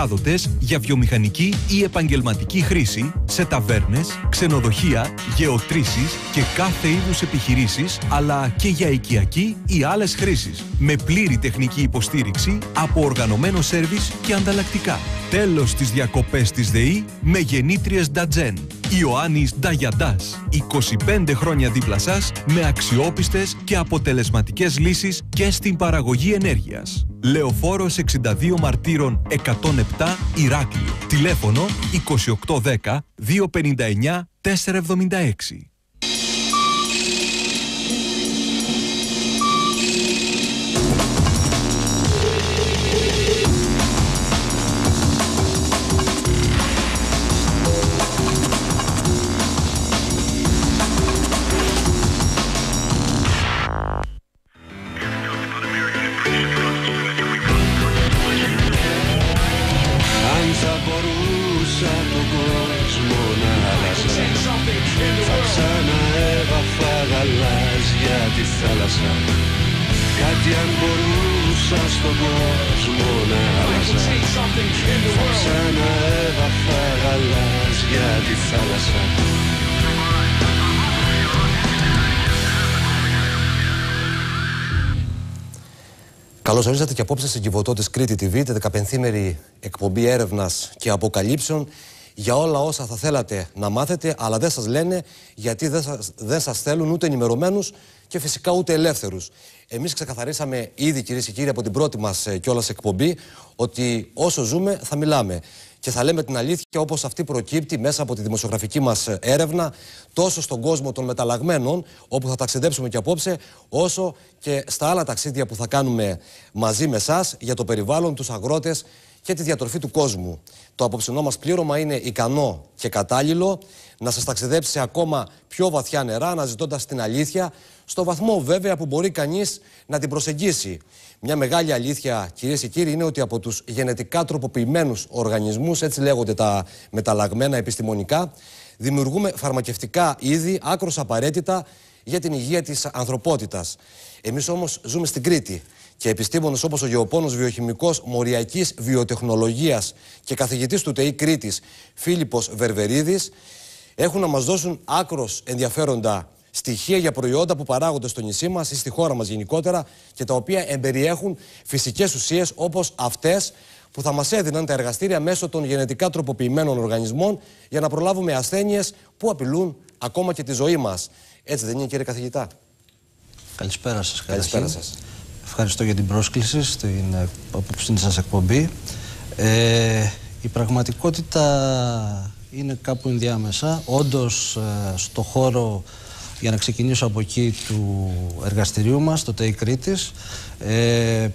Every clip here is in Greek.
άδοτες για βιομηχανική ή επαγγελματική χρήση σε ταβέρνες, ξενοδοχεία, γεωτρήσεις και κάθε είδους επιχειρήσεις, αλλά και για οικιακή ή άλλες χρήσεις. Με πλήρη τεχνική υποστήριξη από οργανωμένο σέρβις και ανταλλακτικά. Τέλος στις διακοπές της ΔΕΗ με γεννήτριες Ντατζέν. Ιωάννης Νταγιαντάς. 25 χρόνια δίπλα σας με αξιόπιστες και αποτελεσματικές λύσεις και στην παραγωγή ενέργειας. Λεωφόρος 62 Μαρτύρων 107 Ηράκλειο. Τηλέφωνο 2810 259 476. Καλώς ορίσατε και απόψε στην Κιβωτό της Κρήτη TV, τη 15η εκπομπή έρευνας και αποκαλύψεων για όλα όσα θα θέλατε να μάθετε, αλλά δεν σας λένε γιατί δεν σας, δεν σας θέλουν ούτε ενημερωμένους και φυσικά ούτε ελεύθερους. Εμείς ξεκαθαρίσαμε ήδη, κυρίες και κύριοι, από την πρώτη μας κιόλας εκπομπή, ότι όσο ζούμε θα μιλάμε. Και θα λέμε την αλήθεια όπως αυτή προκύπτει μέσα από τη δημοσιογραφική μας έρευνα, τόσο στον κόσμο των μεταλλαγμένων, όπου θα ταξιδέψουμε και απόψε, όσο και στα άλλα ταξίδια που θα κάνουμε μαζί με εσάς για το περιβάλλον, τους αγρότες και τη διατροφή του κόσμου. Το απόψινό μας πλήρωμα είναι ικανό και κατάλληλο να σας ταξιδέψει σε ακόμα πιο βαθιά νερά, αναζητώντας την αλήθεια, στο βαθμό βέβαια που μπορεί κανείς να την προσεγγίσει. Μια μεγάλη αλήθεια, κυρίες και κύριοι, είναι ότι από τους γενετικά τροποποιημένους οργανισμούς, έτσι λέγονται τα μεταλλαγμένα επιστημονικά, δημιουργούμε φαρμακευτικά είδη άκρως απαραίτητα για την υγεία της ανθρωπότητας. Εμείς όμως ζούμε στην Κρήτη και επιστήμονες όπως ο γεωπόνος βιοχημικός μοριακής βιοτεχνολογίας και καθηγητής του ΤΕΙ Κρήτης Φίλιππος Βερβερίδης έχουν να μας δώσουν άκρος ενδιαφέροντα στοιχεία για προϊόντα που παράγονται στο νησί μας ή στη χώρα μας γενικότερα και τα οποία εμπεριέχουν φυσικές ουσίες όπως αυτές που θα μας έδιναν τα εργαστήρια μέσω των γενετικά τροποποιημένων οργανισμών για να προλάβουμε ασθένειες που απειλούν ακόμα και τη ζωή μας. Έτσι δεν είναι, κύριε καθηγητά; Καλησπέρα σας. Καλησπέρα καταρχήν. σας. Ευχαριστώ για την πρόσκληση στην ε, απόψινή σας εκπομπή. Ε, η πραγματικότητα είναι κάπου ενδιάμεσα. Όντως, ε, στο χώρο, για να ξεκινήσω από εκεί, του εργαστηρίου μας, το ΤΕΙ Κρήτης, ε,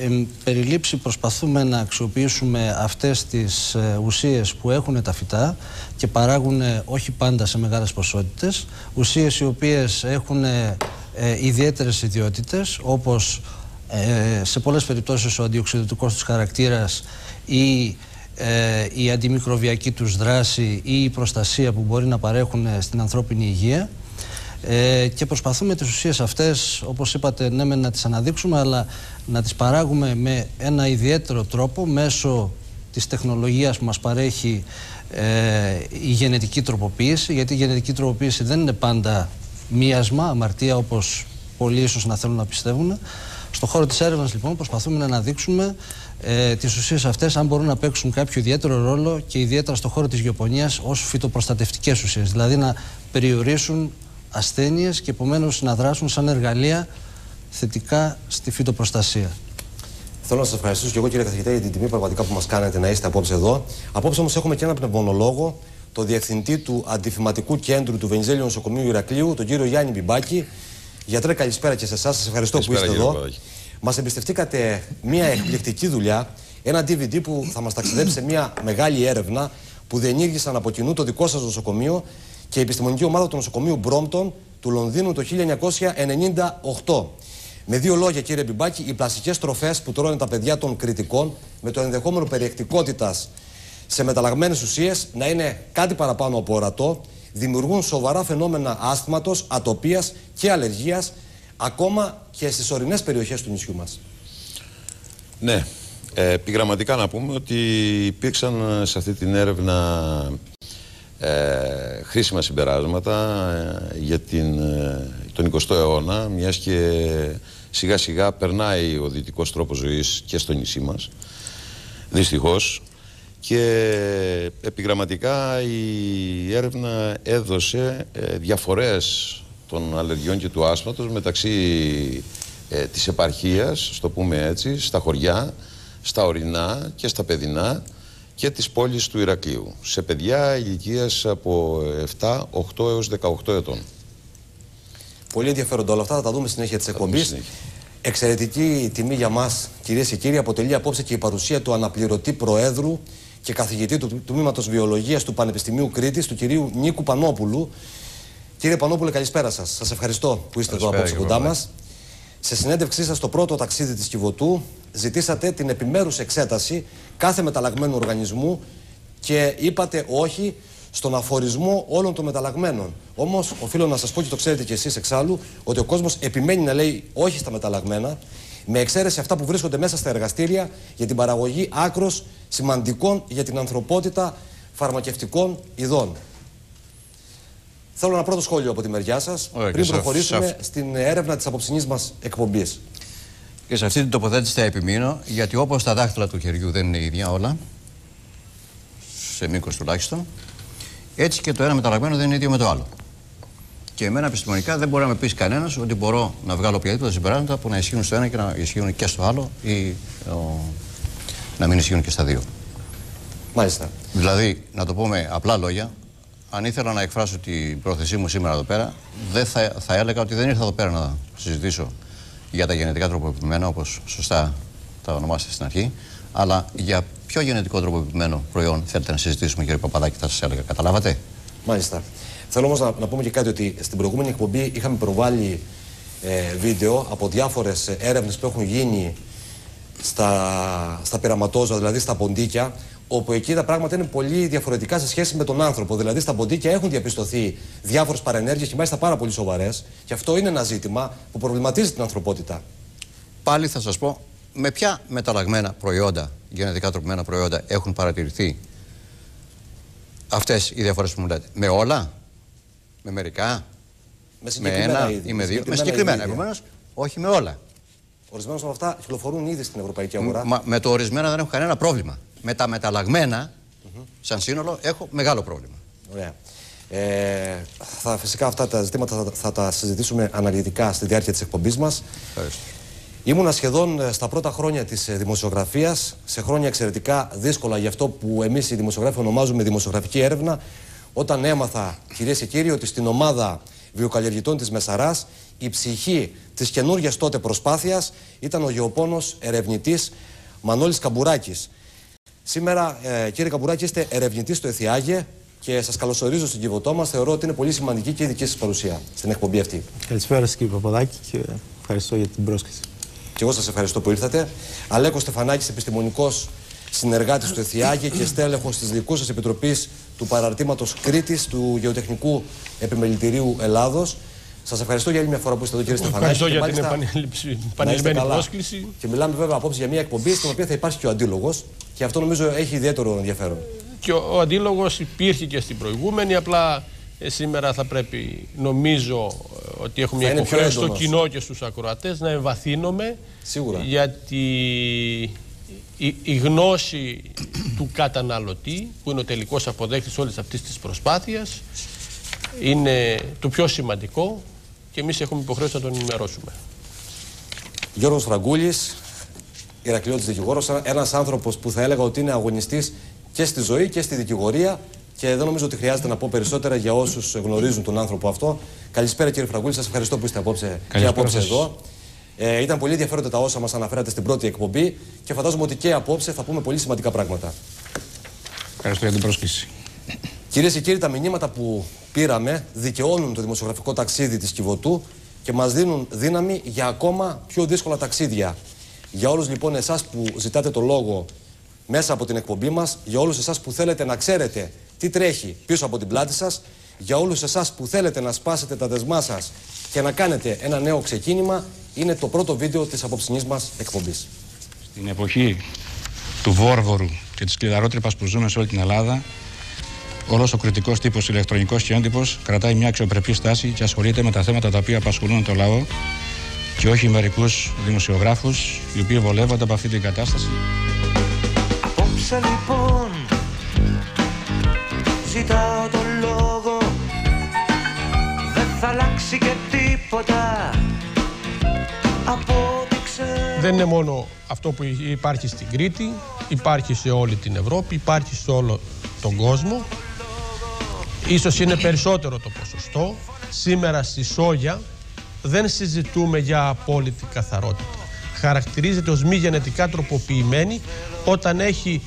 Εν περιλήψη προσπαθούμε να αξιοποιήσουμε αυτές τις ε, ουσίες που έχουν τα φυτά και παράγουν ε, όχι πάντα σε μεγάλες ποσότητες ουσίες οι οποίες έχουν ε, ε, ιδιαίτερες ιδιότητες όπως ε, σε πολλές περιπτώσεις ο αντιοξυδοτικός τους χαρακτήρας ή ε, η αντιμικροβιακή τους δράση ή η προστασία που μπορεί να παρέχουν ε, στην ανθρώπινη υγεία ε, και προσπαθούμε τις ουσίες αυτές, όπως είπατε, ναι μεν να τις αναδείξουμε, αλλά να τις παράγουμε με ένα ιδιαίτερο τρόπο μέσω της τεχνολογίας που μας παρέχει ε, η γενετική τροποποίηση, γιατί η γενετική τροποποίηση δεν είναι πάντα μίασμα, αμαρτία όπως πολλοί ίσως να θέλουν να πιστεύουν. Στο χώρο της έρευνας λοιπόν προσπαθούμε να αναδείξουμε ε, τις ουσίες αυτές αν μπορούν να παίξουν κάποιο ιδιαίτερο ρόλο και ιδιαίτερα στο χώρο της γεωπονίας ως φυτοπροστατευτικές ουσίες, δηλαδή να περιορίσουν ασθένειες και επομένως να δράσουν σαν εργαλεία θετικά στη φυτοπροστασία. Θέλω να σας ευχαριστήσω και εγώ, κύριε καθηγητά, για την τιμή πραγματικά που μας κάνετε να είστε απόψε εδώ. Απόψε όμως έχουμε και ένα πνευμονολόγο, το διευθυντή του Αντιφυματικού Κέντρου του Βενιζέλιου Νοσοκομείου Ηρακλείου, τον κύριο Γιάννη Μπιμπάκη. Γιατρέ, καλησπέρα και σε εσάς. Σας ευχαριστώ Καλησπέρα, που είστε κύριε εδώ. Παπαδάκη. Μας εμπιστευτήκατε μια εκπληκτική δουλειά, ένα DVD που θα μας ταξιδέψει σε μια μεγάλη έρευνα που διενήργησαν από κοινού το δικό σας νοσοκομείο και η επιστημονική ομάδα του νοσοκομείου Μπρόμπτον του Λονδίνου το 1998. Με δύο λόγια, κύριε Μπιμπάκη, οι πλαστικές τροφέ που τρώνε τα παιδιά των κριτικών με το ενδεχόμενο περιεκτικότητας σε μεταλλαγμένες ουσίες να είναι κάτι παραπάνω από ορατό, δημιουργούν σοβαρά φαινόμενα άσθματο, ατοπίας και αλλεργίας, ακόμα και στις ορεινές περιοχές του νησιού μας. Ναι. Ε, επιγραμματικά να πούμε ότι υπήρξαν σε αυτή την έρευνα ε, χρήσιμα συμπεράσματα ε, για την, ε, τον 20ο αιώνα, μιας και σιγά σιγά περνάει ο δυτικός τρόπος ζωής και στο νησί μας, δυστυχώς. Και επιγραμματικά η έρευνα έδωσε διαφορές των αλλεργιών και του άσματος μεταξύ ε, της επαρχίας, στο πούμε έτσι, στα χωριά, στα ορεινά και στα παιδινά και της πόλης του Ηρακλείου σε παιδιά ηλικίας από 7, 8 έως 18 ετών. Πολύ ενδιαφέροντα όλα αυτά, θα τα δούμε συνέχεια της εκπομπής. Εξαιρετική τιμή για μας, κυρίες και κύριοι, αποτελεί απόψε και η παρουσία του αναπληρωτή Προέδρου και καθηγητή του Τμήματος Βιολογίας του Πανεπιστημίου Κρήτης, του κυρίου Νίκου Πανόπουλου. Κύριε Πανόπουλε, καλησπέρα σας. Σας ευχαριστώ που είστε εδώ απόψε κοντά μας. Σε συνέντευξή σας στο πρώτο ταξίδι της Κιβωτού ζητήσατε την επιμέρους εξέταση κάθε μεταλλαγμένου οργανισμού και είπατε όχι στον αφορισμό όλων των μεταλλαγμένων. Όμως, οφείλω να σας πω και το ξέρετε κι εσείς εξάλλου, ότι ο κόσμος επιμένει να λέει όχι στα μεταλλαγμένα, με εξαίρεση αυτά που βρίσκονται μέσα στα εργαστήρια για την παραγωγή άκρος σημαντικών για την ανθρωπότητα φαρμακευτικών ειδών. Θέλω ένα πρώτο σχόλιο από τη μεριά σας πριν προχωρήσουμε στην έρευνα της απόψινή μας εκπομπής. Και σε αυτή την τοποθέτηση θα επιμείνω, γιατί όπως τα δάχτυλα του χεριού δεν είναι ίδια όλα, σε μήκος τουλάχιστον, έτσι και το ένα μεταλλαγμένο δεν είναι ίδιο με το άλλο. Και εμένα επιστημονικά δεν μπορεί να με πεις κανένας ότι μπορώ να βγάλω οποιαδήποτε συμπεράσματα που να ισχύουν στο ένα και να ισχύουν και στο άλλο ή ο... να μην ισχύουν και στα δύο. Μάλιστα. Δηλαδή, να το πούμε απλά λόγια, αν ήθελα να εκφράσω την πρόθεσή μου σήμερα εδώ πέρα, δεν θα, θα έλεγα ότι δεν ήρθα εδώ πέρα να συζητήσω για τα γενετικά τροποποιημένα, όπως σωστά τα ονομάσατε στην αρχή, αλλά για ποιο γενετικό τροποποιημένο προϊόν θέλετε να συζητήσουμε, κύριε Παπαδάκη, θα σας έλεγα. Καταλάβατε; Μάλιστα. Θέλω όμως να, να πούμε και κάτι ότι στην προηγούμενη εκπομπή είχαμε προβάλει ε, βίντεο από διάφορες έρευνες που έχουν γίνει στα, στα πειραματόζωα, δηλαδή στα ποντίκια, όπου εκεί τα πράγματα είναι πολύ διαφορετικά σε σχέση με τον άνθρωπο. Δηλαδή στα ποντίκια έχουν διαπιστωθεί διάφορες παρενέργειες και μάλιστα πάρα πολύ σοβαρές. Και αυτό είναι ένα ζήτημα που προβληματίζει την ανθρωπότητα. Πάλι θα σας πω με ποια μεταλλαγμένα προϊόντα, γενετικά τροπημένα προϊόντα έχουν παρατηρηθεί αυτές οι διαφορές που μου λέτε. Με όλα, με μερικά, με, με ένα ή με δύο; Με συγκεκριμένα. Επομένως, όχι με όλα. Ορισμένα από αυτά κυκλοφορούν ήδη στην ευρωπαϊκή αγορά. Μα, με το ορισμένα δεν έχω κανένα πρόβλημα. Με τα μεταλλαγμένα, σαν σύνολο, έχω μεγάλο πρόβλημα. Ωραία. Ε, θα, φυσικά αυτά τα ζητήματα θα, θα, τα συζητήσουμε αναλυτικά στη διάρκεια της εκπομπής μας. Ευχαριστώ. Ήμουνα σχεδόν ε, στα πρώτα χρόνια της ε, δημοσιογραφίας, σε χρόνια εξαιρετικά δύσκολα για αυτό που εμείς οι δημοσιογράφοι ονομάζουμε δημοσιογραφική έρευνα, όταν έμαθα, κυρίες και κύριοι, ότι στην ομάδα βιοκαλλιεργητών της Μεσαράς η ψυχή της καινούργιας τότε προσπάθειας ήταν ο γεωπόνος ερευνητής Μανώλης Καμπουράκης. Σήμερα, ε, κύριε Καμπουράκη, είστε ερευνητής στο Εθιάγε και σας καλωσορίζω στην κυβωτό μας. Θεωρώ ότι είναι πολύ σημαντική και η δική σας παρουσία στην εκπομπή αυτή. Καλησπέρα σας, κύριε Παπαδάκη, και ευχαριστώ για την πρόσκληση. Και εγώ σας ευχαριστώ που ήρθατε. Αλέκος Στεφανάκης, επιστημονικός συνεργάτης του ΕΘΙΑΓΕ και στέλεχος της δικού σας επιτροπής του παραρτήματος Κρήτης του Γεωτεχνικού Επιμελητηρίου Ελλάδος. Σας ευχαριστώ για άλλη μια φορά που είστε εδώ, κύριε Στεφανάκη. Ευχαριστώ για την επανειλημμένη πρόσκληση. Και μιλάμε βέβαια απόψε για μια εκπομπή στην οποία θα υπάρχει και ο αντίλογος και αυτό νομίζω έχει ιδιαίτερο ενδιαφέρον. Και ο, ο αντίλογος υπήρχε και στην προηγούμενη, απλά ε, σήμερα θα πρέπει, νομίζω ε, ότι έχουμε μια υποχρέωση στο κοινό και στους ακροατές να εμβαθύνουμε Σίγουρα. γιατί η, η, γνώση του καταναλωτή που είναι ο τελικός αποδέκτης όλης αυτής της προσπάθειας είναι το πιο σημαντικό και εμείς έχουμε υποχρέωση να τον ενημερώσουμε. Γιώργος Φραγκούλης, Ηρακλειώτης δικηγόρος, ένας άνθρωπος που θα έλεγα ότι είναι αγωνιστής και στη ζωή και στη δικηγορία και δεν νομίζω ότι χρειάζεται να πω περισσότερα για όσους γνωρίζουν τον άνθρωπο αυτό. Καλησπέρα κύριε Φραγκούλη, σας ευχαριστώ που είστε απόψε, και απόψε εδώ. Ε, ήταν πολύ ενδιαφέροντα τα όσα μας αναφέρατε στην πρώτη εκπομπή και φαντάζομαι ότι και απόψε θα πούμε πολύ σημαντικά πράγματα. Ευχαριστώ για την πρόσκληση. Κυρίες και κύριοι, τα μηνύματα που πήραμε δικαιώνουν το δημοσιογραφικό ταξίδι της Κιβωτού και μας δίνουν δύναμη για ακόμα πιο δύσκολα ταξίδια. Για όλους λοιπόν εσάς που ζητάτε το λόγο μέσα από την εκπομπή μας, για όλους εσάς που θέλετε να ξέρετε τι τρέχει πίσω από την πλάτη σας για όλους εσάς που θέλετε να σπάσετε τα δεσμά σας και να κάνετε ένα νέο ξεκίνημα είναι το πρώτο βίντεο της απόψινής μας εκπομπής. Στην εποχή του βόρβορου και της κλειδαρότρυπας που ζούμε σε όλη την Ελλάδα, όλος ο κριτικός τύπος ηλεκτρονικός και έντυπος κρατάει μια αξιοπρεπή στάση και ασχολείται με τα θέματα τα οποία απασχολούν το λαό και όχι μερικούς δημοσιογράφους οι οποίοι βολεύονται από αυτή την κατάσταση. Απόψε λοιπόν ζητάω τον λόγο Δεν θα αλλάξει και τίποτα Απόδειξε Δεν είναι μόνο αυτό που υπάρχει στην Κρήτη, υπάρχει σε όλη την Ευρώπη, υπάρχει σε όλο τον κόσμο. Ίσως είναι περισσότερο το ποσοστό. Σήμερα στη Σόγια δεν συζητούμε για απόλυτη καθαρότητα. Χαρακτηρίζεται ως μη γενετικά τροποποιημένη όταν έχει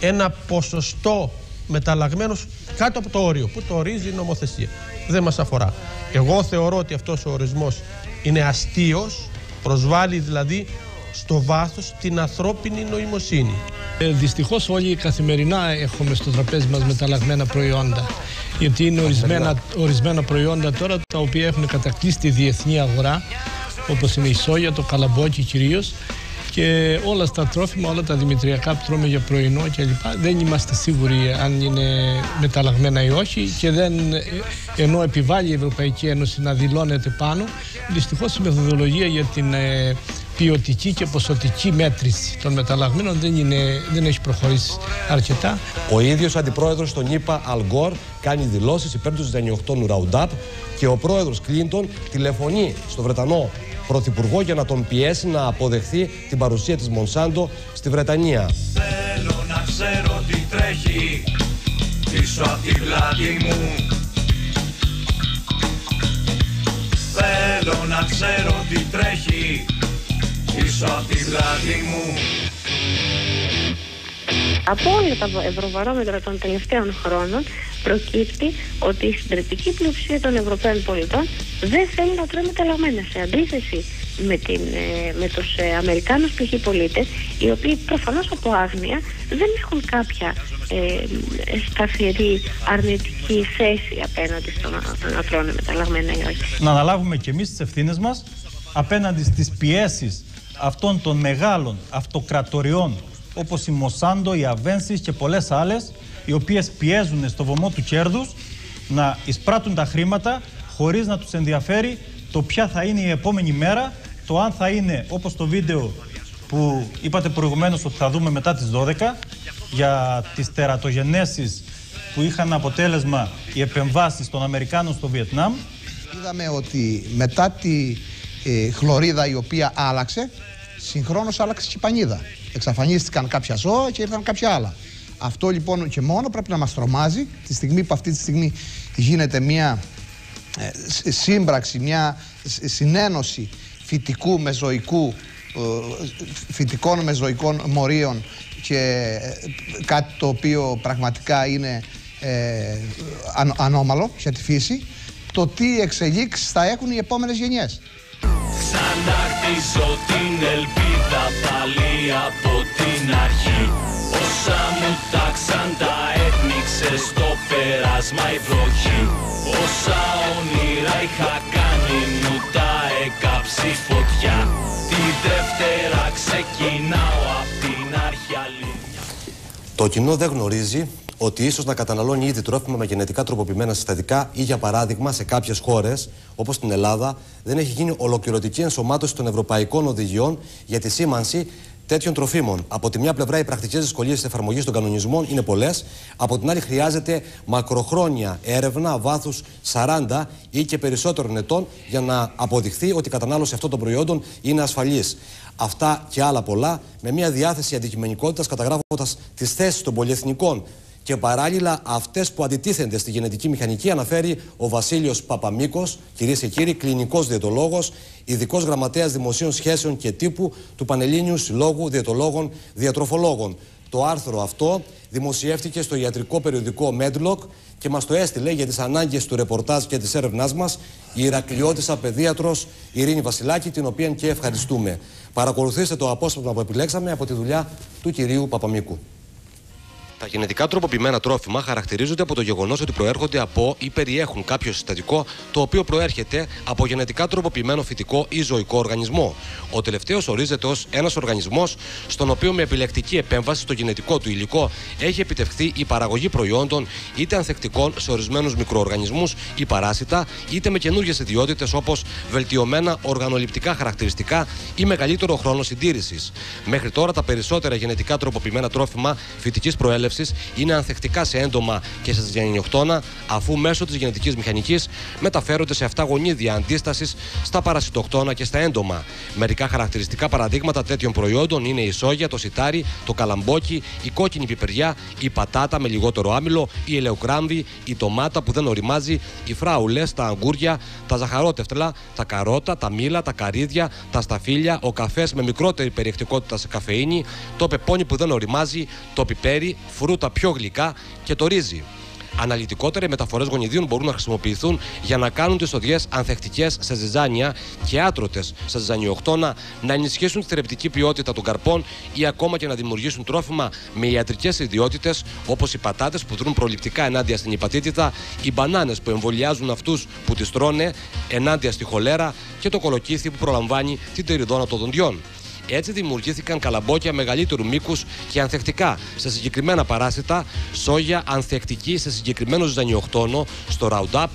ένα ποσοστό μεταλλαγμένος κάτω από το όριο που το ορίζει η νομοθεσία. Δεν μας αφορά. Εγώ θεωρώ ότι αυτός ο ορισμός είναι αστείος, προσβάλλει δηλαδή στο βάθος την ανθρώπινη νοημοσύνη. Ε, δυστυχώς όλοι καθημερινά έχουμε στο τραπέζι μας μεταλλαγμένα προϊόντα. Γιατί είναι ορισμένα, ορισμένα προϊόντα τώρα τα οποία έχουν κατακλείσει τη διεθνή αγορά όπως είναι η σόγια, το καλαμπόκι κυρίως και όλα στα τρόφιμα, όλα τα δημητριακά που τρώμε για πρωινό κλπ. Δεν είμαστε σίγουροι αν είναι μεταλλαγμένα ή όχι και δεν, ενώ επιβάλλει η Ευρωπαϊκή Ένωση να δηλώνεται πάνω, δυστυχώς η μεθοδολογία για την ε, ποιοτική και ποσοτική μέτρηση των μεταλλαγμένων δεν, είναι, δεν έχει προχωρήσει αρκετά. Ο ίδιος αντιπρόεδρος των ΗΠΑ, Αλ κάνει δηλώσεις υπέρ του ζυζανιοκτώνου Ραουντάπ και ο πρόεδρος Κλίντον τηλεφωνεί στο Βρετανό Πρωθυπουργό για να τον πιέσει να αποδεχθεί την παρουσία της Μονσάντο στη Βρετανία. Θέλω να ξέρω τι τρέχει πίσω από τη πλάτη μου Θέλω να ξέρω τι τρέχει πίσω από τη πλάτη μου Από όλα τα ευρωβαρόμετρα των τελευταίων χρόνων προκύπτει ότι η συντριπτική πλειοψηφία των Ευρωπαίων πολιτών δεν θέλει να τρώει μεταλλαγμένα σε αντίθεση με, την, ε, με τους ε, Αμερικάνους π.χ. πολίτες οι οποίοι προφανώς από άγνοια δεν έχουν κάποια ε, σταθερή αρνητική θέση απέναντι στο να, να τρώνε μεταλλαγμένα ή όχι. Να αναλάβουμε και εμείς τις ευθύνες μας απέναντι στις πιέσεις αυτών των μεγάλων αυτοκρατοριών όπως η Μοσάντο, η Αβένσις και πολλές άλλες οι οποίες πιέζουν στο βωμό του κέρδους να εισπράττουν τα χρήματα χωρίς να τους ενδιαφέρει το ποια θα είναι η επόμενη μέρα, το αν θα είναι όπως το βίντεο που είπατε προηγουμένως ότι θα δούμε μετά τις 12 για τις τερατογενέσεις που είχαν αποτέλεσμα οι επεμβάσεις των Αμερικάνων στο Βιετνάμ. Είδαμε ότι μετά τη ε, χλωρίδα η οποία άλλαξε, συγχρόνως άλλαξε και η πανίδα. Εξαφανίστηκαν κάποια ζώα και ήρθαν κάποια άλλα. Αυτό λοιπόν και μόνο πρέπει να μας τρομάζει τη στιγμή που αυτή τη στιγμή γίνεται μια ε, σύμπραξη, μια συνένωση φυτικού με ζωικού, ε, φυτικών με ζωικών μορίων και ε, κάτι το οποίο πραγματικά είναι ε, ανώμαλο για τη φύση, το τι εξελίξεις θα έχουν οι επόμενες γενιές. Ξαναχτίζω την ελπίδα πάλι από την αρχή. Όσα μου τάξαν τα έπνιξε στο πέρασμα η βροχή. Όσα όνειρα είχα κάνει μου τα έκαψει φωτιά. Τη Δευτέρα ξεκινάω απ' την αρχή αλήθεια Το κοινό δεν γνωρίζει ότι ίσως να καταναλώνει ήδη τρόφιμα με γενετικά τροποποιημένα συστατικά ή για παράδειγμα σε κάποιες χώρες, όπως στην Ελλάδα, δεν έχει γίνει ολοκληρωτική ενσωμάτωση των ευρωπαϊκών οδηγιών για τη σήμανση τέτοιων τροφίμων. Από τη μια πλευρά, οι πρακτικές δυσκολίες της εφαρμογής των κανονισμών είναι πολλές. Από την άλλη, χρειάζεται μακροχρόνια έρευνα βάθους 40 ή και περισσότερων ετών για να αποδειχθεί ότι η κατανάλωση αυτών των προϊόντων είναι ασφαλής. Αυτά και άλλα πολλά, με μια διάθεση αντικειμενικότητας καταγράφοντας τις θέσεις των πολυεθνικών και παράλληλα αυτές που αντιτίθενται στη γενετική μηχανική αναφέρει ο Βασίλειος Παπαμίκος, κυρίες και κύριοι, κλινικός διαιτολόγος, ειδικός γραμματέας δημοσίων σχέσεων και τύπου του Πανελλήνιου Συλλόγου Διαιτολόγων Διατροφολόγων. Το άρθρο αυτό δημοσιεύτηκε στο ιατρικό περιοδικό Medlock και μας το έστειλε για τις ανάγκες του ρεπορτάζ και της έρευνάς μας η Ηρακλειώτησα παιδίατρο Ειρήνη Βασιλάκη, την οποία και ευχαριστούμε. Παρακολουθήστε το απόσπασμα που επιλέξαμε από τη δουλειά του κυρίου Παπαμίκου. Τα γενετικά τροποποιημένα τρόφιμα χαρακτηρίζονται από το γεγονός ότι προέρχονται από ή περιέχουν κάποιο συστατικό το οποίο προέρχεται από γενετικά τροποποιημένο φυτικό ή ζωικό οργανισμό. Ο τελευταίος ορίζεται ως ένας οργανισμός στον οποίο με επιλεκτική επέμβαση στο γενετικό του υλικό έχει επιτευχθεί η παραγωγή προϊόντων είτε ανθεκτικών σε ορισμένους μικροοργανισμούς ή παράσιτα, είτε με καινούργιες ιδιότητες όπως βελτιωμένα οργανοληπτικά χαρακτηριστικά ή μεγαλύτερο χρόνο συντήρησης. Μέχρι τώρα τα περισσότερα γενετικά τροποποιημένα τρόφιμα φυτικής προέλευσης είναι ανθεκτικά σε έντομα και σε ζυζανιοκτώνα, αφού μέσω της γενετικής μηχανικής μεταφέρονται σε αυτά γονίδια αντίστασης στα παρασιτοκτώνα και στα έντομα. Μερικά χαρακτηριστικά παραδείγματα τέτοιων προϊόντων είναι η σόγια, το σιτάρι, το καλαμπόκι, η κόκκινη πιπεριά, η πατάτα με λιγότερο άμυλο, η ελαιοκράμβη, η ντομάτα που δεν οριμάζει, οι φράουλες, τα αγκούρια, τα ζαχαρότευτλα, τα καρότα, τα μήλα, τα καρύδια, τα σταφύλια, ο καφές με μικρότερη περιεκτικότητα σε καφεΐνη, το πεπόνι που δεν οριμάζει, το πιπέρι, φρούτα πιο γλυκά και το ρύζι. Αναλυτικότερα, οι μεταφορές γονιδίων μπορούν να χρησιμοποιηθούν για να κάνουν τις οδιές ανθεκτικές σε ζυζάνια και άτρωτες σε ζυζανιοκτώνα, να ενισχύσουν τη θρεπτική ποιότητα των καρπών ή ακόμα και να δημιουργήσουν τρόφιμα με ιατρικές ιδιότητες όπως οι πατάτες που δρούν προληπτικά ενάντια στην υπατήτητα, οι μπανάνες που εμβολιάζουν αυτούς που τις τρώνε ενάντια στη χολέρα και το κολοκύθι που προλαμβάνει την τεριδόνα των δοντιών. Έτσι δημιουργήθηκαν καλαμπόκια μεγαλύτερου μήκους και ανθεκτικά σε συγκεκριμένα παράσιτα, σόγια ανθεκτική σε συγκεκριμένο ζυζανιοκτόνο, στο Roundup,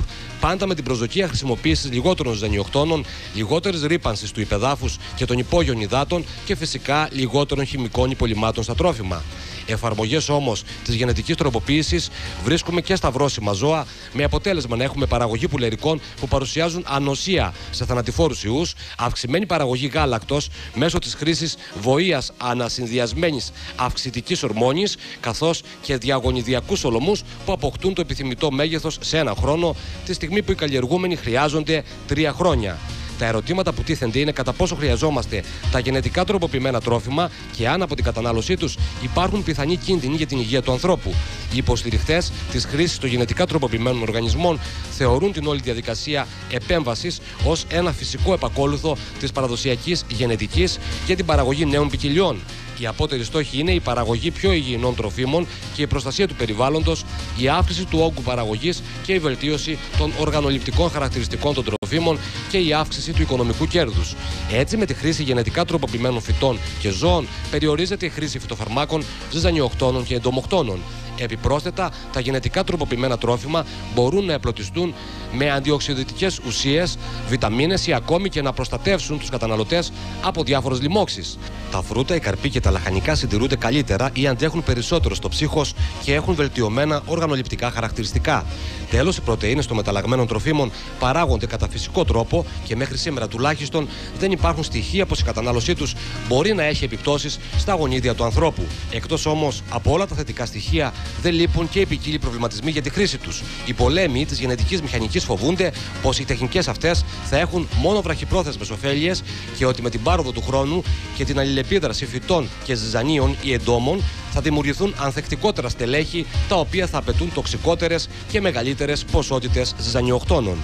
πάντα με την προσδοκία χρησιμοποίησης λιγότερων ζυζανιοκτώνων, λιγότερης ρήπανσης του υπεδάφους και των υπόγειων υδάτων και φυσικά λιγότερων χημικών υπολοιμάτων στα τρόφιμα. Εφαρμογές όμως της γενετικής τροποποίησης βρίσκουμε και στα βρόσιμα ζώα, με αποτέλεσμα να έχουμε παραγωγή πουλερικών που παρουσιάζουν ανοσία σε θανατηφόρους ιούς, αυξημένη παραγωγή γάλακτος μέσω της χρήσης βοήθεια ανασυνδυασμένης αυξητικής ορμόνης, καθώς και διαγωνιδιακούς ολομού που αποκτούν το επιθυμητό μέγεθος σε ένα χρόνο, τη στιγμή που οι καλλιεργούμενοι χρειάζονται τρία χρόνια. Τα ερωτήματα που τίθενται είναι κατά πόσο χρειαζόμαστε τα γενετικά τροποποιημένα τρόφιμα και αν από την κατανάλωσή τους υπάρχουν πιθανοί κίνδυνοι για την υγεία του ανθρώπου. Οι υποστηριχτές της χρήσης των γενετικά τροποποιημένων οργανισμών θεωρούν την όλη διαδικασία επέμβασης ως ένα φυσικό επακόλουθο της παραδοσιακής γενετικής για την παραγωγή νέων ποικιλιών. Η απότερη στόχη είναι η παραγωγή πιο υγιεινών τροφίμων και η προστασία του περιβάλλοντος, η αύξηση του όγκου παραγωγής και η βελτίωση των οργανοληπτικών χαρακτηριστικών των τροφίμων και η αύξηση του οικονομικού κέρδους. Έτσι, με τη χρήση γενετικά τροποποιημένων φυτών και ζώων, περιορίζεται η χρήση φυτοφαρμάκων, ζυζανιοκτώνων και εντομοκτώνων. Επιπρόσθετα, τα γενετικά τροποποιημένα τρόφιμα μπορούν να επλωτιστούν με αντιοξυδοτικές ουσίες, βιταμίνες ή ακόμη και να προστατεύσουν τους καταναλωτές από διάφορες λοιμώξεις. Τα φρούτα, οι καρποί και τα λαχανικά συντηρούνται καλύτερα ή αντέχουν περισσότερο στο ψύχος και έχουν βελτιωμένα οργανοληπτικά χαρακτηριστικά. Τέλος, οι πρωτενε των μεταλλαγμένων τροφίμων παράγονται κατά φυσικό τρόπο και μέχρι σήμερα τουλάχιστον δεν υπάρχουν στοιχεία πως η κατανάλωσή τους μπορεί να έχει επιπτώσεις στα γονίδια του ανθρώπου. Εκτός όμως από όλα τα θετικά στοιχεία, δεν λείπουν και οι ποικίλοι προβληματισμοί για τη χρήση τους. Οι πολέμοι της γενετικής μηχανικής φοβούνται πως οι τεχνικές αυτές θα έχουν μόνο βραχυπρόθεσμες ωφέλειες και ότι με την πάροδο του χρόνου και την αλληλεπίδραση φυτών και ζυζανίων ή εντόμων θα δημιουργηθούν ανθεκτικότερα στελέχη τα οποία θα απαιτούν τοξικότερες και μεγαλύτερες ποσότητες ζυζανιοκτώνων.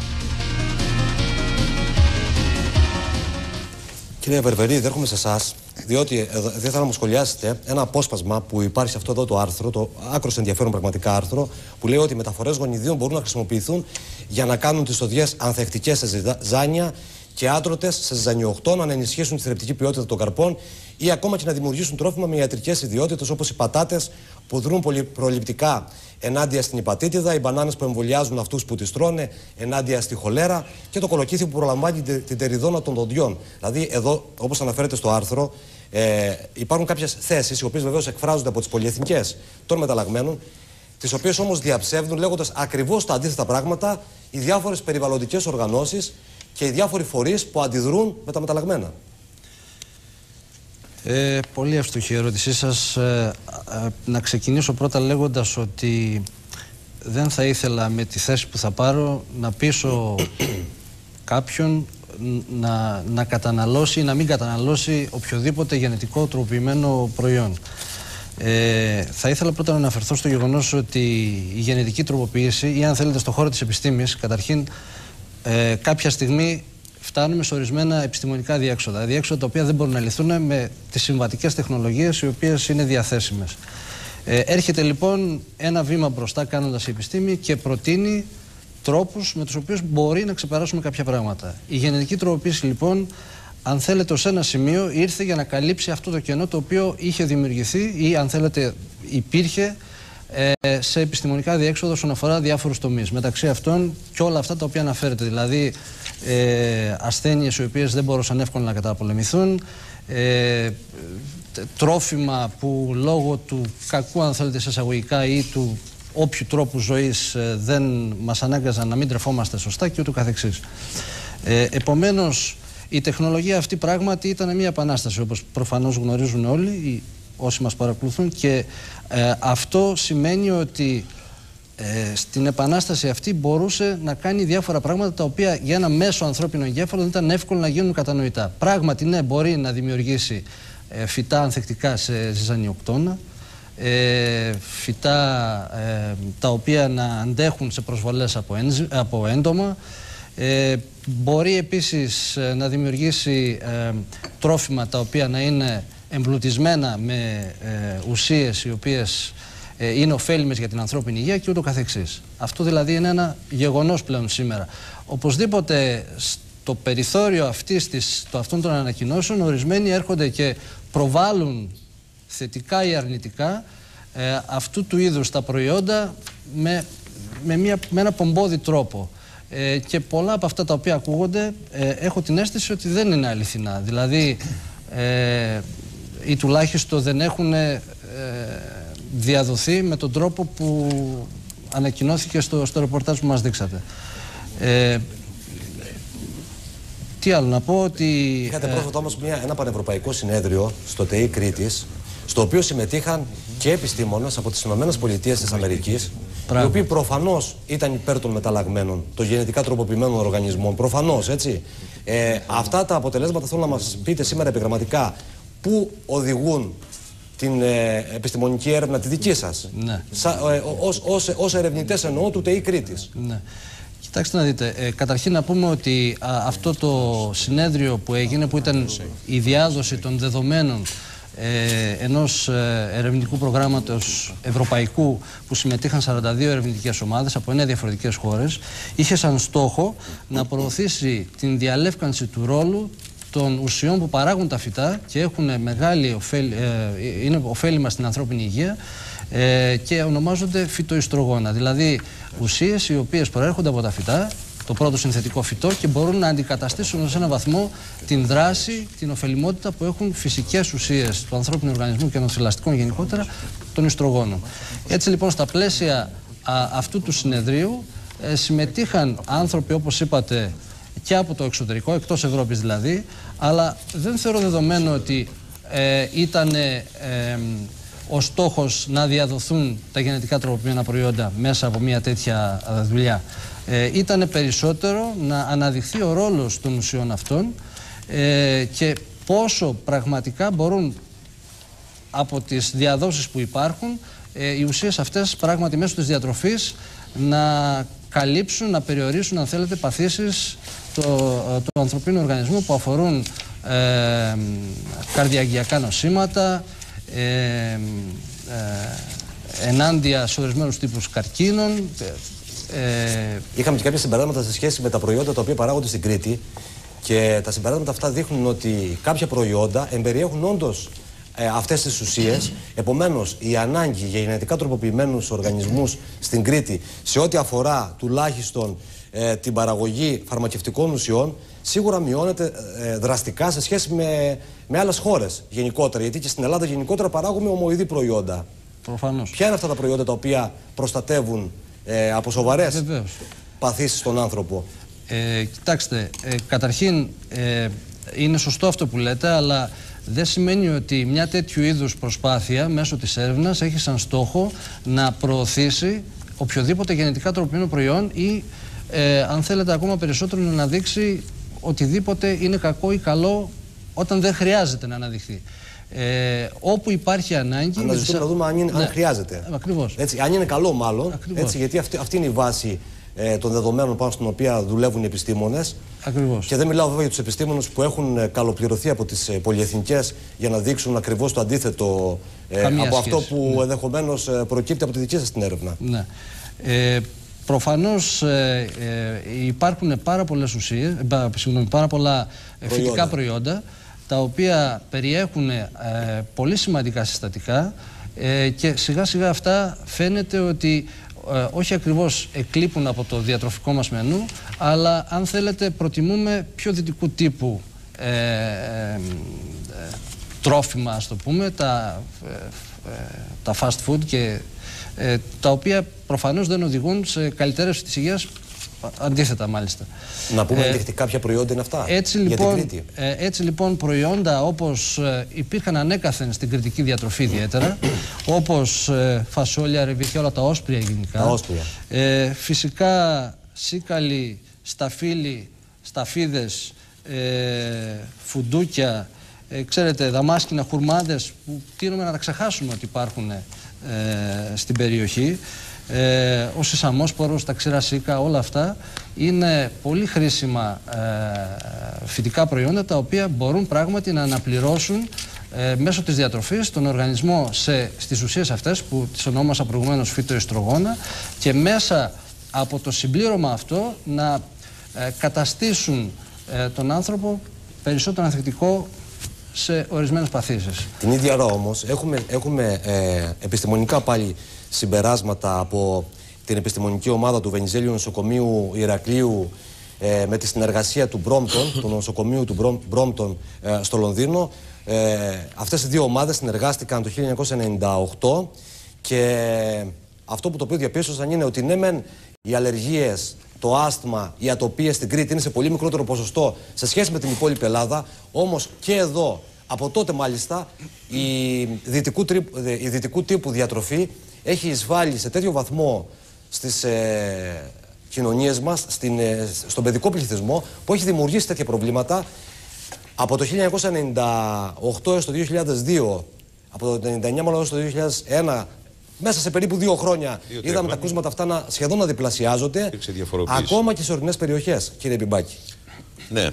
Κύριε Βερβερίδη, έρχομαι σε εσάς, διότι εδώ, δεν θέλω να μου σχολιάσετε ένα απόσπασμα που υπάρχει σε αυτό εδώ το άρθρο, το άκρος ενδιαφέρον πραγματικά άρθρο, που λέει ότι οι μεταφορές γονιδίων μπορούν να χρησιμοποιηθούν για να κάνουν τις οδιές ανθεκτικές σε ζυζάνια και άτρωτε σε ζυζανιοκτώνα, να ενισχύσουν τη θρεπτική ποιότητα των καρπών ή ακόμα και να δημιουργήσουν τρόφιμα με ιατρικές ιδιότητες όπως οι πατάτες που δρούν προληπτικά ενάντια στην υπατήτηδα, οι μπανάνες που εμβολιάζουν αυτούς που τις τρώνε ενάντια στη χολέρα και το κολοκύθι που προλαμβάνει την τεριδόνα των δοντιών. Δηλαδή, εδώ, όπως αναφέρεται στο άρθρο, ε, υπάρχουν κάποιες θέσεις, οι οποίες βεβαίως εκφράζονται από τις πολυεθνικές των μεταλλαγμένων, τις οποίες όμως διαψεύδουν λέγοντας ακριβώς τα αντίθετα πράγματα οι διάφορες περιβαλλοντικές οργανώσεις και οι διάφοροι φορείς που αντιδρούν με τα μεταλλαγμένα. Ε, πολύ εύστοχη η ερώτησή σας. Ε, ε, να ξεκινήσω πρώτα λέγοντας ότι δεν θα ήθελα με τη θέση που θα πάρω να πείσω κάποιον να, να καταναλώσει ή να μην καταναλώσει οποιοδήποτε γενετικό τροποποιημένο προϊόν. Ε, θα ήθελα πρώτα να αναφερθώ στο γεγονός ότι η γενετική τροποποίηση ή αν θέλετε στο χώρο της επιστήμης καταρχήν ε, κάποια στιγμή φτάνουμε σε ορισμένα επιστημονικά διέξοδα. Διέξοδα τα οποία δεν μπορούν να λυθούν με τις συμβατικές τεχνολογίες οι οποίες είναι διαθέσιμες. Ε, έρχεται λοιπόν ένα βήμα μπροστά κάνοντας η επιστήμη και προτείνει τρόπους με τους οποίους μπορεί να ξεπεράσουμε κάποια πράγματα. Η γενετική τροποποίηση λοιπόν αν θέλετε ως ένα σημείο ήρθε για να καλύψει αυτό το κενό το οποίο είχε δημιουργηθεί ή αν θέλετε υπήρχε ε, σε επιστημονικά διέξοδο όσον αφορά διάφορους τομείς. Μεταξύ αυτών και όλα αυτά τα οποία αναφέρετε, δηλαδή ε, ασθένειες οι οποίες δεν μπορούσαν εύκολα να καταπολεμηθούν, ε, τρόφιμα που λόγω του κακού αν θέλετε σε εισαγωγικά ή του όποιου τρόπου ζωής ε, δεν μας ανάγκαζαν να μην τρεφόμαστε σωστά και ούτω καθεξής. Ε, επομένως η τεχνολογία αυτή πράγματι ήταν μια επανάσταση όπως προφανώς γνωρίζουν όλοι οι, όσοι μας παρακολουθούν και ε, αυτό σημαίνει ότι ε, στην επανάσταση αυτή μπορούσε να κάνει διάφορα πράγματα τα οποία για ένα μέσο ανθρώπινο εγκέφαλο δεν ήταν εύκολο να γίνουν κατανοητά. Πράγματι, ναι, μπορεί να δημιουργήσει ε, φυτά ανθεκτικά σε ζυζανιοκτώνα, ε, φυτά ε, τα οποία να αντέχουν σε προσβολές από, από έντομα, ε, μπορεί επίσης ε, να δημιουργήσει τρόφιμα τα οποία να είναι εμπλουτισμένα με ουσίες οι οποίες είναι ωφέλιμες για την ανθρώπινη υγεία και ούτω καθεξής. Αυτό δηλαδή είναι ένα γεγονός πλέον σήμερα. Οπωσδήποτε στο περιθώριο αυτής της, το αυτών των ανακοινώσεων ορισμένοι έρχονται και προβάλλουν θετικά ή αρνητικά ε, αυτού του είδους τα προϊόντα με, με, μια, με ένα πομπόδι τρόπο. Ε, και πολλά από αυτά τα οποία ακούγονται ε, έχω την αίσθηση ότι δεν είναι αληθινά. Δηλαδή ε, ή τουλάχιστον δεν έχουν ε, διαδοθεί με τον τρόπο που ανακοινώθηκε στο, στο ρεπορτάζ που μας δείξατε. Ε, τι άλλο να πω ότι... Είχατε πρόσφατα όμως μια, ένα πανευρωπαϊκό συνέδριο στο ΤΕΙ Κρήτης στο οποίο συμμετείχαν και επιστήμονες από τις ΗΠΑ της Αμερικής οι οποίοι προφανώς ήταν υπέρ των μεταλλαγμένων, των γενετικά τροποποιημένων οργανισμών. Προφανώς, έτσι. Ε, αυτά τα αποτελέσματα θέλω να μας πείτε σήμερα επιγραμματικά πού οδηγούν την ε, επιστημονική έρευνα τη δική σας. Ναι. Σα, ε, ως, ως, ως ερευνητές εννοώ του ΤΕΙ Κρήτης. Ναι. Κοιτάξτε να δείτε, ε, καταρχήν να πούμε ότι αυτό το συνέδριο που έγινε, που ήταν η διάδοση των δεδομένων ε, ενός ε, ερευνητικού προγράμματος ευρωπαϊκού που συμμετείχαν 42 ερευνητικές ομάδες από 9 διαφορετικές χώρες, είχε σαν στόχο να προωθήσει την διαλεύκανση του ρόλου των ουσιών που παράγουν τα φυτά και έχουν μεγάλη ωφέλη, ε, είναι ωφέλιμα στην ανθρώπινη υγεία ε, και ονομάζονται φυτοϊστρογόνα. Δηλαδή ουσίες οι οποίες προέρχονται από τα φυτά, το πρώτο συνθετικό φυτό και μπορούν να αντικαταστήσουν σε έναν βαθμό την δράση, την ωφελημότητα που έχουν φυσικές ουσίες του ανθρώπινου οργανισμού και των θηλαστικών γενικότερα των ιστρογόνων. Έτσι λοιπόν στα πλαίσια αυτού του συνεδρίου ε, συμμετείχαν άνθρωποι όπως είπατε και από το εξωτερικό, εκτός Ευρώπης δηλαδή, αλλά δεν θεωρώ δεδομένο ότι ε, ήταν ε, ο στόχος να διαδοθούν τα γενετικά τροποποιημένα προϊόντα μέσα από μια τέτοια δουλειά. Ε, ήταν περισσότερο να αναδειχθεί ο ρόλος των ουσιών αυτών ε, και πόσο πραγματικά μπορούν από τις διαδόσεις που υπάρχουν ε, οι ουσίες αυτές πράγματι μέσω της διατροφής να καλύψουν, να περιορίσουν αν θέλετε παθήσεις του το ανθρωπίνου οργανισμού που αφορούν ε, καρδιακιακά νοσήματα, ε, ε, ενάντια σε ορισμένους τύπους καρκίνων. Ε, Είχαμε και κάποια συμπεράσματα σε σχέση με τα προϊόντα τα οποία παράγονται στην Κρήτη και τα συμπεράσματα αυτά δείχνουν ότι κάποια προϊόντα εμπεριέχουν όντως ε, αυτές τις ουσίες. Επομένως, η ανάγκη για γενετικά τροποποιημένους οργανισμούς στην Κρήτη σε ό,τι αφορά τουλάχιστον ε, την παραγωγή φαρμακευτικών ουσιών σίγουρα μειώνεται ε, δραστικά σε σχέση με, με άλλες χώρες γενικότερα. Γιατί και στην Ελλάδα γενικότερα παράγουμε ομοειδή προϊόντα. Προφανώς. Ποια είναι αυτά τα προϊόντα τα οποία προστατεύουν ε, από σοβαρές παθήσεις στον άνθρωπο; Ε, κοιτάξτε, ε, καταρχήν ε, είναι σωστό αυτό που λέτε, αλλά δεν σημαίνει ότι μια τέτοιου είδους προσπάθεια μέσω της έρευνας έχει σαν στόχο να προωθήσει οποιοδήποτε γενετικά τροποποιημένο προϊόν ή ε, αν θέλετε ακόμα περισσότερο να αναδείξει οτιδήποτε είναι κακό ή καλό όταν δεν χρειάζεται να αναδειχθεί. Ε, όπου υπάρχει ανάγκη. Να να δούμε αν, είναι, ναι. αν χρειάζεται. Ακριβώς. Έτσι, αν είναι καλό, μάλλον. Έτσι, γιατί αυτή, αυτή είναι η βάση ε, των δεδομένων πάνω στην οποία δουλεύουν οι επιστήμονες. Ακριβώς. Και δεν μιλάω βέβαια για τους επιστήμονες που έχουν ε, καλοπληρωθεί από τις πολυεθνικές για να δείξουν ακριβώς το αντίθετο ε, Καμία από σχέση. αυτό που ενδεχομένως προκύπτει από τη δική σας την έρευνα. Ναι. Ε, προφανώς ε, ε, υπάρχουν πάρα πολλές ουσίες, ε, πα- συγγνώμη, πάρα πολλά ε, φυτικά Προϊόντα. προϊόντα τα οποία περιέχουν ε, πολύ σημαντικά συστατικά ε, και σιγά σιγά αυτά φαίνεται ότι ε, όχι ακριβώς εκλείπουν από το διατροφικό μας μενού αλλά αν θέλετε προτιμούμε πιο δυτικού τύπου ε, ε, ε, τρόφιμα ας το πούμε, τα, ε, ε, τα fast food και ε, τα οποία προφανώς δεν οδηγούν σε καλυτέρευση της υγείας, αντίθετα μάλιστα. Να πούμε Ε, ενδεικτικά ποια προϊόντα είναι αυτά. έτσι για την λοιπόν, Κρήτη. ε, έτσι λοιπόν προϊόντα όπως ε, υπήρχαν ανέκαθεν στην κριτική διατροφή ιδιαίτερα, όπως ε, φασόλια, ρεβιθιά, όλα τα όσπρια γενικά. Τα όσπρια. Ε, φυσικά σίκαλοι, σταφύλοι, σταφίδες, ε, φουντούκια, ε, ξέρετε, δαμάσκηνα, χουρμάδες που τείνουμε να τα ξεχάσουμε ότι υπάρχουν ε, στην περιοχή. Ε, ο σισαμόσπορος, τα ξηρά σίκα, όλα αυτά είναι πολύ χρήσιμα ε, φυτικά προϊόντα τα οποία μπορούν πράγματι να αναπληρώσουν ε, μέσω της διατροφής τον οργανισμό σε, στις ουσίες αυτές που τις ονόμασα προηγουμένως φυτοεστρογόνα και μέσα από το συμπλήρωμα αυτό να ε, καταστήσουν ε, τον άνθρωπο περισσότερο ανθεκτικό σε ορισμένες παθήσεις. Την ίδια ώρα όμως έχουμε, έχουμε ε, επιστημονικά πάλι συμπεράσματα από την επιστημονική ομάδα του Βενιζέλιου Νοσοκομείου Ηρακλείου ε, με τη συνεργασία του Μπρόμπτον, του νοσοκομείου του Μπρομ- Μπρόμπτον ε, στο Λονδίνο. Ε, αυτές οι δύο ομάδες συνεργάστηκαν το 1998 και αυτό που το οποίο διαπίστωσαν είναι ότι ναι μεν οι αλλεργίες, το άσθμα, οι ατοπίες στην Κρήτη είναι σε πολύ μικρότερο ποσοστό σε σχέση με την υπόλοιπη Ελλάδα, όμως και εδώ από τότε μάλιστα η δυτικού, τρι- ε, η δυτικού τύπου διατροφή έχει εισβάλει σε τέτοιο βαθμό στις ε, κοινωνίες μας, στην, ε, στον παιδικό πληθυσμό που έχει δημιουργήσει τέτοια προβλήματα. Από το 1998 έως το 2002 από το 1999 μάλλον έως το 2001 μέσα σε περίπου δύο χρόνια Δύο-τρία είδαμε τα χρόνια. κρούσματα αυτά να, σχεδόν να διπλασιάζονται Υπήρξε διαφοροποίηση. ακόμα και σε ορεινές περιοχές κύριε Μπιμπάκη. Ναι.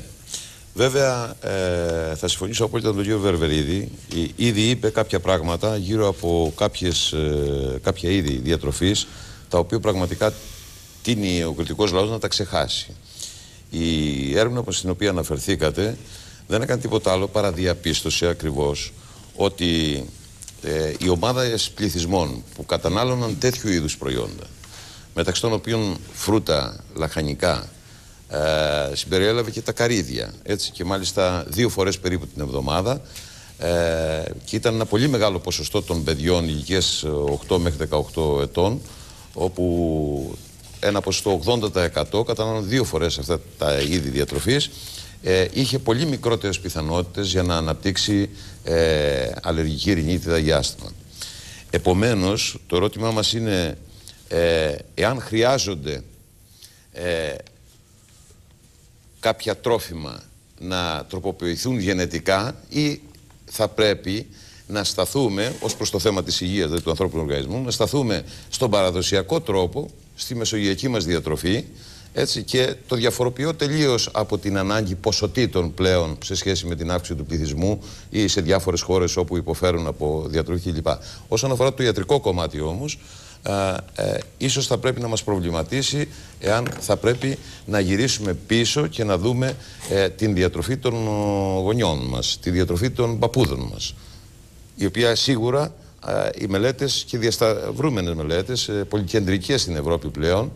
Βέβαια, ε, θα συμφωνήσω απόλυτα με τον κύριο Βερβερίδη. Ή- Ήδη είπε κάποια πράγματα γύρω από κάποιες, ε, κάποια είδη διατροφής, τα οποία πραγματικά τίνει ο κριτικός λαός να τα ξεχάσει. Η έρευνα που- στην οποία αναφερθήκατε δεν έκανε τίποτα άλλο παρά διαπίστωση ακριβώς ότι ε, οι ομάδες πληθυσμών που κατανάλωναν τέτοιου είδους προϊόντα μεταξύ των οποίων φρούτα, λαχανικά, ε, συμπεριέλαβε και τα καρύδια. Έτσι, και μάλιστα δύο φορές περίπου την εβδομάδα. Ε, και ήταν ένα πολύ μεγάλο ποσοστό των παιδιών ηλικίας ε, 8 μέχρι 18 ετών, όπου ένα ποσοστό 80% κατανάλωνε δύο φορές αυτά τα είδη διατροφής, ε, είχε πολύ μικρότερες πιθανότητες για να αναπτύξει ε, αλλεργική ρινίτιδα ή άσθημα. Επομένως, το ερώτημά μας είναι ε, εάν χρειάζονται ε, κάποια τρόφιμα να τροποποιηθούν γενετικά ή θα πρέπει να σταθούμε ως προς το θέμα της υγείας δηλαδή του ανθρώπινου οργανισμού να σταθούμε στον παραδοσιακό τρόπο στη μεσογειακή μας διατροφή έτσι, και το διαφοροποιώ τελείως από την ανάγκη ποσοτήτων πλέον σε σχέση με την αύξηση του πληθυσμού ή σε διάφορες χώρες όπου υποφέρουν από διατροφή κλπ. Όσον αφορά το ιατρικό κομμάτι όμως, ε, ε, ίσως θα πρέπει να μας προβληματίσει εάν θα πρέπει να γυρίσουμε πίσω και να δούμε ε, την διατροφή των ο, γονιών μας, τη διατροφή των παππούδων μας η οποία σίγουρα ε, οι μελέτες και διασταυρούμενες μελέτες, ε, πολυκεντρικές στην Ευρώπη πλέον,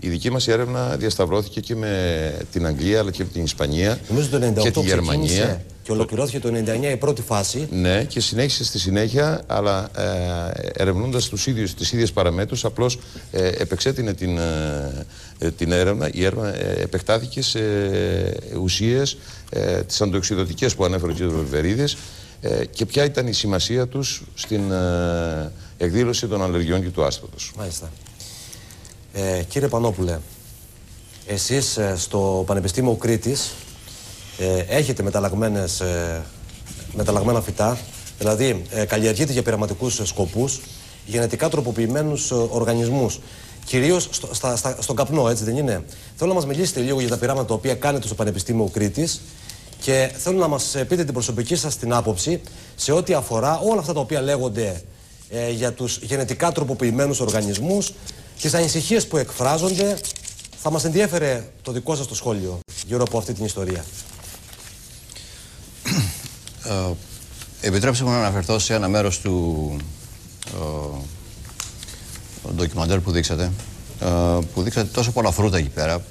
η δική μας έρευνα διασταυρώθηκε και με την Αγγλία αλλά και με την Ισπανία Νομίζω το 98 και τη Γερμανία. ξεκίνησε και ολοκληρώθηκε το 99 η πρώτη φάση. Ναι, και συνέχισε στη συνέχεια, αλλά ε, ερευνώντας τους ίδιους, τις ίδιες παραμέτρους, απλώς ε, επεξέτεινε την, ε, ε, την έρευνα. Η έρευνα ε, επεκτάθηκε σε ουσίες, ε, τις αντοξιδοτικές που ανέφερε ο κ. Βερβερίδης ε, και ποια ήταν η σημασία τους στην ε, εκδήλωση των αλλεργιών και του άσπατος. Μάλιστα. Ε, κύριε Πανόπουλε, εσείς ε, στο Πανεπιστήμιο Κρήτης ε, έχετε μεταλλαγμένες, ε, μεταλλαγμένα φυτά, δηλαδή ε, καλλιεργείτε για πειραματικούς σκοπούς γενετικά τροποποιημένους ε, οργανισμούς. Κυρίως στο, στα- στα- στον καπνό, έτσι δεν είναι; Θέλω να μας μιλήσετε λίγο για τα πειράματα τα οποία κάνετε στο Πανεπιστήμιο Κρήτης και θέλω να μας πείτε την προσωπική σας την άποψη σε ό,τι αφορά όλα αυτά τα οποία λέγονται ε, για τους γενετικά τροποποιημένους οργανισμούς, τι ανησυχίε που εκφράζονται. Θα μας ενδιέφερε το δικό σας το σχόλιο γύρω από αυτή την ιστορία. Ε, επιτρέψτε μου να αναφερθώ σε ένα μέρος του ε, ντοκιμαντέρ που δείξατε ε, που δείξατε τόσο πολλά φρούτα εκεί πέρα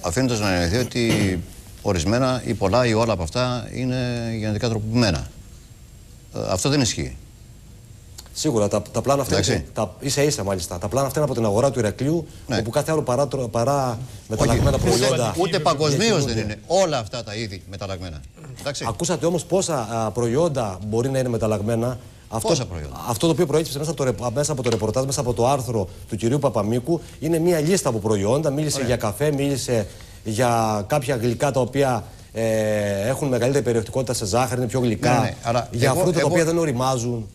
αφήνοντας να εννοηθεί ότι ορισμένα ή πολλά ή όλα από αυτά είναι γενετικά τροποποιημένα. Ε, αυτό δεν ισχύει. Σίγουρα τα, τα πλάνα αυτά Εντάξει. είναι, τα, ίσα ίσα μάλιστα. Τα πλάνα αυτά είναι από την αγορά του Ηρακλείου, Ναι. όπου κάθε άλλο παρά, τρο- παρά μεταλλαγμένα ούτε, προϊόντα. ούτε παγκοσμίως διακινούνται. δεν είναι. Όλα αυτά τα είδη μεταλλαγμένα. Εντάξει. Ακούσατε όμως πόσα α, προϊόντα μπορεί να είναι μεταλλαγμένα. Αυτό, Πόσα προϊόντα; αυτό το οποίο προέκυψε μέσα από, το, ρεπ- μέσα από το ρεπορτάζ, μέσα από το άρθρο του κυρίου Παπαμίκου, είναι μία λίστα από προϊόντα. Μίλησε για καφέ, μίλησε για κάποια γλυκά τα οποία ε, έχουν μεγαλύτερη περιεκτικότητα σε ζάχαρη, είναι πιο γλυκά. Ναι, ναι, αλλά για εγώ- φρούτα τα εγώ- οποία δεν οριμάζουν.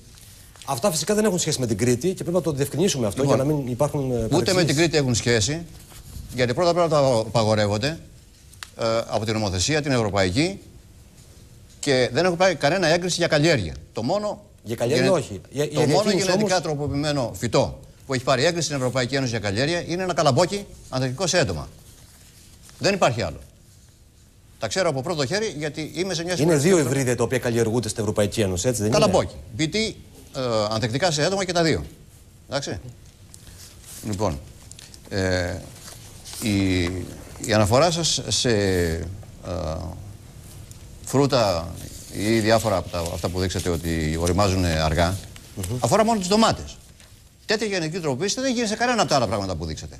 Αυτά φυσικά δεν έχουν σχέση με την Κρήτη και πρέπει να το διευκρινίσουμε αυτό Λοιπόν, για να μην υπάρχουν. ε, Ούτε με παρεξηγήσεις. την Κρήτη έχουν σχέση, γιατί πρώτα απ' όλα τα απαγορεύονται ε, από την νομοθεσία, την ευρωπαϊκή και δεν έχουν πάρει κανένα έγκριση για καλλιέργεια. Το μόνο, Για καλλιέργεια όχι. Για- για το μόνο διακίνηση γενετικά όμως- τροποποιημένο φυτό που έχει πάρει έγκριση στην Ευρωπαϊκή Ένωση για καλλιέργεια είναι ένα καλαμπόκι ανθεκτικό σε έντομα. Δεν υπάρχει άλλο. Τα ξέρω από πρώτο χέρι γιατί είμαι σε μια Είναι δύο συμβουλευτική υβρίδια τα οποία καλλιεργούνται στην Ευρωπαϊκή Ένωση, έτσι δεν είναι; Καλαμπόκι. BT ε, ανθεκτικά σε έντομα και τα δύο. Εντάξει. Λοιπόν, ε, η, η αναφορά σας σε ε, φρούτα ή διάφορα από τα, αυτά που δείξατε ότι οριμάζουν αργά, αφορά μόνο τις ντομάτες. Τέτοια γενική τροποποίηση δεν γίνεται σε κανένα από τα άλλα πράγματα που δείξατε.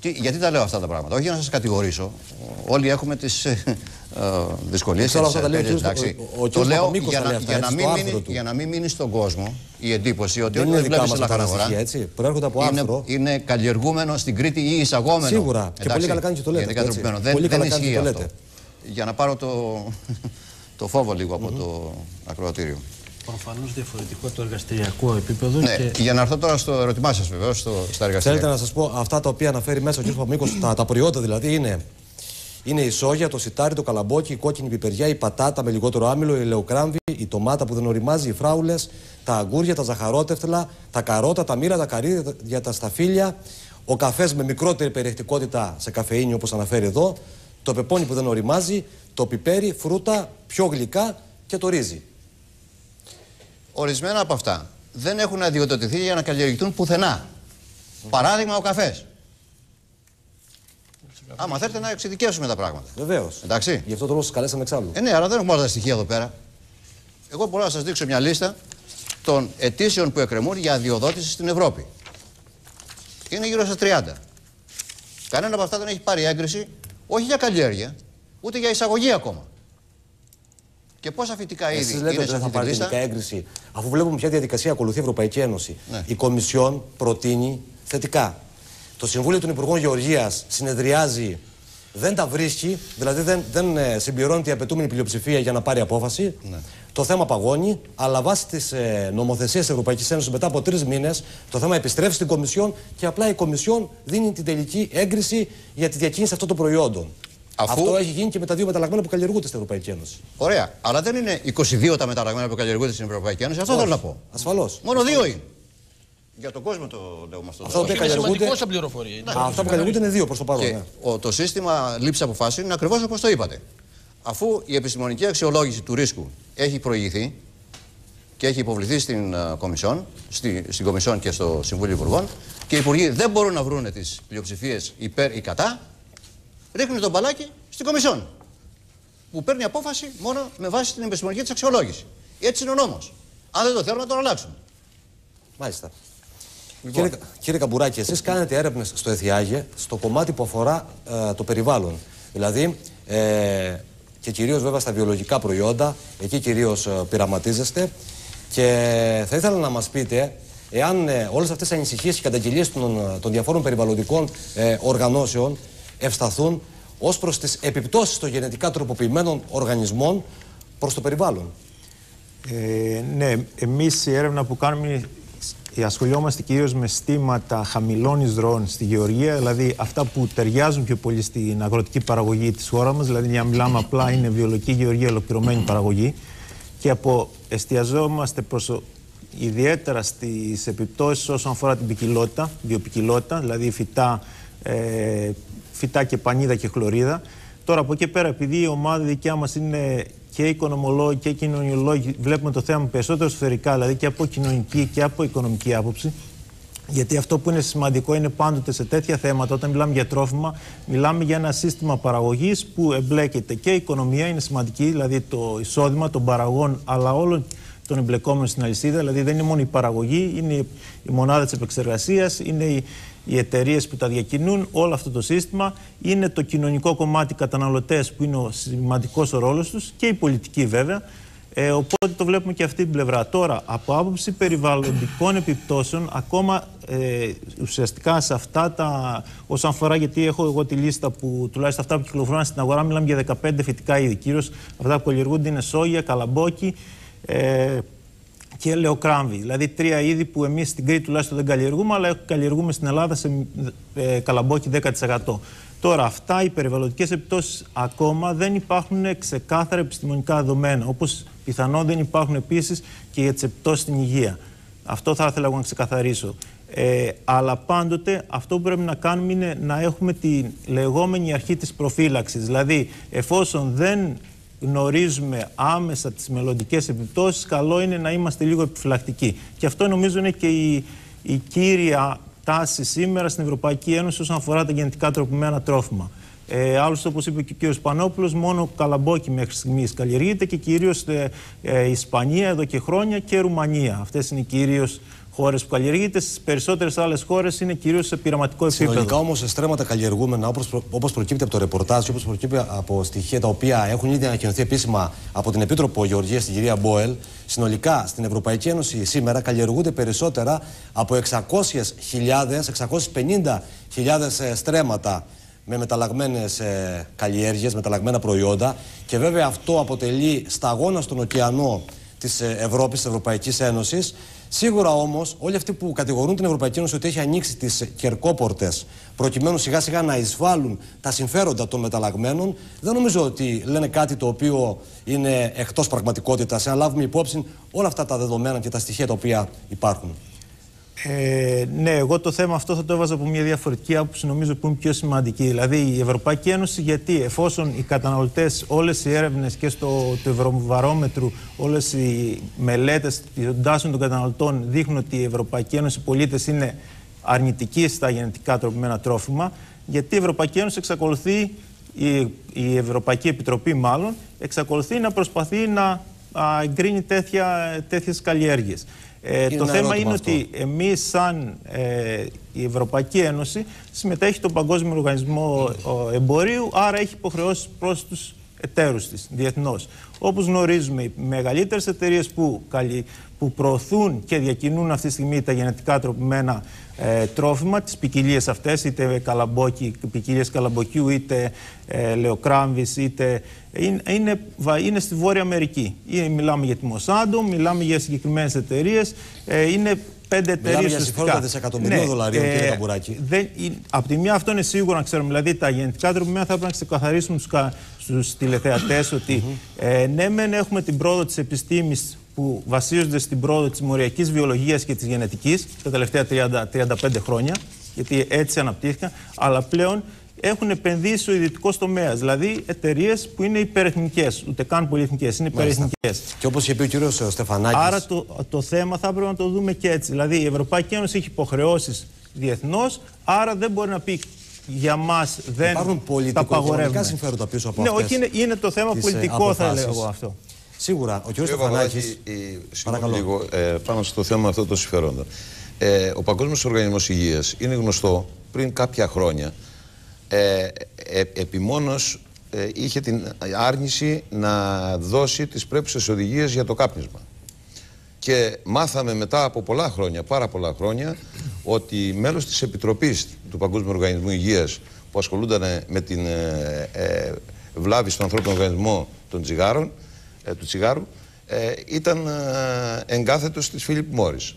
Τι, γιατί τα λέω αυτά τα πράγματα, όχι για να σας κατηγορήσω. Όλοι έχουμε τις ε, ε, δυσκολίες Ξέρω και τις αυτά τα λέει ο ατέλειες, κύριος- εντάξει. ο- ο Το κύριος λέω Παπαμίκος για τα να, λέει αυτά, για, να έτσι, μην στο μείνει, άρθρο του. για να μην μείνει στον κόσμο η εντύπωση ότι Δεν ό,τι είναι δεν δικά βλέπεις μας στην αυτά τα αγορά στοιχεία, έτσι. Προέρχονται από είναι, άρθρο. είναι καλλιεργούμενο στην Κρήτη ή εισαγόμενο. Σίγουρα. Και πολύ καλά κάνει και το λέτε, Γενικά έτσι. τροποποιημένο. Δεν, Πολύ δεν καλά κάνει ισχύει και το αυτό. λέτε. Για να πάρω το, το φόβο λίγο από το ακροατήριο. Προφανώς διαφορετικό το εργαστηριακό επίπεδο. Ναι, και... για να έρθω τώρα στο ερώτημά σας, βεβαίως, στα εργαστήρια. Θέλετε να σας πω αυτά τα οποία αναφέρει μέσα ο κ. Παπαμίκο, τα, τα προϊόντα δηλαδή είναι. Είναι η σόγια, το σιτάρι, το καλαμπόκι, η κόκκινη πιπεριά, η πατάτα με λιγότερο άμυλο, η λεοκράμβη, η ντομάτα που δεν οριμάζει, οι φράουλες, τα αγκούρια, τα ζαχαρότευτλα, τα καρότα, τα μύρα, τα καρύδια, τα σταφύλια, ο καφές με μικρότερη περιεκτικότητα σε καφεΐνη όπως αναφέρει εδώ, το πεπόνι που δεν οριμάζει, το πιπέρι, φρούτα, πιο γλυκά και το ρύζι. Ορισμένα από αυτά δεν έχουν αδειοδοτηθεί για να καλλιεργηθούν πουθενά. Παράδειγμα, ο καφές. Άμα θέλετε να εξειδικεύσουμε τα πράγματα. Βεβαίως. Εντάξει. Γι' αυτό το λόγο σας καλέσαμε εξάλλου. Ε, ναι, αλλά δεν έχουμε όλα τα στοιχεία εδώ πέρα. Εγώ μπορώ να σας δείξω μια λίστα των αιτήσεων που εκκρεμούν για αδειοδότηση στην Ευρώπη. Είναι γύρω στα 30. Κανένα από αυτά δεν έχει πάρει έγκριση, όχι για καλλιέργεια, ούτε για εισαγωγή ακόμα. Και πόσα φυτικά είδη Εσείς είναι λέτε ότι σε δεν θα αυτή τη πάρει λίστα; τελικά έγκριση, αφού βλέπουμε ποια διαδικασία ακολουθεί η Ευρωπαϊκή Ένωση. Ναι. Η Κομισιόν προτείνει θετικά. Το Συμβούλιο των Υπουργών Γεωργίας συνεδριάζει, δεν τα βρίσκει, δηλαδή δεν, δεν ε, συμπληρώνει την απαιτούμενη πλειοψηφία για να πάρει απόφαση. Ναι. Το θέμα παγώνει, αλλά βάσει της ε, νομοθεσίας της Ευρωπαϊκής Ένωσης μετά από τρεις μήνες το θέμα επιστρέφει στην Κομισιόν και απλά η Κομισιόν δίνει την τελική έγκριση για τη διακίνηση αυτών των προϊόντων. Αφού- Αυτό έχει γίνει και με τα δύο μεταλλαγμένα που καλλιεργούνται στην Ευρωπαϊκή Ένωση. Ωραία. Αλλά δεν είναι 22 τα μεταλλαγμένα που καλλιεργούνται στην Ευρωπαϊκή Ένωση. Αυτό Όχι. θέλω να πω. Ασφαλώς. Μόνο δύο είναι. Για τον κόσμο το λέω με αυτό. Αυτά τα οποία Είναι καλλιεργούνται. σημαντικό σαν πληροφορία. είναι. Αυτά που καλλιεργούνται είναι δύο προς το παρόν. Και ναι. ο, το σύστημα λήψης αποφάσεων είναι ακριβώς όπως το είπατε. Αφού η επιστημονική αξιολόγηση του ρίσκου έχει προηγηθεί και έχει υποβληθεί στην uh, Κομισιόν, στη, στην Κομισιόν και στο Συμβούλιο Υπουργών και οι Υπουργοί δεν μπορούν να βρουν τις πλειοψηφίες υπέρ ή κατά, ρίχνουν τον μπαλάκι στην Κομισιόν. Που παίρνει απόφαση μόνο με βάση την επιστημονική της αξιολόγηση. Έτσι είναι ο νόμος. Αν δεν το θέλουν να τον αλλάξουν. Μάλιστα. Λοιπόν. Κύριε, κύριε Καμπουράκη, εσείς κάνετε έρευνες στο ΕΘΙΑΓΕ στο κομμάτι που αφορά ε, το περιβάλλον. Δηλαδή, ε, και κυρίως βέβαια στα βιολογικά προϊόντα, εκεί κυρίως ε, πειραματίζεστε. Και θα ήθελα να μας πείτε, εάν ε, όλες αυτές οι ανησυχίες και καταγγελίες των, ε, των διαφόρων περιβαλλοντικών ε, οργανώσεων ευσταθούν ως προς τις επιπτώσεις των γενετικά τροποποιημένων οργανισμών προς το περιβάλλον. Ε, ναι, εμείς η έρευνα που κάνουμε ασχολιόμαστε κυρίως με συστήματα χαμηλών εισρωών στη γεωργία, δηλαδή αυτά που ταιριάζουν πιο πολύ στην αγροτική παραγωγή της χώρας μας. Δηλαδή, για να μιλάμε απλά, είναι βιολογική γεωργία, ολοκληρωμένη παραγωγή. Και από εστιαζόμαστε προς, ιδιαίτερα στις επιπτώσεις όσον αφορά την ποικιλότητα, βιοπικιλότητα, δηλαδή φυτά, ε, φυτά και πανίδα και χλωρίδα. Τώρα από εκεί πέρα, επειδή η ομάδα δικιά μας είναι και οικονομολόγοι και κοινωνιολόγοι, βλέπουμε το θέμα περισσότερο σφαιρικά, δηλαδή και από κοινωνική και από οικονομική άποψη. Γιατί αυτό που είναι σημαντικό είναι πάντοτε σε τέτοια θέματα, όταν μιλάμε για τρόφιμα, μιλάμε για ένα σύστημα παραγωγής που εμπλέκεται και η οικονομία, είναι σημαντική, δηλαδή το εισόδημα των παραγών, αλλά όλων των εμπλεκόμενων στην αλυσίδα. Δηλαδή δεν είναι μόνο η παραγωγή, είναι η μονάδα τη επεξεργασίας, είναι η, οι εταιρείες που τα διακινούν, όλο αυτό το σύστημα. Είναι το κοινωνικό κομμάτι καταναλωτές που είναι ο σημαντικός ο ρόλος τους και η πολιτική βέβαια. Ε, οπότε το βλέπουμε και αυτή την πλευρά. Τώρα, από άποψη περιβαλλοντικών επιπτώσεων, ακόμα ε, ουσιαστικά σε αυτά τα. όσον αφορά, γιατί έχω εγώ τη λίστα που τουλάχιστον αυτά που κυκλοφορούν στην αγορά, μιλάμε για 15 φυτικά είδη. Κυρίως αυτά που καλλιεργούνται είναι σόγια, καλαμπόκι, ε, και λεοκράμβη. Δηλαδή τρία είδη που εμείς στην Κρήτη τουλάχιστον δεν καλλιεργούμε, αλλά καλλιεργούμε στην Ελλάδα σε ε, καλαμπόκι 10%. Τώρα, αυτά οι περιβαλλοντικές επιπτώσεις ακόμα δεν υπάρχουν ξεκάθαρα επιστημονικά δεδομένα. Όπως πιθανόν δεν υπάρχουν επίσης και για τις επιπτώσεις στην υγεία. Αυτό θα ήθελα να ξεκαθαρίσω. Ε, αλλά πάντοτε αυτό που πρέπει να κάνουμε είναι να έχουμε τη λεγόμενη αρχή της προφύλαξης. Δηλαδή, εφόσον δεν γνωρίζουμε άμεσα τις μελλοντικές επιπτώσεις, καλό είναι να είμαστε λίγο επιφυλακτικοί. Και αυτό νομίζω είναι και η, η κύρια τάση σήμερα στην Ευρωπαϊκή Ένωση όσον αφορά τα γενετικά τροπημένα τρόφιμα. Ε, άλλωστε, όπως είπε και ο κ. Πανόπουλος, μόνο καλαμπόκι μέχρι στιγμής καλλιεργείται και κυρίως ε, ε, Ισπανία εδώ και χρόνια και Ρουμανία. Αυτές είναι κυρίως χώρες που καλλιεργείται. Στις περισσότερες άλλες χώρες είναι κυρίως σε πειραματικό επίπεδο. Συνολικά όμως στρέμματα καλλιεργούμενα, όπως προκύπτει από το ρεπορτάζ και όπως προκύπτει από στοιχεία τα οποία έχουν ήδη ανακοινωθεί επίσημα από την Επίτροπο Γεωργίας, την κυρία Μπόελ, συνολικά στην Ευρωπαϊκή Ένωση σήμερα καλλιεργούνται περισσότερα από 600.000, 650.000 στρέμματα με μεταλλαγμένες ε, καλλιέργειες, μεταλλαγμένα προϊόντα και βέβαια αυτό αποτελεί σταγόνα στον ωκεανό της ε, Ευρώπης, της Ευρωπαϊκής Ένωσης Σίγουρα όμως, όλοι αυτοί που κατηγορούν την Ευρωπαϊκή Ένωση ότι έχει ανοίξει τις κερκόπορτες προκειμένου σιγά σιγά να εισβάλλουν τα συμφέροντα των μεταλλαγμένων, δεν νομίζω ότι λένε κάτι το οποίο είναι εκτός πραγματικότητας. Αν λάβουμε υπόψη όλα αυτά τα δεδομένα και τα στοιχεία τα οποία υπάρχουν. Ε, ναι, εγώ το θέμα αυτό θα το έβαζα από μια διαφορετική άποψη, νομίζω που είναι πιο σημαντική. Δηλαδή, η Ευρωπαϊκή Ένωση, γιατί εφόσον οι καταναλωτές, όλες οι έρευνες και στο το Ευρωβαρόμετρου, όλες οι μελέτες των τάσεων των καταναλωτών δείχνουν ότι η Ευρωπαϊκή Ένωση, οι πολίτες είναι αρνητικοί στα γενετικά τροπημένα τρόφιμα, γιατί η Ευρωπαϊκή Ένωση εξακολουθεί, η, η Ευρωπαϊκή Επιτροπή μάλλον, εξακολουθεί να προσπαθεί να εγκρίνει τέτοιες καλλιέργειες. Ε, το θέμα είναι ότι εμείς, σαν ε, η Ευρωπαϊκή Ένωση, συμμετέχει στον Παγκόσμιο Οργανισμό Εμπορίου, άρα έχει υποχρεώσεις προς τους εταίρους της διεθνώς. Όπως γνωρίζουμε, οι μεγαλύτερες εταιρείες που, που προωθούν και διακινούν αυτή τη στιγμή τα γενετικά τροπημένα ε, τρόφιμα, τις ποικιλίες αυτές, είτε καλαμπόκι, ποικιλίες καλαμποκιού, είτε ε, λεοκράμβης, είτε. Είναι, είναι, είναι στη Βόρεια Αμερική. Ή, μιλάμε για τη Μοσάντο, μιλάμε για συγκεκριμένες εταιρείες. Ε, είναι πέντε εταιρείες. Μιλάμε για συμφέροντα δισεκατομμυρίων ναι, δολαρίων, κύριε Καμπουράκη. Δεν, από τη μία αυτό είναι σίγουρο να ξέρουμε. Δηλαδή τα γενετικά τροπημένα θα πρέπει να ξεκαθαρίσουμε στους τηλεθεατές ότι ε, ναι, μεν έχουμε την πρόοδο της επιστήμης που βασίζονται στην πρόοδο της μοριακής βιολογίας και της γενετικής τα τελευταία 30, 35 χρόνια, γιατί έτσι αναπτύχθηκαν, αλλά πλέον έχουν επενδύσει ο ιδιωτικό τομέας. Δηλαδή εταιρείες που είναι υπερεθνικές, ούτε καν πολυεθνικές, είναι υπερεθνικές. Και όπως είπε ο κύριος Στεφανάκη. Άρα το, το θέμα θα πρέπει να το δούμε και έτσι. Δηλαδή η Ευρωπαϊκή Ένωση έχει υποχρεώσεις διεθνώς, άρα δεν μπορεί να πει για μας δεν Υπάρχουν πολιτικο συμφέροντα πίσω από ναι, όχι, είναι, είναι το θέμα πολιτικό, θα έλεγα εγώ αυτό. Σίγουρα. Ο κ. Στεφανάκης. Συγγνώμη λίγο ε, πάνω στο θέμα αυτό των συμφερόντων. Ε, ο Παγκόσμιος Οργανισμός Υγείας είναι γνωστό πριν κάποια χρόνια. Ε, ε, επιμόνως ε, είχε την άρνηση να δώσει τις πρέπουσες οδηγίες για το κάπνισμα. Και μάθαμε μετά από πολλά χρόνια, πάρα πολλά χρόνια, ότι μέλος της Επιτροπής του Παγκόσμιου Οργανισμού Υγείας που ασχολούνταν με την ε, ε, βλάβη στον ανθρώπινο οργανισμό των τσιγάρων, ε, του τσιγάρου, ήταν εγκάθετος της Φίλιπ Μόρις.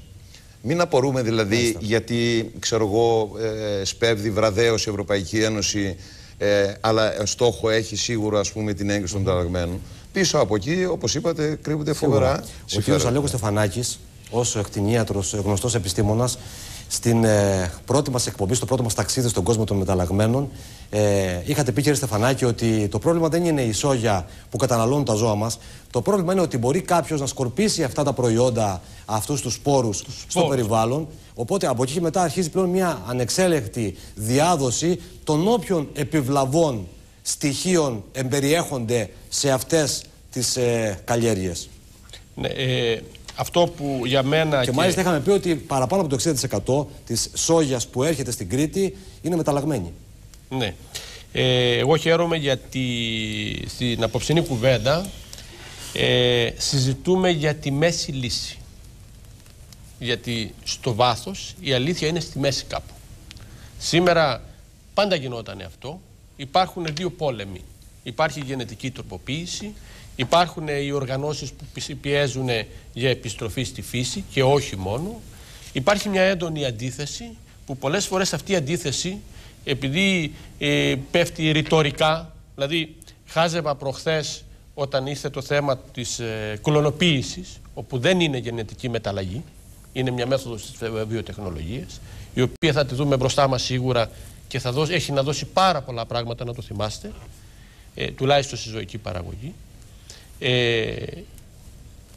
Μην απορούμε δηλαδή γιατί, ξέρω εγώ, ε, σπέβδει βραδέως η Ευρωπαϊκή Ένωση, ε, αλλά στόχο έχει σίγουρα ας πούμε, την έγκριση των μεταλλαγμένων. Πίσω από εκεί, όπως είπατε, κρύβονται φοβερά Ο κ. Αλέκος Στεφανάκης, ως εκτινίατρος, γνωστός επιστήμονας, στην ε, πρώτη μας εκπομπή, στο πρώτο μας ταξίδι στον κόσμο των μεταλλαγμένων, ε, είχατε πει, κύριε Στεφανάκη, ότι το πρόβλημα δεν είναι η σόγια που καταναλώνουν τα ζώα μας. Το πρόβλημα είναι ότι μπορεί κάποιος να σκορπίσει αυτά τα προϊόντα, αυτούς τους σπόρους, στο περιβάλλον. Οπότε από εκεί και μετά αρχίζει πλέον μια ανεξέλεκτη διάδοση των όποιων επιβλαβών στοιχείων εμπεριέχονται σε αυτές τις ε, καλλιέργειες. Ναι, ε, αυτό που για μένα. Και, μάλιστα είχαμε πει ότι παραπάνω από το 60% της σόγιας που έρχεται στην Κρήτη είναι μεταλλαγμένη. Ναι. Ε, εγώ χαίρομαι γιατί στην απόψινή κουβέντα ε, συζητούμε για τη μέση λύση. Γιατί στο βάθος η αλήθεια είναι στη μέση κάπου. Σήμερα πάντα γινόταν αυτό. Υπάρχουν δύο πόλεμοι. Υπάρχει γενετική τροποποίηση, υπάρχουν οι οργανώσεις που πιέζουν για επιστροφή στη φύση και όχι μόνο. Υπάρχει μια έντονη αντίθεση που πολλές φορές αυτή η αντίθεση επειδή ε, πέφτει ρητορικά, δηλαδή χάζευα προχθές όταν ήρθε το θέμα της ε, κλωνοποίησης, όπου δεν είναι γενετική μεταλλαγή, είναι μια μέθοδος της βιοτεχνολογίας, η οποία θα τη δούμε μπροστά μας σίγουρα και θα δώσει, έχει να δώσει πάρα πολλά πράγματα, να το θυμάστε, ε, τουλάχιστον στη ζωική παραγωγή. Ε,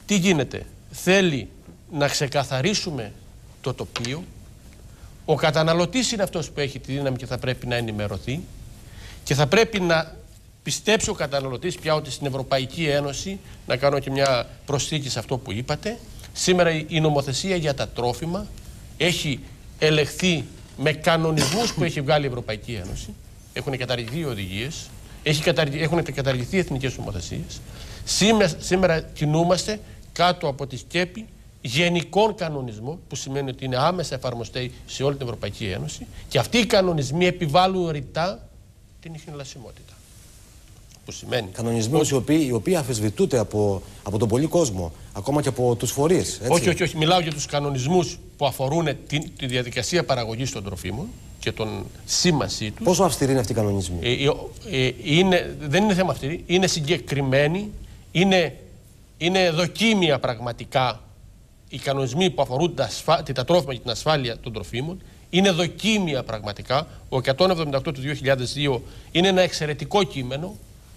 τι γίνεται, θέλει να ξεκαθαρίσουμε το τοπίο, ο καταναλωτής είναι αυτός που έχει τη δύναμη και θα πρέπει να ενημερωθεί και θα πρέπει να πιστέψει ο καταναλωτής πια ότι στην Ευρωπαϊκή Ένωση, να κάνω και μια προσθήκη σε αυτό που είπατε, σήμερα η νομοθεσία για τα τρόφιμα έχει ελεχθεί με κανονισμούς που έχει βγάλει η Ευρωπαϊκή Ένωση, έχουν καταργηθεί οι οδηγίες, έχουν καταργηθεί εθνικές νομοθεσίες. Σήμερα, σήμερα κινούμαστε κάτω από τη σκέπη γενικών κανονισμών, που σημαίνει ότι είναι άμεσα εφαρμοστεί σε όλη την Ευρωπαϊκή Ένωση και αυτοί οι κανονισμοί επιβάλλουν ρητά την ιχνηλασιμότητα. Που σημαίνει. Κανονισμοί ότι... οι, οποίοι, οι οποίοι αφισβητούνται από, από τον πολύ κόσμο, ακόμα και από τους φορείς. Όχι, όχι, όχι. Μιλάω για τους κανονισμούς που αφορούν τη, τη διαδικασία παραγωγής των τροφίμων και τον σήμανσή τους. Πόσο αυστηροί είναι αυτοί οι κανονισμοί; Ε, ε, ε, είναι, δεν είναι θέμα αυστηρή. Είναι συγκεκριμένοι. Είναι, είναι δοκίμια πραγματικά οι κανονισμοί που αφορούν τα, τα τρόφιμα και την ασφάλεια των τροφίμων. Είναι δοκίμια πραγματικά. Ο 178 του 2002 είναι ένα εξαιρετικό κείμενο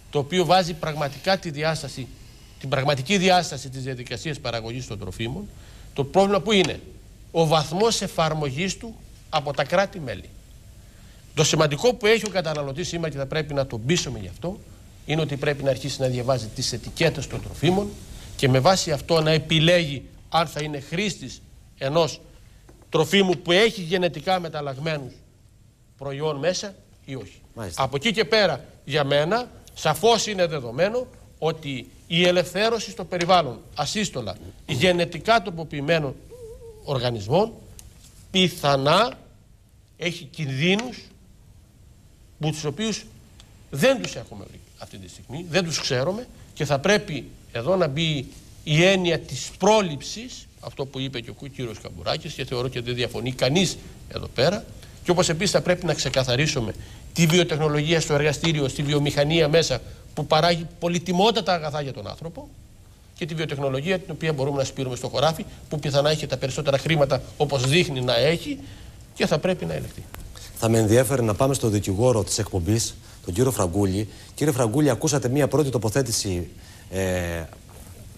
το οποίο βάζει πραγματικά τη διάσταση, την πραγματική διάσταση της διαδικασίας παραγωγής των τροφίμων. Το πρόβλημα που είναι ο βαθμός εφαρμογής του από τα κράτη-μέλη. Το σημαντικό που έχει ο καταναλωτής σήμερα και θα πρέπει να τον πείσουμε γι' αυτό είναι ότι πρέπει να αρχίσει να διαβάζει τις ετικέτες των τροφίμων και με βάση αυτό να επιλέγει αν θα είναι χρήστης ενός τροφίμου που έχει γενετικά μεταλλαγμένους προϊόν μέσα ή όχι. Από εκεί και πέρα για μένα σαφώς είναι δεδομένο ότι η ελευθέρωση στο περιβάλλον ασύστολα γενετικά τοποποιημένων οργανισμών πιθανά έχει κινδύνους που τους οποίους δεν τους έχουμε βρει αυτή τη στιγμή, δεν τους ξέρουμε και θα πρέπει εδώ να μπει η έννοια της πρόληψης, αυτό που είπε και ο κύριος Καμπουράκης και θεωρώ και δεν διαφωνεί κανείς εδώ πέρα. Και όπως επίσης θα πρέπει να ξεκαθαρίσουμε τη βιοτεχνολογία στο εργαστήριο, στη βιομηχανία μέσα που παράγει πολυτιμότατα αγαθά για τον άνθρωπο και τη βιοτεχνολογία την οποία μπορούμε να σπείρουμε στο χωράφι που πιθανά έχει τα περισσότερα χρήματα όπως δείχνει να έχει και θα πρέπει να ελεγχθεί. Θα με ενδιαφέρει να πάμε στο δικηγόρο της εκπομπής, τον κύριο Φραγκούλη. Κύριε Φραγκούλη, ακούσατε μία πρώτη τοποθέτηση ε,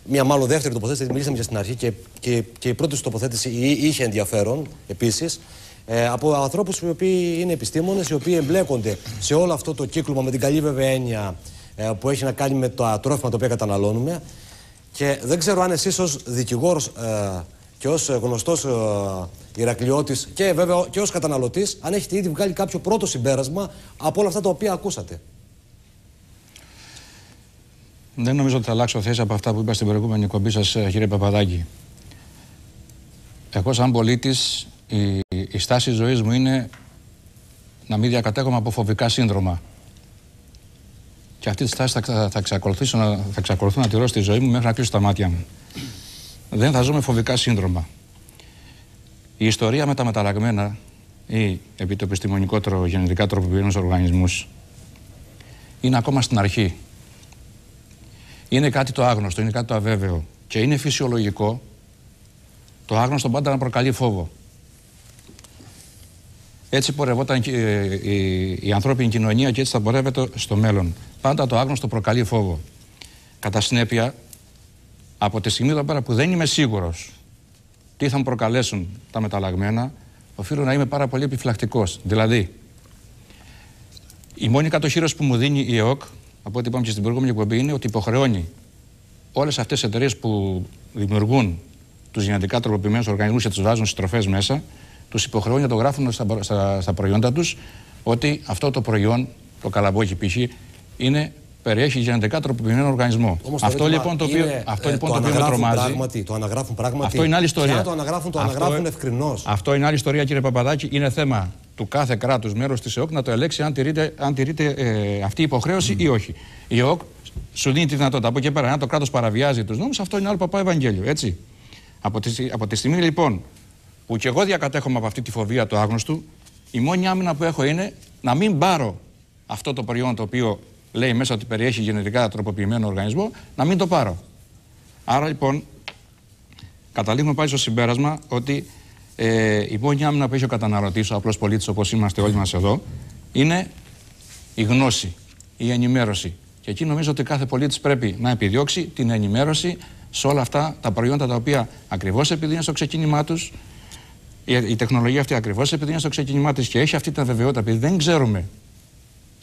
Μία μάλλον δεύτερη τοποθέτηση, μιλήσαμε και στην αρχή και, και, και η πρώτη τοποθέτηση είχε ενδιαφέρον επίσης. Ε, από ανθρώπους οι οποίοι είναι επιστήμονες, οι οποίοι εμπλέκονται σε όλο αυτό το κύκλωμα με την καλή βέβαια έννοια ε, που έχει να κάνει με τα τρόφιμα τα οποία καταναλώνουμε. Και δεν ξέρω αν εσείς ως δικηγόρος ε, και ως γνωστός ε, Ηρακλειώτης και βέβαια και ως καταναλωτής, αν έχετε ήδη βγάλει κάποιο πρώτο συμπέρασμα από όλα αυτά τα οποία ακούσατε. Δεν νομίζω ότι θα αλλάξω θέση από αυτά που είπα στην προηγούμενη κομπή σας, ε, κύριε Παπαδάκη. Εγώ, σαν πολίτης, η, η στάση ζωής μου είναι να μην διακατέχομαι από φοβικά σύνδρομα. Και αυτή τη στάση θα, θα, θα, εξακολουθήσω να, θα εξακολουθώ να τηρώ στη ζωή μου μέχρι να κλείσω τα μάτια μου. Δεν θα ζω με φοβικά σύνδρομα. Η ιστορία με τα μεταλλαγμένα ή επί το επιστημονικότερο γενετικά τροποποιημένους οργανισμούς είναι ακόμα στην αρχή. Είναι κάτι το άγνωστο, είναι κάτι το αβέβαιο και είναι φυσιολογικό το άγνωστο πάντα να προκαλεί φόβο. Έτσι πορευόταν και, ε, η, η ανθρώπινη κοινωνία και έτσι θα πορεύεται στο μέλλον. Πάντα το άγνωστο προκαλεί φόβο. Κατά συνέπεια, από τη στιγμή εδώ πέρα που δεν είμαι σίγουρος τι θα μου προκαλέσουν τα μεταλλαγμένα, οφείλω να είμαι πάρα πολύ επιφυλακτικός. Δηλαδή, η μόνη κατοχήρωση που μου δίνει η ΕΟΚ, από ό,τι είπαμε και στην προηγούμενη εκπομπή, είναι ότι υποχρεώνει όλες αυτές τις εταιρείες που δημιουργούν τους γενετικά τροποποιημένους οργανισμούς και τους βάζουν στις τροφές μέσα, τους υποχρεώνει να το γράφουν στα, στα, στα προϊόντα τους ότι αυτό το προϊόν, το καλαμπόκι π.χ., είναι περιέχει γενετικά τροποποιημένο οργανισμό. Όμως αυτό ερώτημα λοιπόν το οποίο, είναι, αυτό, ε, λοιπόν, το το οποίο με αναγράφουν τρομάζει. Πράγματι, το αναγράφουν πράγματι; Αυτό είναι άλλη ιστορία. Και αν το αναγράφουν, το Αυτό- αναγράφουν ευκρινώς; Αυτό είναι άλλη ιστορία, κύριε Παπαδάκη. Είναι θέμα του κάθε κράτους, μέρο της ΕΟΚ, να το ελέξει αν τηρείται, αν τηρείται ε, αυτή η υποχρέωση ή όχι. Η ΕΟΚ σου δίνει τη δυνατότητα. Από εκεί και πέρα, αν το κράτος παραβιάζει τους νόμους, αυτό είναι άλλο παπά Ευαγγέλιο. Έτσι. Από τη, στι- από τη στιγμή λοιπόν που και εγώ διακατέχομαι από αυτή τη φοβία του άγνωστου, η μόνη άμυνα που έχω είναι να μην πάρω αυτό το προϊόν το οποίο λέει μέσα ότι περιέχει γενετικά τροποποιημένο οργανισμό, να μην το πάρω. Άρα λοιπόν, καταλήγουμε πάλι στο συμπέρασμα ότι ε, η μόνη άμυνα που έχει ο καταναλωτής, ο απλός πολίτης όπως είμαστε όλοι μας εδώ, είναι η γνώση, η ενημέρωση. Και εκεί νομίζω ότι κάθε πολίτης πρέπει να επιδιώξει την ενημέρωση σε όλα αυτά τα προϊόντα τα οποία ακριβώς επειδή είναι στο ξεκίνημά τους, η, η τεχνολογία αυτή ακριβώς επειδή είναι στο ξεκίνημά της και έχει αυτή την βεβαιότητα, επειδή δεν ξέρουμε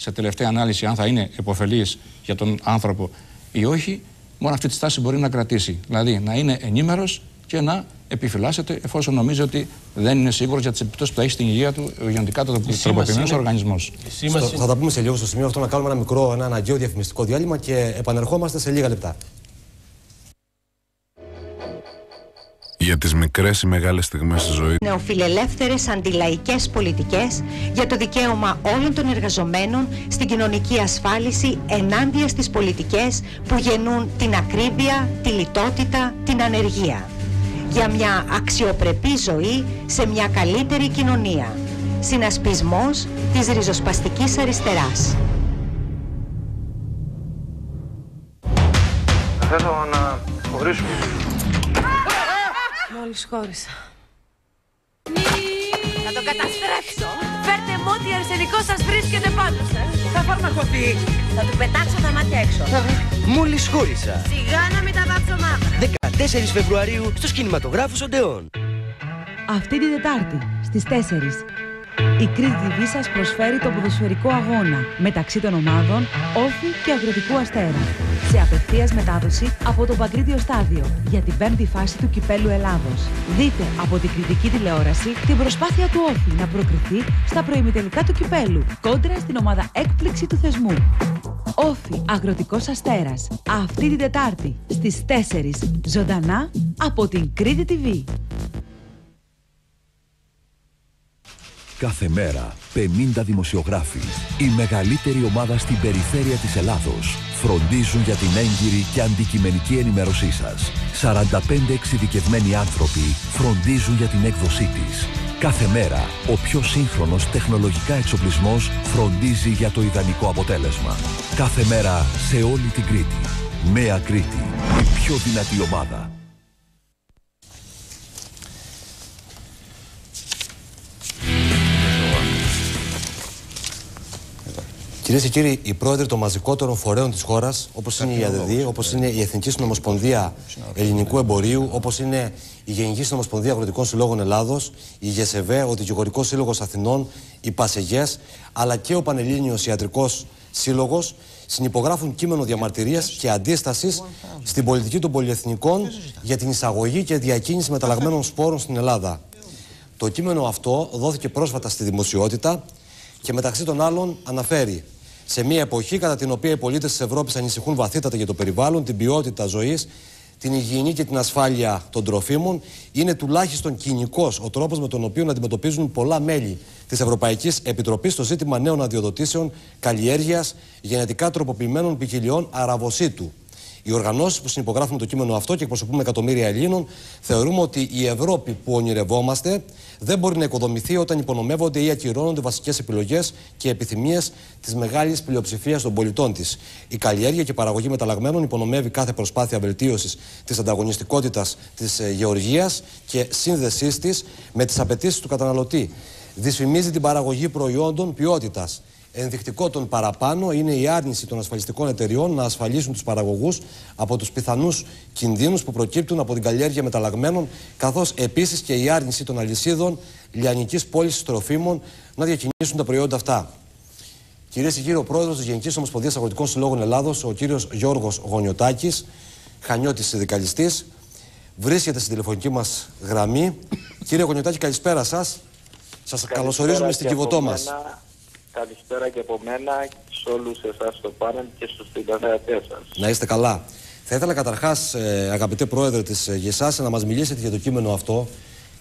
σε τελευταία ανάλυση αν θα είναι επωφελής για τον άνθρωπο ή όχι, μόνο αυτή τη στάση μπορεί να κρατήσει. Δηλαδή να είναι ενήμερος και να επιφυλάσσεται εφόσον νομίζει ότι δεν είναι σίγουρος για τις επιπτώσεις που θα έχει στην υγεία του ο γενικά τροποποιημένος είναι- οργανισμός. Στο- θα τα πούμε σε λίγο στο σημείο αυτό να κάνουμε ένα μικρό, ένα αναγκαίο διαφημιστικό διάλειμμα και επανερχόμαστε σε λίγα λεπτά. Για τις μικρές ή μεγάλες στιγμές της ζωής Νεοφιλελεύθερες αντιλαϊκές πολιτικές για το δικαίωμα όλων των εργαζομένων στην κοινωνική ασφάλιση ενάντια στις πολιτικές που γεννούν την ακρίβεια, τη λιτότητα, την ανεργία. Για μια αξιοπρεπή ζωή σε μια καλύτερη κοινωνία. Συνασπισμός της ριζοσπαστικής αριστεράς. Θέλω να χωρίσουμε. Μόλις χώρισα. Θα το καταστρέψω. Φέρτε μου ό,τι αρσενικό σας βρίσκεται πάνω σας. Θα φαρμακοθεί. Θα του πετάξω τα μάτια έξω. Μόλις χώρισα. Σιγά να μην τα βάψω μαύρα. 14 Φεβρουαρίου στους κινηματογράφους Οντεών. Αυτή την Τετάρτη στις 4 η Κρήτη TV σας προσφέρει το ποδοσφαιρικό αγώνα μεταξύ των ομάδων Όφη και Αγροτικού Αστέρα σε απευθείας μετάδοση από το Παγκρίτιο Στάδιο για την πέμπτη φάση του Κυπέλου Ελλάδος. Δείτε από την κριτική τηλεόραση την προσπάθεια του Όφη να προκριθεί στα προημιτελικά του Κυπέλου κόντρα στην ομάδα έκπληξη του θεσμού. Όφη Αγροτικός Αστέρας αυτή την Τετάρτη στις 4 ζωντανά από την Κρήτη TV. Κάθε μέρα 50 δημοσιογράφοι, η μεγαλύτερη ομάδα στην περιφέρεια της Ελλάδος, φροντίζουν για την έγκυρη και αντικειμενική ενημέρωσή σας. 45 εξειδικευμένοι άνθρωποι φροντίζουν για την έκδοσή της. Κάθε μέρα, ο πιο σύγχρονος τεχνολογικά εξοπλισμός φροντίζει για το ιδανικό αποτέλεσμα. Κάθε μέρα σε όλη την Κρήτη. Νέα Κρήτη, η πιο δυνατή ομάδα. Κυρίες και κύριοι, οι πρόεδροι των μαζικότερων φορέων της χώρας, όπως είναι η ΑΔΔ, όπως είναι η Εθνική Συνομοσπονδία Ελληνικού Εμπορίου, όπως είναι η Γενική Συνομοσπονδία Αγροτικών Συλλόγων Ελλάδος, η ΓΕΣΕΒΕ, ο Δικηγορικός Σύλλογος Αθηνών, οι ΠΑΣΕΓΕΣ, αλλά και ο Πανελλήνιος Ιατρικός Σύλλογος, συνυπογράφουν κείμενο διαμαρτυρίας και αντίστασης στην πολιτική των πολυεθνικών για την εισαγωγή και διακίνηση μεταλλαγμένων σπόρων στην Ελλάδα. Το κείμενο αυτό δόθηκε πρόσφατα στη δημοσιότητα και μεταξύ των άλλων αναφέρει σε μια εποχή κατά την οποία οι πολίτες της Ευρώπης ανησυχούν βαθύτατα για το περιβάλλον, την ποιότητα ζωής, την υγιεινή και την ασφάλεια των τροφίμων, είναι τουλάχιστον κοινικός ο τρόπος με τον οποίο αντιμετωπίζουν πολλά μέλη της Ευρωπαϊκής Επιτροπής το ζήτημα νέων αδειοδοτήσεων καλλιέργειας γενετικά τροποποιημένων ποικιλιών αραβοσίτου. Οι οργανώσεις που συνυπογράφουν το κείμενο αυτό και εκπροσωπούμε εκατομμύρια Ελλήνων θεωρούμε ότι η Ευρώπη που ονειρευόμαστε δεν μπορεί να οικοδομηθεί όταν υπονομεύονται ή ακυρώνονται βασικές επιλογές και επιθυμίες της μεγάλης πλειοψηφίας των πολιτών της. Η καλλιέργεια και η παραγωγή μεταλλαγμένων υπονομεύει κάθε προσπάθεια βελτίωσης της ανταγωνιστικότητας της ε, γεωργίας και σύνδεσής της με τις απαιτήσεις του καταναλωτή. Δυσφημίζει την παραγωγή προϊόντων ποιότητας. Ενδεικτικό των παραπάνω είναι η άρνηση των ασφαλιστικών εταιριών να ασφαλίσουν τους παραγωγούς από τους πιθανούς κινδύνους που προκύπτουν από την καλλιέργεια μεταλλαγμένων, καθώς επίσης και η άρνηση των αλυσίδων λιανικής πώληση τροφίμων να διακινήσουν τα προϊόντα αυτά. Κυρίες και κύριοι, ο πρόεδρος της Γενικής Ομοσπονδίας Αγροτικών Συλλόγων Ελλάδος, ο κύριος Γιώργος Γονιωτάκης, χανιώτης συνδικαλιστής, βρίσκεται στην τηλεφωνική μας γραμμή. Κύριε Γονιωτάκη, καλησπέρα σας. Σας καλωσορίζουμε στην κυβωτό μας. Καλησπέρα και από μένα σε όλους εσάς στο πάνελ και στους τηλεθεατές σας. Να είστε καλά. Θα ήθελα καταρχάς, ε, αγαπητέ πρόεδρε της ε, ΓΕΣΑΣ, να μας μιλήσετε για το κείμενο αυτό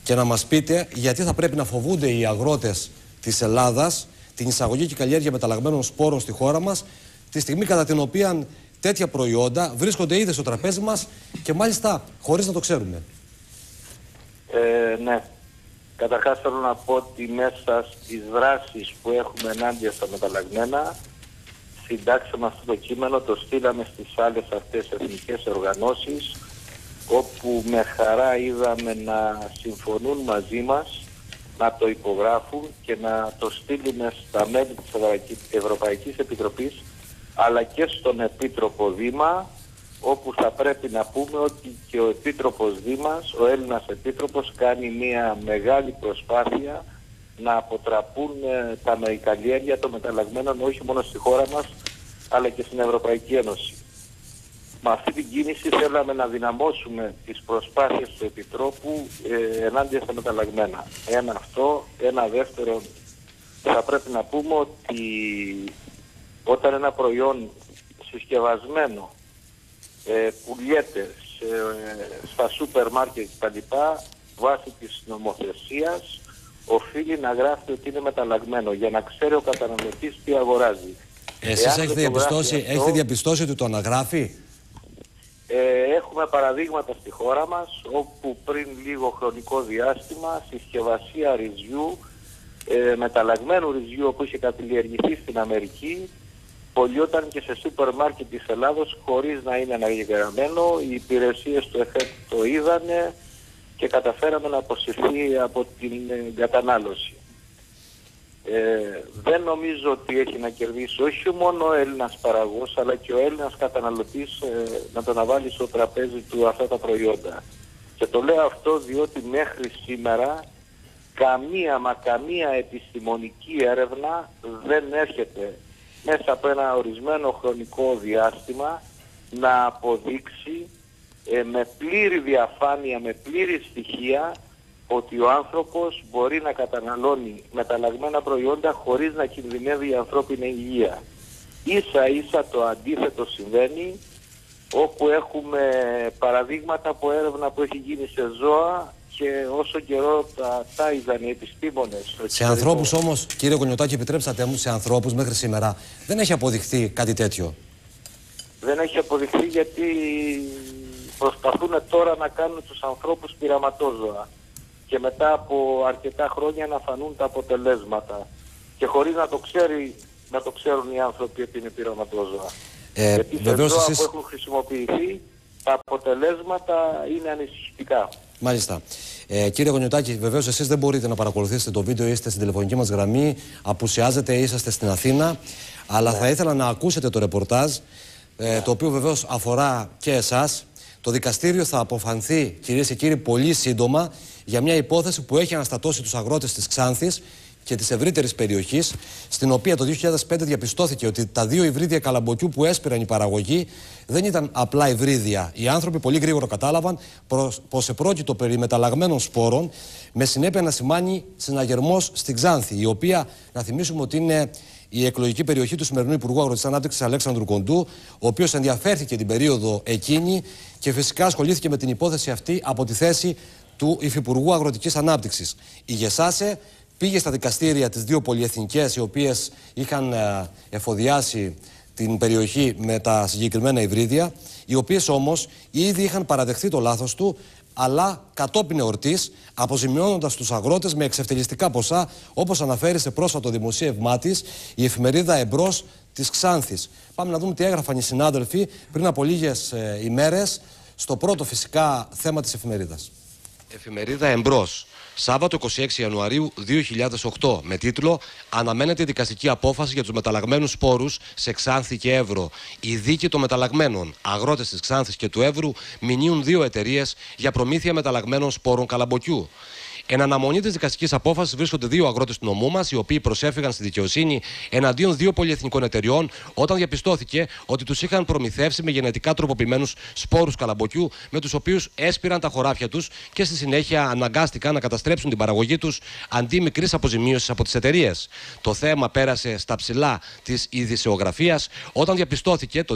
και να μας πείτε γιατί θα πρέπει να φοβούνται οι αγρότες της Ελλάδας την εισαγωγή και καλλιέργεια μεταλλαγμένων σπόρων στη χώρα μας τη στιγμή κατά την οποία τέτοια προϊόντα βρίσκονται ήδη στο τραπέζι μας και μάλιστα χωρίς να το ξέρουμε. Ε, ναι. Καταρχάς θέλω να πω ότι μέσα στις δράσεις που έχουμε ενάντια στα μεταλλαγμένα συντάξαμε αυτό το κείμενο, το στείλαμε στις άλλες αυτές εθνικές οργανώσεις όπου με χαρά είδαμε να συμφωνούν μαζί μας να το υπογράφουν και να το στείλουμε στα μέλη της Ευρωπαϊκής Επιτροπής αλλά και στον Επίτροπο Δήμα όπου θα πρέπει να πούμε ότι και ο Επίτροπος Δήμας, ο Έλληνας Επίτροπος κάνει μια μεγάλη προσπάθεια να αποτραπούν ε, τα καλλιέργεια των μεταλλαγμένων όχι μόνο στη χώρα μας αλλά και στην Ευρωπαϊκή Ένωση. Με αυτή την κίνηση θέλαμε να δυναμώσουμε τις προσπάθειες του Επιτρόπου ε, ενάντια στα μεταλλαγμένα. Ένα αυτό, ένα δεύτερο θα πρέπει να πούμε ότι όταν ένα προϊόν συσκευασμένο ε, πουλιέται σε, στα σούπερ μάρκετ λοιπά βάσει της νομοθεσίας οφείλει να γράφει ότι είναι μεταλλαγμένο για να ξέρει ο καταναλωτής τι αγοράζει. Εσείς έχετε διαπιστώσει, αυτό, έχετε διαπιστώσει ότι το αναγράφει; Ε, έχουμε παραδείγματα στη χώρα μας όπου πριν λίγο χρονικό διάστημα συσκευασία ρυζιού ε, μεταλλαγμένου ρυζιού που είχε καλλιεργηθεί στην Αμερική πολιόταν και σε σούπερ μάρκετ της Ελλάδος χωρίς να είναι αναγεγραμμένο. Οι υπηρεσίες του ΕΦΕΤ το είδανε και καταφέραμε να αποσυρθεί από την ε, κατανάλωση. Ε, δεν νομίζω ότι έχει να κερδίσει όχι μόνο ο Έλληνας παραγωγός αλλά και ο Έλληνας καταναλωτής ε, να το αναβάλει στο τραπέζι του αυτά τα προϊόντα. Και το λέω αυτό διότι μέχρι σήμερα καμία μα καμία επιστημονική έρευνα δεν έρχεται μέσα από ένα ορισμένο χρονικό διάστημα να αποδείξει ε, με πλήρη διαφάνεια, με πλήρη στοιχεία ότι ο άνθρωπος μπορεί να καταναλώνει μεταλλαγμένα προϊόντα χωρίς να κινδυνεύει η ανθρώπινη υγεία. Ίσα ίσα το αντίθετο συμβαίνει όπου έχουμε παραδείγματα από έρευνα που έχει γίνει σε ζώα και όσο καιρό τα, τα είδαν οι επιστήμονες. Σε ανθρώπους όμως, κύριε Κονιωτάκη, επιτρέψατε μου, σε ανθρώπους μέχρι σήμερα δεν έχει αποδειχθεί κάτι τέτοιο; Δεν έχει αποδειχθεί γιατί προσπαθούν τώρα να κάνουν τους ανθρώπους πειραματόζωα και μετά από αρκετά χρόνια να φανούν τα αποτελέσματα και χωρίς να το, ξέρει, να το ξέρουν οι άνθρωποι ότι είναι πειραματόζωα. Ε, Γιατί σε ζώα εσείς... που έχουν χρησιμοποιηθεί τα αποτελέσματα είναι ανησυχητικά. Μάλιστα. Ε, κύριε Γονιωτάκη, βεβαίως εσείς δεν μπορείτε να παρακολουθήσετε το βίντεο, είστε στην τηλεφωνική μας γραμμή, απουσιάζετε, είσαστε στην Αθήνα. Αλλά θα ήθελα να ακούσετε το ρεπορτάζ, ε, το οποίο βεβαίως αφορά και εσάς. Το δικαστήριο θα αποφανθεί, κυρίες και κύριοι, πολύ σύντομα για μια υπόθεση που έχει αναστατώσει τους αγρότες της Ξάνθης και της ευρύτερης περιοχής, στην οποία το 2005 διαπιστώθηκε ότι τα δύο υβρίδια καλαμποκιού που έσπηραν η παραγωγή δεν ήταν απλά υβρίδια. Οι άνθρωποι πολύ γρήγορα κατάλαβαν πως επρόκειτο περί μεταλλαγμένων σπόρων, με συνέπεια να σημάνει συναγερμός στην Ξάνθη, η οποία, να θυμίσουμε ότι είναι η εκλογική περιοχή του σημερινού Υπουργού Αγροτικής Ανάπτυξης Αλέξανδρου Κοντού, ο οποίος ενδιαφέρθηκε την περίοδο εκείνη και φυσικά ασχολήθηκε με την υπόθεση αυτή από τη θέση του Υφυπουργού Αγροτικής Ανάπτυξης. Η Γεσάσε πήγε στα δικαστήρια τις δύο πολυεθνικές οι οποίες είχαν ε, εφοδιάσει την περιοχή με τα συγκεκριμένα υβρίδια, οι οποίες όμως ήδη είχαν παραδεχθεί το λάθος του, αλλά κατόπιν εορτής, αποζημιώνοντας τους αγρότες με εξευτελιστικά ποσά, όπως αναφέρει σε πρόσφατο δημοσίευμά της η εφημερίδα Εμπρός της Ξάνθης. Πάμε να δούμε τι έγραφαν οι συνάδελφοι πριν από λίγες ημέρες στο πρώτο φυσικά θέμα της εφημερίδας. Εφημερίδα Εμπρός. Σάββατο 26 Ιανουαρίου 2008 με τίτλο Αναμένεται δικαστική απόφαση για τους μεταλλαγμένους σπόρους σε Ξάνθη και Εύρο. Η δίκη των μεταλλαγμένων. Αγρότες της Ξάνθης και του Εύρου μηνύουν δύο εταιρείες για προμήθεια μεταλλαγμένων σπόρων καλαμποκιού. Εν αναμονή της δικαστικής απόφασης βρίσκονται δύο αγρότες του νομού μας, οι οποίοι προσέφηγαν στη δικαιοσύνη εναντίον δύο πολυεθνικών εταιριών, όταν διαπιστώθηκε ότι τους είχαν προμηθεύσει με γενετικά τροποποιημένους σπόρους καλαμποκιού, με τους οποίους έσπηραν τα χωράφια τους και στη συνέχεια αναγκάστηκαν να καταστρέψουν την παραγωγή τους αντί μικρής αποζημίωσης από τις εταιρείες. Το θέμα πέρασε στα ψηλά της ειδησεογραφίας όταν διαπιστώθηκε το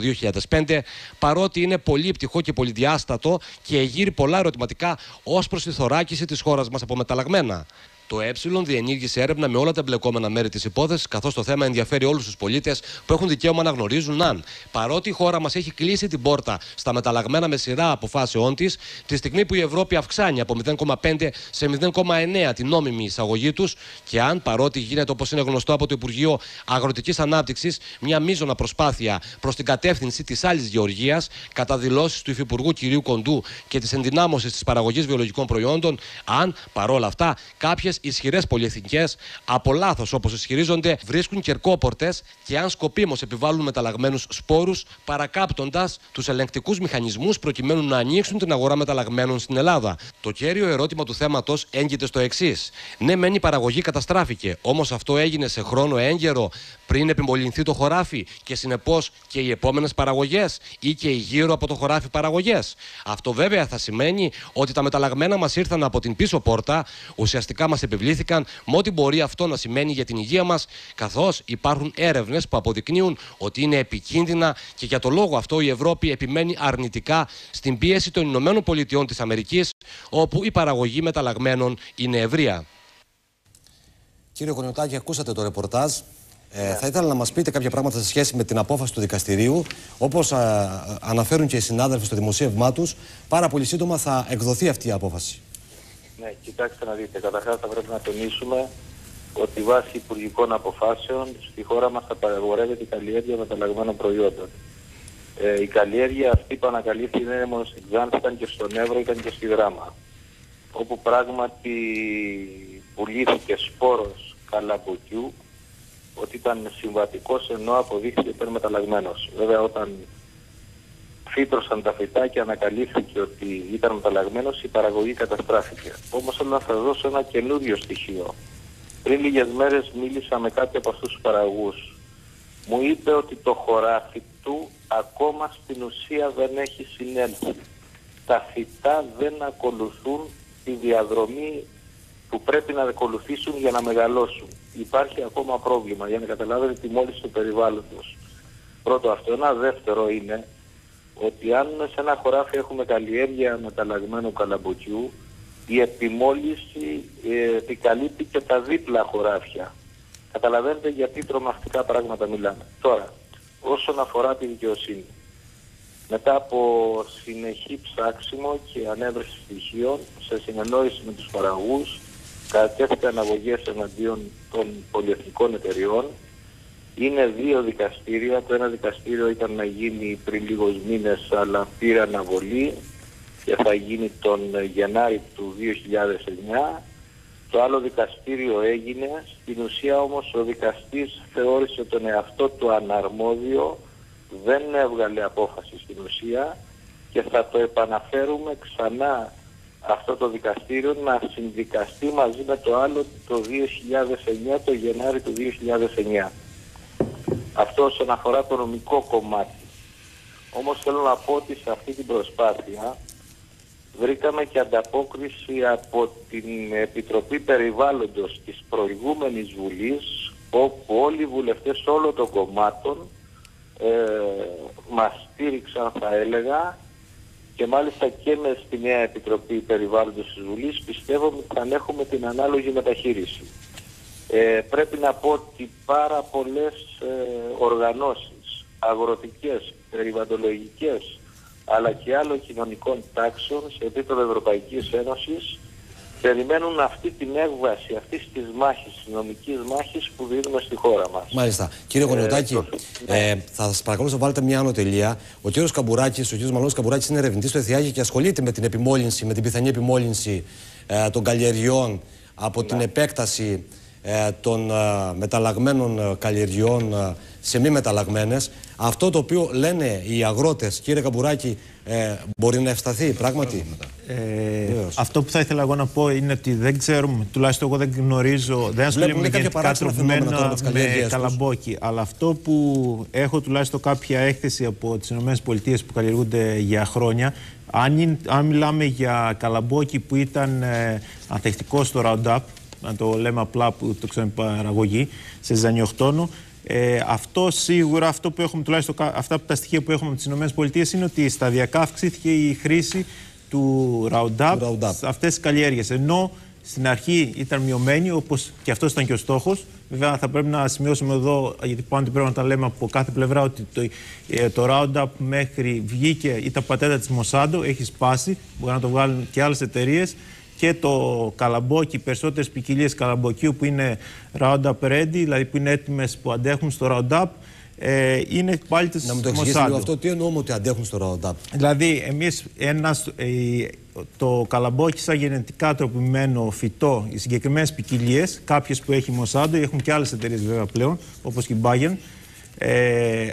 2005, παρότι είναι πολύ πτυχό και πολυδιάστατο και εγείρει πολλά ερωτηματικά ως προς τη θωράκιση της χώρας μας από μεταλλαγμένα. Το Ε διενήργησε έρευνα με όλα τα εμπλεκόμενα μέρη της υπόθεσης, καθώς το θέμα ενδιαφέρει όλους τους πολίτες που έχουν δικαίωμα να γνωρίζουν αν, παρότι η χώρα μας έχει κλείσει την πόρτα στα μεταλλαγμένα με σειρά αποφάσεών της, τη στιγμή που η Ευρώπη αυξάνει από 0,5 σε 0,9 την νόμιμη εισαγωγή τους, και αν, παρότι γίνεται όπως είναι γνωστό από το Υπουργείο Αγροτικής Ανάπτυξης, μια μείζωνα προσπάθεια προς την κατεύθυνση της άλλης γεωργίας, κατά δηλώσεις του Υφυπουργού κ. Κοντού και της ενδυνάμωσης της παραγωγής βιολογικών προϊόντων, αν, παρόλα αυτά, κάποιες ισχυρές πολυεθνικές, από λάθος όπως ισχυρίζονται, βρίσκουν κερκόπορτες και αν σκοπίμως επιβάλλουν μεταλλαγμένους σπόρους, παρακάπτοντας τους ελεγκτικούς μηχανισμούς προκειμένου να ανοίξουν την αγορά μεταλλαγμένων στην Ελλάδα. Το κέριο ερώτημα του θέματος έγκυται στο εξής. Ναι, μεν η παραγωγή καταστράφηκε, όμως αυτό έγινε σε χρόνο έγκαιρο πριν επιμολυνθεί το χωράφι και συνεπώς και οι επόμενες παραγωγές ή και οι γύρω από το χωράφι παραγωγές. Αυτό βέβαια θα σημαίνει ότι τα μεταλλαγμένα μας ήρθαν από την πίσω πόρτα, ουσιαστικά μας επιβλήθηκαν με ό,τι μπορεί αυτό να σημαίνει για την υγεία μας, καθώς υπάρχουν έρευνες που αποδεικνύουν ότι είναι επικίνδυνα και για το λόγο αυτό η Ευρώπη επιμένει αρνητικά στην πίεση των Ηνωμένων Πολιτειών της Αμερικής, όπου η παραγωγή μεταλλαγμένων είναι ευρεία. Κύριε Κονιωτάκη, ακούσατε το ρεπορτάζ. Ε, θα ήθελα να μας πείτε κάποια πράγματα σε σχέση με την απόφαση του δικαστηρίου. Όπως αναφέρουν και οι συνάδελφοι στο δημοσίευμά τους, πάρα πολύ σύντομα θα εκδοθεί αυτή η απόφαση. Ναι, κοιτάξτε να δείτε. Καταρχάς θα πρέπει να τονίσουμε ότι βάσει υπουργικών αποφάσεων στη χώρα μας θα παραγορεύεται η καλλιέργεια μεταλλαγμένων προϊόντων. Ε, η καλλιέργεια αυτή που ανακαλύφθηκε είναι μόνος στην Ξάνθη, ήταν και στον Εύρο, ήταν και στη Δράμα. Όπου πράγματι πουλήθηκε σπόρος καλαμποκιού ότι ήταν συμβατικός ενώ αποδείχθηκε υπερμεταλλαγμένος. Βέβαια όταν φύτρωσαν τα φυτά και ανακαλύφθηκε ότι ήταν μεταλλαγμένος η παραγωγή καταστράφηκε. Όμως θέλω να σας δώσω ένα καινούριο στοιχείο. Πριν λίγες μέρες μίλησα με κάποιοι από αυτούς τους παραγωγούς. Μου είπε ότι το χωράφι του ακόμα στην ουσία δεν έχει συνέλθει. Τα φυτά δεν ακολουθούν τη διαδρομή που πρέπει να ακολουθήσουν για να μεγαλώσουν. Υπάρχει ακόμα πρόβλημα για να καταλάβετε τη μόλις του περιβάλλοντος. Πρώτο αυτό. Ένα δεύτερο είναι ότι αν σε ένα χωράφι έχουμε καλλιέργεια μεταλλαγμένου καλαμποκιού, η επιμόλυση ε, επικαλύπτει και τα δίπλα χωράφια. Καταλαβαίνετε γιατί τρομακτικά πράγματα μιλάμε. Τώρα, όσον αφορά τη δικαιοσύνη, μετά από συνεχή ψάξιμο και ανέβρεση στοιχείων σε συνεννόηση με τους παραγούς, κατέθηκαν αγωγές εναντίον των πολυεθνικών εταιριών. Είναι δύο δικαστήρια. Το ένα δικαστήριο ήταν να γίνει πριν λίγους μήνες αλλά πήρε αναβολή και θα γίνει τον Γενάρη του 2009. Το άλλο δικαστήριο έγινε. Στην ουσία όμως ο δικαστής θεώρησε τον εαυτό του αναρμόδιο, δεν έβγαλε απόφαση στην ουσία και θα το επαναφέρουμε ξανά αυτό το δικαστήριο να συνδικαστεί μαζί με το άλλο το 2009, το Γενάρη του 2009. Αυτό όσον αφορά το νομικό κομμάτι. Όμως θέλω να πω ότι σε αυτή την προσπάθεια βρήκαμε και ανταπόκριση από την Επιτροπή Περιβάλλοντος της προηγούμενης Βουλής όπου όλοι οι βουλευτές όλων των κομμάτων ε, μας στήριξαν θα έλεγα και μάλιστα και με στη νέα Επιτροπή Περιβάλλοντος της Βουλής πιστεύω ότι θα έχουμε την ανάλογη μεταχείριση. Ε, πρέπει να πω ότι πάρα πολλές ε, οργανώσεις αγροτικές, περιβαλλοντολογικές αλλά και άλλων κοινωνικών τάξεων σε επίπεδο Ευρωπαϊκής Ένωσης περιμένουν αυτή την έκβαση αυτής της μάχης, της νομικής μάχης που δίνουμε στη χώρα μας. Μάλιστα. Κύριε Γονιωτάκη, ε, θα σας παρακαλώ να βάλετε μια άνω τελεία. Ο κύριος Καμπουράκης, ο κύριος Μαλό Καμπουράκης είναι ερευνητής στο ΕΘΙΑΓΙ και ασχολείται με την επιμόλυνση, με την πιθανή επιμόλυνση ε, των καλλιεργειών από την επέκταση ε, των ε, μεταλλαγμένων ε, καλλιεργειών ε, σε μη μεταλλαγμένες. Αυτό το οποίο λένε οι αγρότες, κύριε Καμπουράκη, ε, μπορεί να ευσταθεί πράγματι; Ε, αυτό που θα ήθελα εγώ να πω είναι ότι δεν ξέρουμε, τουλάχιστον εγώ δεν γνωρίζω, δεν ασχολούμαι με γενετικά τροφημένα με καλαμπόκι. Αλλά αυτό που έχω τουλάχιστον κάποια έκθεση από τις ΗΠΑ που καλλιεργούνται για χρόνια, αν, αν μιλάμε για καλαμπόκι που ήταν ε, ανθεκτικό στο Roundup, να το λέμε απλά που το ξέρουμε παραγωγή, σε ζανιοκτόνο, ε, αυτό σίγουρα, αυτό που έχουμε, τουλάχιστον αυτά τα στοιχεία που έχουμε από τις ΗΠΑ είναι ότι σταδιακά αυξήθηκε η χρήση του Roundup, Roundup. σε αυτές τις καλλιέργειες. Ενώ στην αρχή ήταν μειωμένη, όπως και αυτός ήταν και ο στόχος. Βέβαια, θα πρέπει να σημειώσουμε εδώ, γιατί πάνω πρέπει να τα λέμε από κάθε πλευρά, ότι το, ε, το Roundup μέχρι βγήκε, ήταν πατέντα της Μοσάντο, έχει σπάσει. Μπορεί να το βγάλουν και άλλες εταιρείες και το καλαμπόκι, περισσότερες ποικιλίες καλαμποκίου που είναι Roundup Ready, δηλαδή που είναι έτοιμες που αντέχουν στο Roundup, ε, είναι πάλι της Να μου το εξηγήσεις λίγο αυτό, τι εννοούμε ότι αντέχουν στο Roundup; Δηλαδή, εμείς ε, το καλαμπόκι σαν γενετικά τροπημένο φυτό, οι συγκεκριμένες ποικιλίες, κάποιες που έχει η Μοσάντο, έχουν και άλλες εταιρείες βέβαια πλέον, όπως και η Bayern, ε,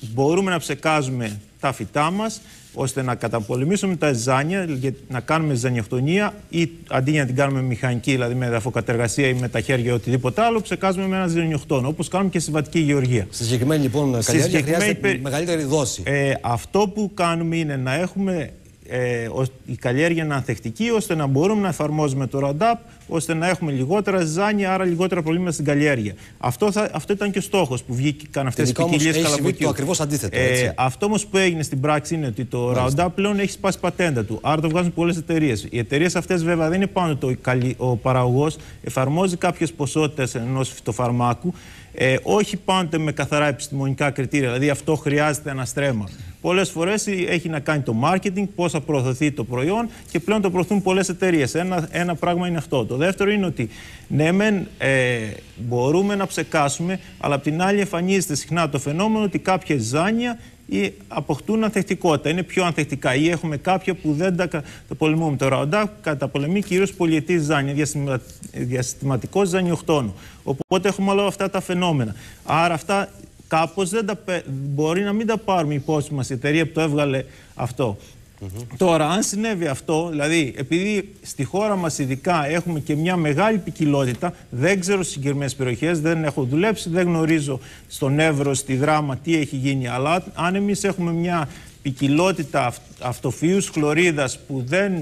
μπορούμε να ψεκάζουμε τα φυτά μας ώστε να καταπολεμήσουμε τα ζάνια, να κάνουμε ζανιοκτονία ή αντί για να την κάνουμε μηχανική, δηλαδή με εδαφοκατεργασία ή με τα χέρια ή οτιδήποτε άλλο, ψεκάζουμε με ένα ζανιοκτόνο, όπως κάνουμε και στη βατική γεωργία. Στη συγκεκριμένη λοιπόν καλλιέργεια χρειάζεται μεγαλύτερη δόση. Ε, αυτό που κάνουμε είναι να έχουμε ε, η καλλιέργεια είναι ανθεκτική ώστε να μπορούμε να εφαρμόζουμε το Roundup ώστε να έχουμε λιγότερα ζάνια, άρα λιγότερα προβλήματα στην καλλιέργεια. Αυτό, θα, αυτό ήταν και ο στόχος που βγήκαν αυτές οι ποικιλίες καλαμποκίου. Το ακριβώς αντίθετο. Ε, αυτό όμως που έγινε στην πράξη είναι ότι το Roundup πλέον έχει σπάσει πατέντα του. Άρα το βγάζουν πολλές εταιρείες. Οι εταιρείες αυτές βέβαια δεν είναι πάνω το ο παραγωγός, εφαρμόζει κάποιες ποσότητες ενός φυτοφαρμάκου ε, όχι πάντοτε με καθαρά επιστημονικά κριτήρια. Δηλαδή αυτό χρειάζεται ένα στρέμμα. Πολλές φορές έχει να κάνει το marketing, πώς θα προωθηθεί το προϊόν και πλέον το προωθούν πολλές εταιρείες. Ένα, ένα πράγμα είναι αυτό. Το δεύτερο είναι ότι ναι, μεν ε, μπορούμε να ψεκάσουμε, αλλά απ' την άλλη εμφανίζεται συχνά το φαινόμενο ότι κάποια ζάνια ή αποκτούν ανθεκτικότητα, είναι πιο ανθεκτικά ή έχουμε κάποια που δεν τα, τα πολεμούμε. Το Roundup καταπολεμεί κυρίως πολιετής ζάνια, διαστηματικό ζανιοκτόνο. Οπότε έχουμε όλα αυτά τα φαινόμενα. Άρα αυτά κάπως μπορεί να μην τα πάρουμε υπόψη μας η εταιρεία που το έβγαλε αυτό. Τώρα, αν συνέβη αυτό, δηλαδή επειδή στη χώρα μας ειδικά έχουμε και μια μεγάλη ποικιλότητα, δεν ξέρω στις συγκεκριμένες περιοχές, δεν έχω δουλέψει, δεν γνωρίζω στον Εύρο, στη Δράμα τι έχει γίνει. Αλλά αν εμείς έχουμε μια ποικιλότητα αυτοφύου χλωρίδας που δεν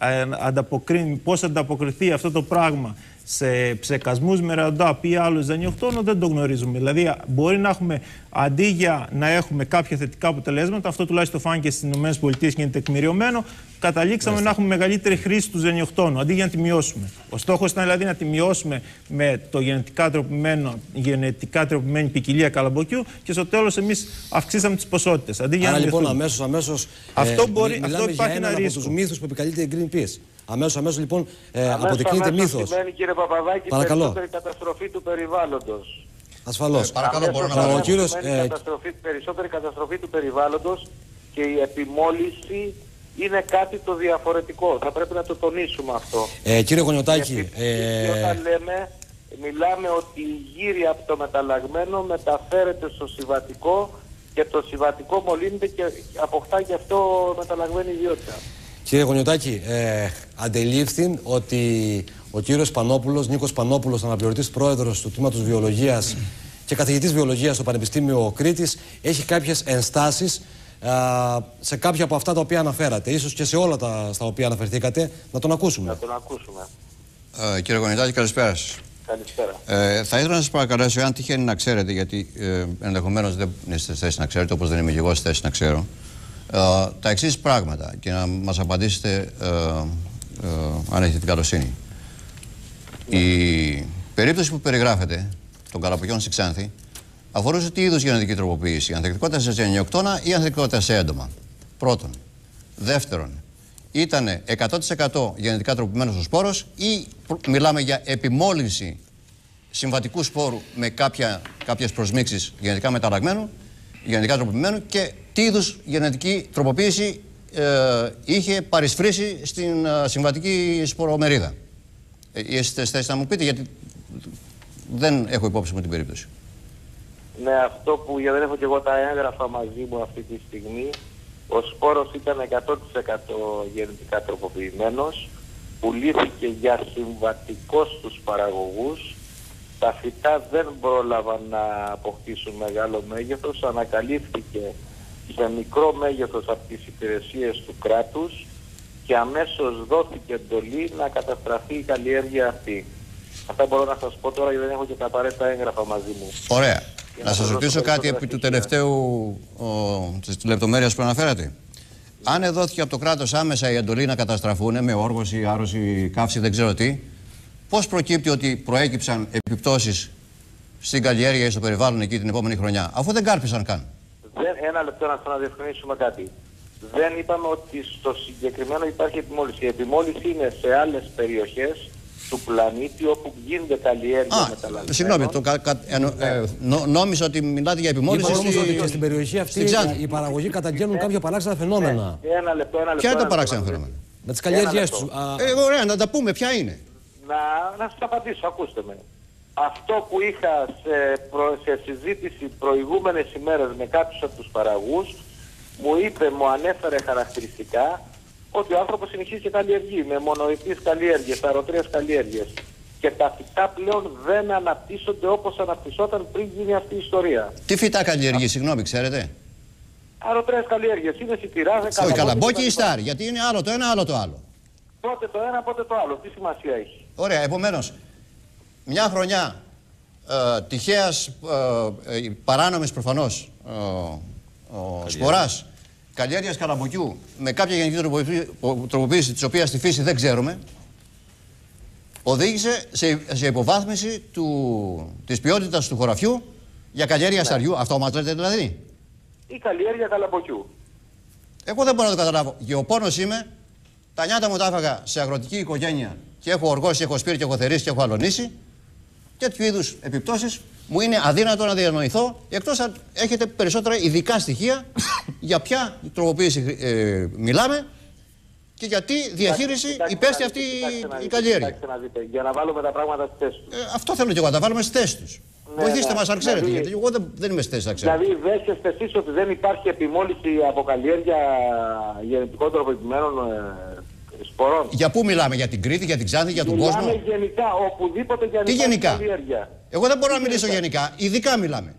ε, ανταποκρίνει, πώς ανταποκριθεί αυτό το πράγμα σε ψεκασμούς με ραντά ή άλλους ζανιοκτόνο δεν το γνωρίζουμε. Δηλαδή, μπορεί να έχουμε αντί για να έχουμε κάποια θετικά αποτελέσματα, αυτό τουλάχιστον φάνηκε στις ΗΠΑ και είναι τεκμηριωμένο, καταλήξαμε να έχουμε μεγαλύτερη χρήση του ζενιοκτώνου, αντί για να τη μειώσουμε. Ο στόχος ήταν δηλαδή να τη μειώσουμε με το γενετικά, τροπημένο, γενετικά τροπημένη ποικιλία καλαμποκιού και στο τέλος εμείς αυξήσαμε τις ποσότητες. Άρα λοιπόν αμέσως, αμέσως. Αυτό, ε, μπορεί, αυτό υπάρχει ένα, ένα ρίσκο. από τους μύθους που επικαλείται η Greenpeace. Αμέσως, αμέσως λοιπόν ε, αποδεικνύεται μύθος. σημαίνει κύριε Παπαδάκη Παρακαλώ. περισσότερη καταστροφή του περιβάλλοντος. Ασφαλώς. Ε, παρακαλώ, μπορώ να Ο κύριος, ε, καταστροφή, περισσότερη καταστροφή του περιβάλλοντος και η επιμόλυνση είναι κάτι το διαφορετικό. Θα πρέπει να το τονίσουμε αυτό. Ε, κύριε Γονιωτάκη. Γιατί, ε... όταν λέμε, μιλάμε ότι η γύρι από το μεταλλαγμένο μεταφέρεται στο συμβατικό και το συμβατικό μολύνεται και αποκτά και αυτό μεταλλαγμένη ιδιότητα. Κύριε Γονιωτάκη, ε, αντελήφθη ότι ο κύριος Πανόπουλος, Νίκος Πανόπουλος, αναπληρωτής πρόεδρος του τμήματος βιολογίας και καθηγητής βιολογίας στο Πανεπιστήμιο Κρήτης, έχει κάποιες ενστάσεις σε κάποια από αυτά τα οποία αναφέρατε, ίσως και σε όλα τα στα οποία αναφερθήκατε, να τον ακούσουμε. Να τον ακούσουμε. Ε, κύριε Γονιτάκη, καλησπέρα σας. Καλησπέρα. Ε, θα ήθελα να σας παρακαλέσω, αν τυχαίνει να ξέρετε, γιατί ε, ενδεχομένως δεν είστε στη θέση να ξέρετε, όπως δεν είμαι και εγώ στη θέση να ξέρω, ε, τα εξής πράγματα και να μας απαντήσετε ε, ε, αν έχετε την καλοσύνη. Η περίπτωση που περιγράφεται των καλαποκιών στη Ξάνθη αφορούσε τι είδους γενετική τροποποίηση, ανθεκτικότητα σε ζενιοκτώνα ή ανθεκτικότητα σε έντομα. Πρώτον. Δεύτερον, ήταν 100% γενετικά τροποποιημένος ο σπόρος ή προ- μιλάμε για επιμόλυνση συμβατικού σπόρου με κάποια, κάποιες προσμίξεις γενετικά μεταλλαγμένου, γενετικά τροποποιημένου και τι είδους γενετική τροποποίηση ε, είχε παρισφρήσει στην ε, συμβατική σπορομερίδα; Ε, είστε στη θέση να μου πείτε γιατί δεν έχω υπόψη μου την περίπτωση. Ναι, αυτό που για δεν έχω και εγώ τα έγγραφα μαζί μου αυτή τη στιγμή, ο σπόρος ήταν 100% γενετικά τροποποιημένος, πουλήθηκε για συμβατικός στους παραγωγούς, τα φυτά δεν πρόλαβαν να αποκτήσουν μεγάλο μέγεθος, ανακαλύφθηκε σε μικρό μέγεθος από τις υπηρεσίες του κράτους και αμέσως δόθηκε εντολή να καταστραφεί η καλλιέργεια αυτή. Αυτά μπορώ να σας πω τώρα γιατί δεν έχω και τα απαραίτητα έγγραφα μαζί μου. Ωραία. Για Να να σας σας ρωτήσω δώσω κάτι περισσότερα επί του στοιχεία. τελευταίου ο, της λεπτομέρειας που αναφέρατε. Αν δόθηκε από το κράτος άμεσα η εντολή να καταστραφούν με όργωση, άρρωση, καύση, δεν ξέρω τι, πώς προκύπτει ότι προέκυψαν επιπτώσεις στην καλλιέργεια ή στο περιβάλλον εκεί την επόμενη χρονιά, αφού δεν κάρπισαν καν; Δεν, ένα λεπτό να θέλω να διευκρινίσουμε κάτι. Δεν είπαμε ότι στο συγκεκριμένο υπάρχει επιμόλυση. Η επιμόλυση είναι σε άλλες περιοχές του πλανήτη όπου γίνεται καλλιέργεια Α, μεταλλαγμένων. συγγνώμη, το, κα, κα- εννο- ε, νο- νόμιζα ότι μιλάτε για επιμόλυνση Είπα όμως στη- ότι και στην περιοχή αυτή στην Ξάνθη. οι παραγωγοί καταγγέλνουν κάποια παράξενα φαινόμενα. Ένα λεπτό, ένα λεπτό. Ποια είναι τα ένα παράξενα λεπτό. φαινόμενα. Με τις καλλιέργειές Ένα τους. λεπτό. Α, Ε, ωραία, να τα πούμε, ποια είναι. Να, να σας απαντήσω, ακούστε με. Αυτό που είχα σε, προ- σε συζήτηση προηγούμενες ημέρες με κάποιους από τους παραγούς, μου είπε, μου ανέφερε χαρακτηριστικά ότι ο άνθρωπος συνεχίζει και καλλιεργεί με μονοετής καλλιέργειες, αεροτρίας καλλιέργειες. Και τα φυτά πλέον δεν αναπτύσσονται όπως αναπτυσσόταν πριν γίνει αυτή η ιστορία. Τι φυτά καλλιεργεί, συγγνώμη, ξέρετε; Αεροτρές καλλιέργειες είναι σιτηρά, Όχι, καλαμπόκι ή στάρι, γιατί είναι άλλο το ένα, άλλο το άλλο. Πότε το ένα, πότε το άλλο. Τι σημασία έχει. Ωραία, επομένως, μια χρονιά ε, τυχαίας, ε, ε, παράνομης προφανώς, ε, ο σποράς, καλλιέργειας καλαμποκιού με κάποια γενική τροποποίηση, τροποποίηση της οποίας στη φύση δεν ξέρουμε, οδήγησε σε, σε υποβάθμιση του, της ποιότητας του χωραφιού για καλλιέργεια σταριού. Αυτό μας λέτε δηλαδή; Η καλλιέργεια καλαμποκιού. Εγώ δεν μπορώ να το καταλάβω. Γεωπόνος είμαι, τα νιάτα μου τα έφαγα σε αγροτική οικογένεια και έχω οργώσει, έχω σπείρει και έχω θερήσει και έχω αλωνίσει. Τέτοιου είδους επιπτώσεις μου είναι αδύνατο να διανοηθώ, εκτός αν έχετε περισσότερα ειδικά στοιχεία για ποια τροποποίηση ε, μιλάμε και γιατί διαχείριση Κοιτάξτε υπέστη να αυτή δείτε, κοιτάξτε να η δείτε, καλλιέργεια. κοιτάξτε να δείτε, για να βάλουμε τα πράγματα στη θέση τους. Ε, αυτό θέλω και εγώ, να τα βάλουμε στις θέσεις τους. Ναι, Βοηθήστε ναι. μας αν ξέρετε, Δηλαδή- γιατί εγώ δεν, δεν είμαι στη θέση να ξέρω. Δηλαδή, δέχεστε εσεί ότι δεν υπάρχει επιμόλυση από καλλιέργεια γενετικών τροποποιημένων ε, σπορών. Για πού μιλάμε, για την Κρήτη, για την Ξάνθη, για τον Μιλάμε κόσμο; γενικά, οπουδήποτε για Τι γενικά; καλλιέργεια. Εγώ δεν μπορώ να Τι μιλήσω γενικά, ειδικά μιλάμε.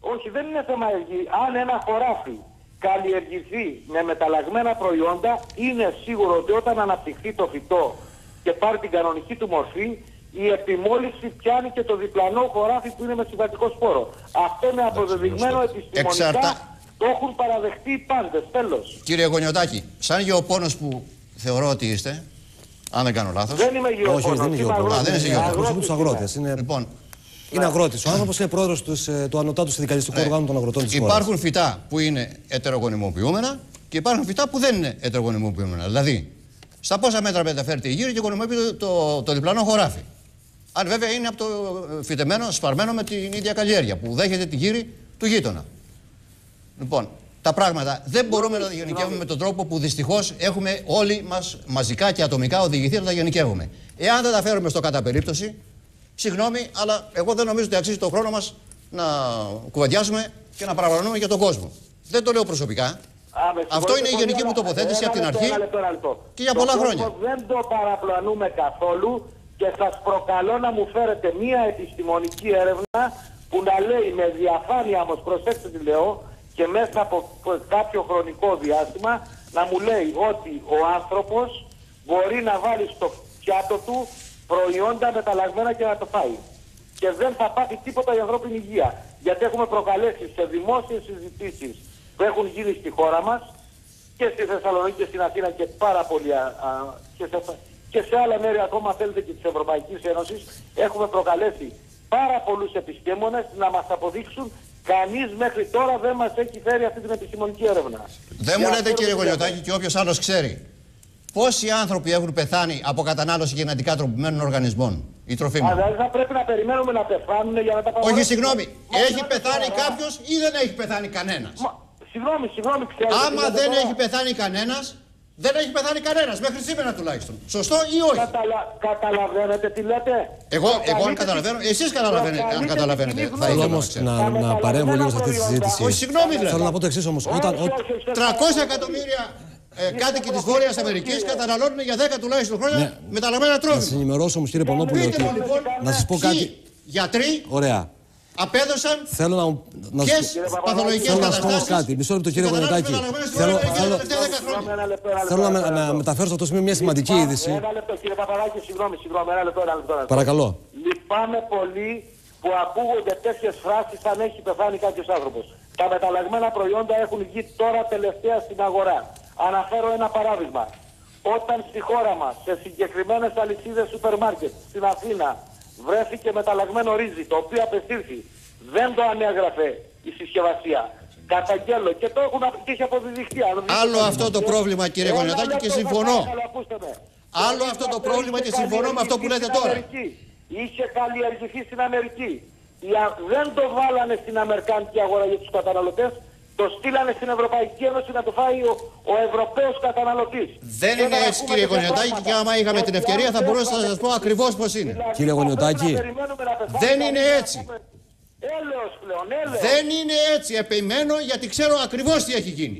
Όχι, δεν είναι θέμα εργή- Αν ένα χωράφι καλλιεργηθεί με μεταλλαγμένα προϊόντα, είναι σίγουρο ότι όταν αναπτυχθεί το φυτό και πάρει την κανονική του μορφή, η επιμόλυση πιάνει και το διπλανό χωράφι που είναι με συμβατικό σπόρο. Αυτό είναι αποδεδειγμένο επιστημονικά. Εξαρτα- Το έχουν παραδεχτεί οι πάντες. Τέλος. Κύριε Γονιωτάκη, σαν γεωπόνος που θεωρώ ότι είστε, αν δεν κάνω λάθος. Δεν είμαι γεωπόνος, Όχι, δεν είναι είμαι γεωπόνος. αγρότης. Α, δεν είσαι Είμαι γεωπόνος. Εκπροσωπεί του αγρότε. Είναι, Λοιπόν, είναι αγρότης. Ο άνθρωπος είναι πρόεδρος του Ανωτάτου Συνδικαλιστικού Ναι. Οργάνου των Αγροτών της χώρας. υπάρχουν φυτά που είναι ετερογονιμοποιούμενα και υπάρχουν φυτά που δεν είναι ετερογονιμοποιούμενα. Δηλαδή, στα πόσα μέτρα μεταφέρεται η γύρω και γονιμοποιείται το, το, το διπλανό χωράφι. Αν βέβαια είναι από το ε, φυτεμένο, σπαρμένο με την ίδια καλλιέργεια που δέχεται τη γύρι του γείτονα. Λοιπόν, τα πράγματα δεν μπορούμε να τα γενικεύουμε με τον τρόπο που δυστυχώς έχουμε όλοι μας μαζικά και ατομικά οδηγηθεί να τα γενικεύουμε. Εάν δεν τα φέρουμε στο κατά περίπτωση, συγγνώμη, αλλά εγώ δεν νομίζω ότι αξίζει τον χρόνο μας να κουβεντιάζουμε και να παραπλανούμε για τον κόσμο. Δεν το λέω προσωπικά. Α, με Αυτό συγχωρείτε είναι η πολύ, γενική μου αλλά- τοποθέτηση ένα από την λεπτό, αρχή ένα λεπτό, ένα λεπτό. και για Το πολλά κόσμο χρόνια. Δεν το παραπλανούμε καθόλου και σας προκαλώ να μου φέρετε μία επιστημονική έρευνα που να λέει με διαφάνεια όμως, προσέξτε τι λέω, και μέσα από κάποιο χρονικό διάστημα να μου λέει ότι ο άνθρωπος μπορεί να βάλει στο πιάτο του προϊόντα μεταλλαγμένα και να το φάει. Και δεν θα πάθει τίποτα η ανθρώπινη υγεία. Γιατί έχουμε προκαλέσει σε δημόσιες συζητήσεις που έχουν γίνει στη χώρα μας και στη Θεσσαλονίκη και στην Αθήνα και πάρα πολύ α, α, και, σε, και σε άλλα μέρη ακόμα θέλετε και της Ευρωπαϊκής Ένωσης έχουμε προκαλέσει πάρα πολλούς επιστήμονες να μας αποδείξουν Κανείς μέχρι τώρα δεν μας έχει φέρει αυτή την επιστημονική έρευνα. Δεν μου Για λέτε αυτό κύριε το Γονιωτάκη και όποιος άλλος ξέρει. Πόσοι άνθρωποι έχουν πεθάνει από κατανάλωση γενετικά τροπημένων οργανισμών; Ή τροφίμων. Α, δηλαδή θα πρέπει να περιμένουμε να πεθάνουν για να τα Όχι, απαγορεύσουμε. συγγνώμη. Μα, Έχει μα, πεθάνει μα, κάποιος ή δεν έχει πεθάνει κανένας; Συγγνώμη, συγγνώμη, ξέρετε. Άμα τι λέτε δεν τώρα. έχει πεθάνει κανένας, δεν έχει πεθάνει κανένας μέχρι σήμερα τουλάχιστον. Σωστό ή όχι; Καταλα... Καταλαβαίνετε τι λέτε; Εγώ, εγώ αν Προκαλείτε καταλαβαίνω, την- εσείς καταλαβαίνετε, αν προκαλείτε καταλαβαίνετε. την Θα κοινή Θέλω ήθελα όμω να ξέρω. να, να παρέμβω λίγο σε αυτή τη συζήτηση. Όχι, συγγνώμη, δηλαδή. Θέλω να πω το εξής όμως. Όταν, ό- 300 εκατομμύρια ε, κάτοικοι της Βόρειας Αμερικής καταναλώνουν για 10 τουλάχιστον χρόνια μεταλλαγμένα να σας τρόφιμα. ενημερώσω όμως κύριε Πανόπουλο Πείτε ότι. μου λοιπόν, Να σας πω ποιοι κάτι. γιατροί Ωραία. Απέδωσαν Θέλω να, μου- να ποιες σας πω- παθολογικές Θέλω να σα πω όμως καταστάσεις. κάτι. Μισό λεπτό κύριε Γονιωτάκη. Θέλω, θέλω, θέλω να, με- να μεταφέρω σε αυτό το σημείο μια σημαντική είδηση. Ένα λεπτό, κύριε Παπαδάκη, συγγνώμη, συγγνώμη, ένα λεπτό, ένα λεπτό. ένα λεπτό. Παρακαλώ. Λυπάμαι πολύ που ακούγονται τέτοιες φράσεις αν έχει πεθάνει κάποιος άνθρωπος. Τα μεταλλαγμένα προϊόντα έχουν βγει τώρα τελευταία στην αγορά. Αναφέρω ένα παράδειγμα. Όταν στη χώρα μας, σε συγκεκριμένες αλυσίδες σούπερ μάρκετ στην Αθήνα, βρέθηκε μεταλλαγμένο ρύζι, το οποίο απεστήρθη. Δεν το ανέγραφε η συσκευασία. Καταγγέλλω και το έχουν απ- και έχει αποδειχθεί. Αν δείτε Άλλο το αυτό το βιντεο- πρόβλημα, κύριε Ένα Γονιωτάκη, και λεπτό, συμφωνώ. παρακαλώ, ακούστε με. Άλλο αυτό το πρόβλημα και συμφωνώ με αυτό που λέτε Στην τώρα. Αμερική. Είχε καλλιεργηθεί στην Αμερική. Οι Α- Δεν το βάλανε στην Αμερικάνικη αγορά για τους καταναλωτές. Το στείλανε στην Ευρωπαϊκή Ένωση να το φάει ο, ο Ευρωπαίος καταναλωτής. Δεν Και είναι να έτσι ακούμε κύριε τέτοια Γονιωτάκη πράγματα. και άμα είχαμε την Ότι ευκαιρία αν θα δεν μπορούσα να σας πω ακριβώς πώς είναι. Κύριε Γονιωτάκη. περιμένουμε να πεθάνει Δεν κανείς, είναι να έτσι. πούμε, Έλεος πλέον, έλεος. Δεν είναι έτσι. Επιμένω γιατί ξέρω ακριβώς τι έχει γίνει.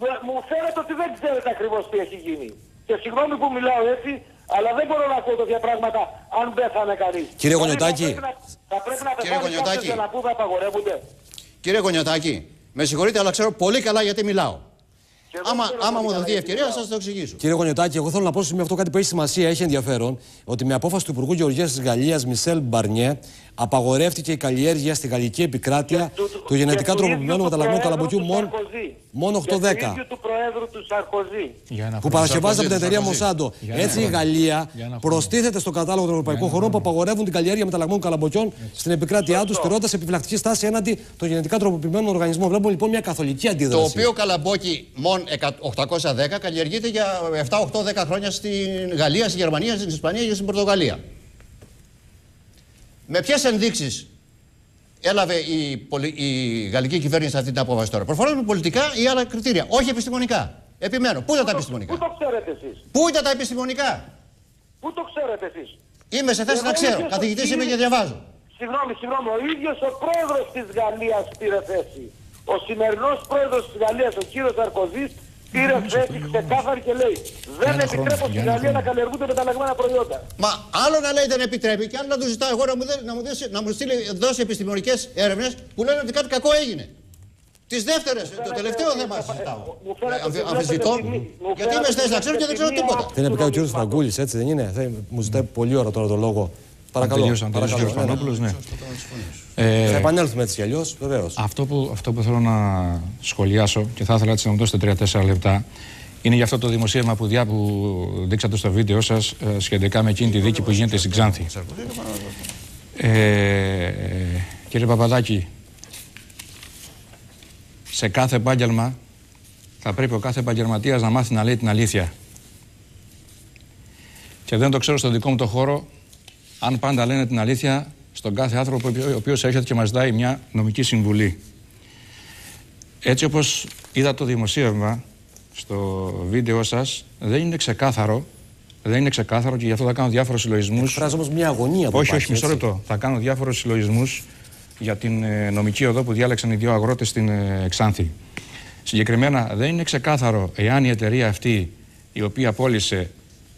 Μου- Μου φαίνεται ότι δεν ξέρετε ακριβώς τι έχει γίνει. Και συγγνώμη που μιλάω έτσι, αλλά δεν μπορώ να ακούω τέτοια πράγματα αν πέθανε κανείς. Κύριε Δηλαδή, Γονιωτάκη. Θα πρέπει να, θα πρέπει να Κύριε πεθάνει Γονιωτάκη. κάποιος για να πούμε απαγορεύονται. Κύριε Γονιωτάκη, με συγχωρείτε αλλά ξέρω πολύ καλά γιατί μιλάω. Άμα, άμα μου δοθεί ευκαιρία θα σας το εξηγήσω. Κύριε Γονιωτάκη, εγώ θέλω να πω στο σημείο αυτό κάτι που έχει σημασία, έχει ενδιαφέρον, ότι με απόφαση του Υπουργού Γεωργίας της Γαλλίας, Μισελ Μπαρνιέ, απαγορεύτηκε η καλλιέργεια στη γαλλική επικράτεια του γενετικά Και του τροποποιημένου ίδιου του μεταλλαγμένου Προέδρου καλαμποκιού του μόνο, Σαρκοζή. μόνο Και του 8-10. ίδιου του Προέδρου του Σαρκοζή. Που παρασκευάζεται από την εταιρεία Σαρκοζή. Μοσάντο. Για ένα Έτσι η χρόνο. Γαλλία Για ένα προστίθεται στο κατάλογο των ευρωπαϊκών χωρών που απαγορεύουν την καλλιέργεια μεταλλαγμένων καλαμποκιών στην επικράτειά τους, στηρώντα επιφυλακτική στάση έναντι των γενετικά τροποποιημένων οργανισμών. Βλέπω λοιπόν μια καθολική Το αντίδραση. οποίο καλαμπόκι μον 810 καλλιεργείται για 7-8-10 χρόνια στην Γαλλία, στη Γερμανία, στην Ισπανία και στην Πορτογαλία. Με ποιες ενδείξεις έλαβε η, πολι- η γαλλική κυβέρνηση αυτή την απόφαση τώρα. Προφανώς με πολιτικά ή άλλα κριτήρια. Όχι επιστημονικά. Επιμένω. Πού ήταν τα επιστημονικά; Πού το ξέρετε εσείς; Πού ήταν τα επιστημονικά; Πού το ξέρετε εσείς; Είμαι σε θέση Εγώ να ξέρω. ίδιος ο Καθηγητής είμαι κύριος- και διαβάζω. Συγγνώμη, συγγνώμη. Ο ίδιος ο πρόεδρος της Γαλλίας πήρε θέση. Ο σημερινός πρόεδρος της Γαλλίας, ο κύριος Σαρκοζής, πήρε θέση ξεκάθαρη και λέει δεν ένα χρόνο, επιτρέπω για στη ένα Γαλλία χρόνος. να καλλιεργούνται μεταλλαγμένα προϊόντα. Μα άλλο να λέει δεν επιτρέπει και άλλο να του ζητάω εγώ να μου, δώσει- να μου, δώσει- να μου στείλει, δώσει επιστημονικές έρευνες που λένε ότι κάτι κακό έγινε. Τις δεύτερες, το τελευταίο θέμα συζητάω. Ε, αμφι- Αμφισβητώ. Γιατί είμαι στη θέση να ξέρω και δεν ξέρω τίποτα. Θέλει να πει ο κύριο Φραγκούλη, έτσι δεν είναι. Θέλει- Μου ζητάει πολύ ώρα τώρα το λόγο. Παρακαλώ. τελειώσω, αν τελειώσει ο παρακαλώ. κύριος Ναι, ναι. Πανόπουλος, ναι. Θα Ε, επανέλθουμε έτσι κι αλλιώς, βεβαίως. Αυτό που, αυτό που θέλω να σχολιάσω και θα ήθελα έτσι να μου δώσετε 3-4 λεπτά είναι για αυτό το δημοσίευμα που, διά, που δείξατε στο βίντεο σας σχετικά με εκείνη τη δίκη που γίνεται στην Ξάνθη. Ε, κύριε Παπαδάκη, σε κάθε επάγγελμα θα πρέπει ο κάθε επαγγελματίας να μάθει να λέει την αλήθεια. Και δεν το ξέρω στον δικό μου το χώρο αν πάντα λένε την αλήθεια στον κάθε άνθρωπο ο οποίος έρχεται και μας δάει μια νομική συμβουλή. Έτσι όπως είδα το δημοσίευμα στο βίντεο σας, δεν είναι ξεκάθαρο, δεν είναι ξεκάθαρο και γι' αυτό θα κάνω διάφορους συλλογισμούς. Εκφράζει όμως μια αγωνία που Όχι, υπάρχει, όχι, μισό έτσι. λεπτό. Θα κάνω διάφορους συλλογισμούς για την ε, νομική οδό που διάλεξαν οι δύο αγρότες στην ε, Ξάνθη. Συγκεκριμένα δεν είναι ξεκάθαρο εάν η εταιρεία αυτή η οποία πώλησε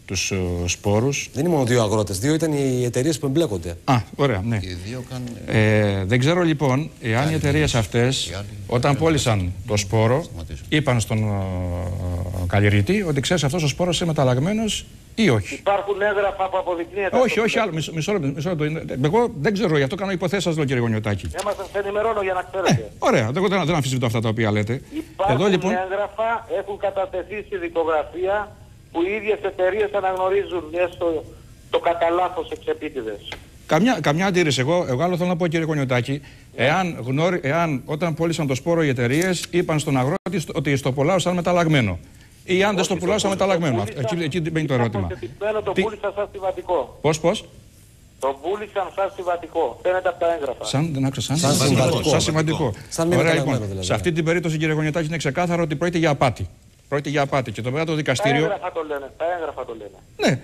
τους ε, σπόρους Δεν είναι μόνο δύο αγρότες, δύο ήταν οι εταιρείες που εμπλέκονται. Α, ωραία, ναι. Ε, δεν ξέρω λοιπόν εάν οι εταιρείες αυτές, όταν πώλησαν το σπόρο, είπαν στον ε, καλλιεργητή ότι ξέρεις αυτός ο σπόρος είναι μεταλλαγμένος ή όχι. Υπάρχουν έγγραφα που αποδεικνύεται. Όχι, όχι, άλλο. Μισό, μισό λεπτό. μισό λεπτό. Είναι- Εγώ δεν ξέρω, γι' αυτό κάνω υποθέσεις, σας λέω κύριε Γονιωτάκη. Έμα σας ενημερώνω για να ξέρετε. Ωραία, εγώ δεν, δεν αμφισβητώ αυτά τα οποία λέτε. Υπάρχουν Εδώ λοιπόν. έγγραφα, έχουν κατατεθεί στη δικογραφία που οι ίδιες εταιρείες αναγνωρίζουν έστω το κατά λάθος εξεπίτηδες. Καμιά, καμιά αντίρρηση. Εγώ, εγώ άλλο θέλω να πω, κύριε Κονιωτάκη, εάν, γνώρι, εάν όταν πώλησαν το σπόρο οι εταιρείες είπαν στον αγρότη στο- ότι στο πουλάω σαν μεταλλαγμένο. Ή αν δεν στο πουλάω σαν μεταλλαγμένο. Αυτό- Εκεί, εκεί μπαίνει το ερώτημα. Αποθετημένο το Τι- πούλησαν σαν συμβατικό. Πώς, πώς; Το πούλησαν σαν συμβατικό. Φαίνεται από τα έγγραφα. Σαν, δεν άκουσα, σαν, Σαν συμβατικό. Σαν σημαντικό. Σαν μη Ωραία, μεταλλαγμένο λοιπόν. δηλαδή. Σε αυτή την περίπτωση, κύριε Γονιατάκη, είναι ξεκάθαρο ότι πρόκειται για απάτη. Πρόκειται για απάτη. Και το μετά το Τα δικαστήριο. έγγραφα το λένε. Τα έγγραφα το λένε. Ναι.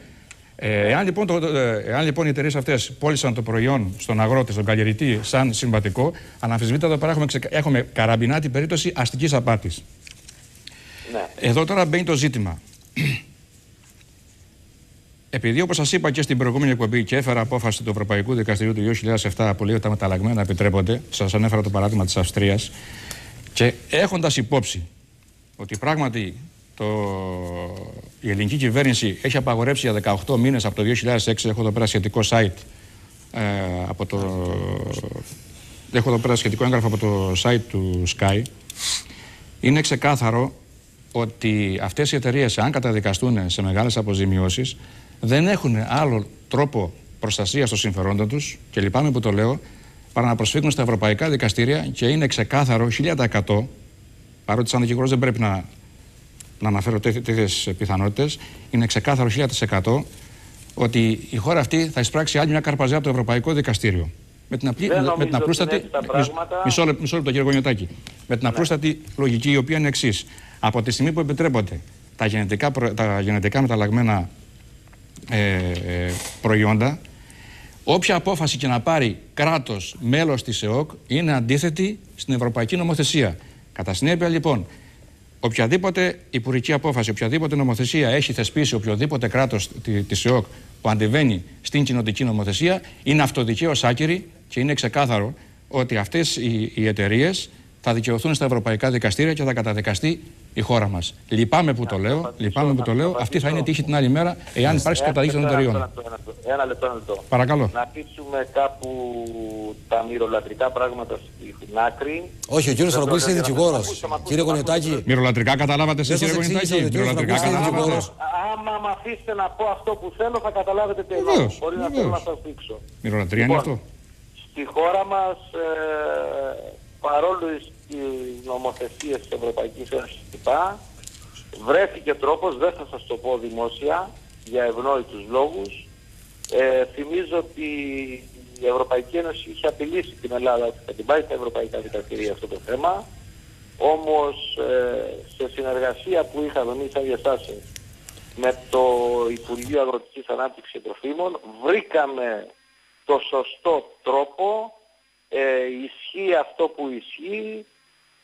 Ε, εάν, λοιπόν το, το- ε, εάν λοιπόν οι εταιρείες αυτές πώλησαν το προϊόν στον αγρότη, στον καλλιεργητή, σαν συμβατικό, αναμφισβήτητα εδώ πέρα έχουμε, ξεκα- έχουμε καραμπινά την περίπτωση αστικής απάτης. Ναι. Εδώ τώρα μπαίνει το ζήτημα. Επειδή όπως σας είπα και στην προηγούμενη εκπομπή και έφερα απόφαση του Ευρωπαϊκού Δικαστηρίου του 2007 που λέει ότι τα μεταλλαγμένα επιτρέπονται, σας ανέφερα το παράδειγμα της Αυστρίας, και έχοντας υπόψη ότι πράγματι το... η ελληνική κυβέρνηση έχει απαγορεύσει για 18 μήνες από το 2006, έχω εδώ πέρα σχετικό site ε, από το... Έχω εδώ πέρα σχετικό έγγραφο από το site του Sky. Είναι ξεκάθαρο ότι αυτές οι εταιρείες, αν καταδικαστούν σε μεγάλες αποζημιώσεις, δεν έχουν άλλο τρόπο προστασίας των συμφερόντων τους, και λυπάμαι που το λέω, παρά να προσφύγουν στα ευρωπαϊκά δικαστήρια και είναι ξεκάθαρο 1000%, παρότι σαν δικηγόρος δεν πρέπει να, να αναφέρω τέτοιες πιθανότητες, είναι ξεκάθαρο 1000% ότι η χώρα αυτή θα εισπράξει άλλη μια καρπαζιά από το Ευρωπαϊκό Δικαστήριο. Με την, απλή, Δεν με, με νομίζω την ότι απλούστατη. είναι έτσι τα μισό- πράγματα. Μισό, λεπτό- μισό λεπτό, κύριε Γονιωτάκη. Με την απλούστατη λογική, η οποία είναι εξής. Από τη στιγμή που επιτρέπονται τα γενετικά, προ- τα γενετικά μεταλλαγμένα ε, ε, προϊόντα, όποια απόφαση και να πάρει κράτος μέλος της ΕΟΚ είναι αντίθετη στην Ευρωπαϊκή Νομοθεσία. Κατά συνέπεια, λοιπόν, οποιαδήποτε υπουργική απόφαση, οποιαδήποτε νομοθεσία έχει θεσπίσει οποιοδήποτε κράτος τη ΕΟΚ που αντιβαίνει στην κοινοτική νομοθεσία, είναι αυτοδικαίως άκυρη και είναι ξεκάθαρο ότι αυτές οι, οι εταιρείες θα δικαιωθούν στα ευρωπαϊκά δικαστήρια και θα καταδικαστεί η χώρα μας. Λυπάμαι που το λέω, λυπάμαι που το λέω. Αυτή θα είναι τύχη την άλλη μέρα, εάν υπάρξει καταδίκη των Ένα εταιρείων. λεπτό, ένα λεπτό, Ένα λεπτό, ένα λεπτό. Παρακαλώ. Να αφήσουμε κάπου τα μυρολατρικά πράγματα στην άκρη. Όχι, ο κύριος Δεν Φραγκούλη είναι πρόκειται να- δικηγόρος. Ακούστε, μ' ακούστε, Κύριε μ' ακούστε. Κονιωτάκη, Μυρολατρικά καταλάβατε εσείς, Δεν κύριε σας εξήγησα Γονιτάκη. ότι ο κύριος Μυρολατρικά Φραγκούλης είναι καταλάβατε. δικηγόρος. Άμα με αφήσετε να πω αυτό που θέλω, θα καταλάβετε τι εννοώ. Βεβαίως, Μπορεί να βεβαίως. θέλω να σας δείξω. Μυρολατρία είναι Λοιπόν, αυτό. Στη χώρα μας, ε, παρόλο οι νομοθεσίες της Ευρωπαϊκής Ένωσης κτλ, βρέθηκε τρόπος, δεν θα σας το πω δημόσια, για ευνόητους λόγους. Ε, θυμίζω ότι η Ευρωπαϊκή Ένωση είχε απειλήσει την Ελλάδα ότι θα την πάει στα ευρωπαϊκά δικαστηρία αυτό το θέμα. Όμως ε, σε συνεργασία που είχαμε εμείς σαν διαστάσεις με το Υπουργείο Αγροτικής Ανάπτυξης και Τροφίμων βρήκαμε το σωστό τρόπο, ε, ισχύει αυτό που ισχύει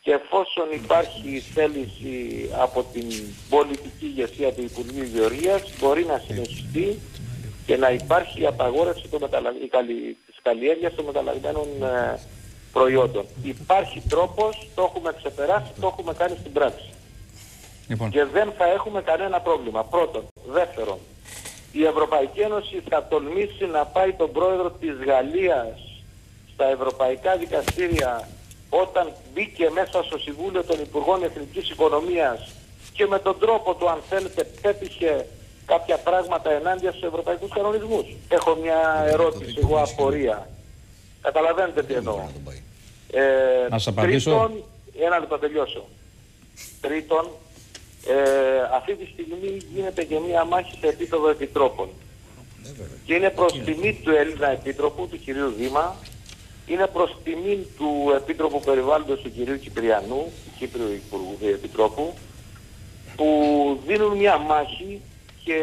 και εφόσον υπάρχει θέληση από την πολιτική ηγεσία του Υπουργείου Γεωργίας μπορεί να συνεχιστεί και να υπάρχει η απαγόρευση των μεταλλα... η καλλι... της καλλιέργειας των μεταλλαγμένων ε, προϊόντων. Υπάρχει τρόπος, το έχουμε ξεπεράσει, το έχουμε κάνει στην πράξη. Λοιπόν. Και δεν θα έχουμε κανένα πρόβλημα. Πρώτον. Δεύτερον, η Ευρωπαϊκή Ένωση θα τολμήσει να πάει τον πρόεδρο της Γαλλίας στα ευρωπαϊκά δικαστήρια όταν μπήκε μέσα στο Συμβούλιο των Υπουργών Εθνικής Οικονομίας και με τον τρόπο του αν θέλετε πέτυχε κάποια πράγματα ενάντια στους ευρωπαϊκούς κανονισμούς. Έχω μια ερώτηση, εγώ απορία. Καταλαβαίνετε τι εννοώ. Ε, Να σας απαντήσω. Τρίτον, ένα λεπτό τελειώσω. Τρίτον, ε, αυτή τη στιγμή γίνεται και μία μάχη σε επίπεδο επιτρόπων. Και είναι προς τιμή του Έλληνα Επίτροπου, του κυρίου Δήμα, είναι προς τιμή του Επίτροπου Περιβάλλοντος του κυρίου Κυπριανού, του Κύπριου Υπουργού Επιτρόπου, που δίνουν μια μάχη και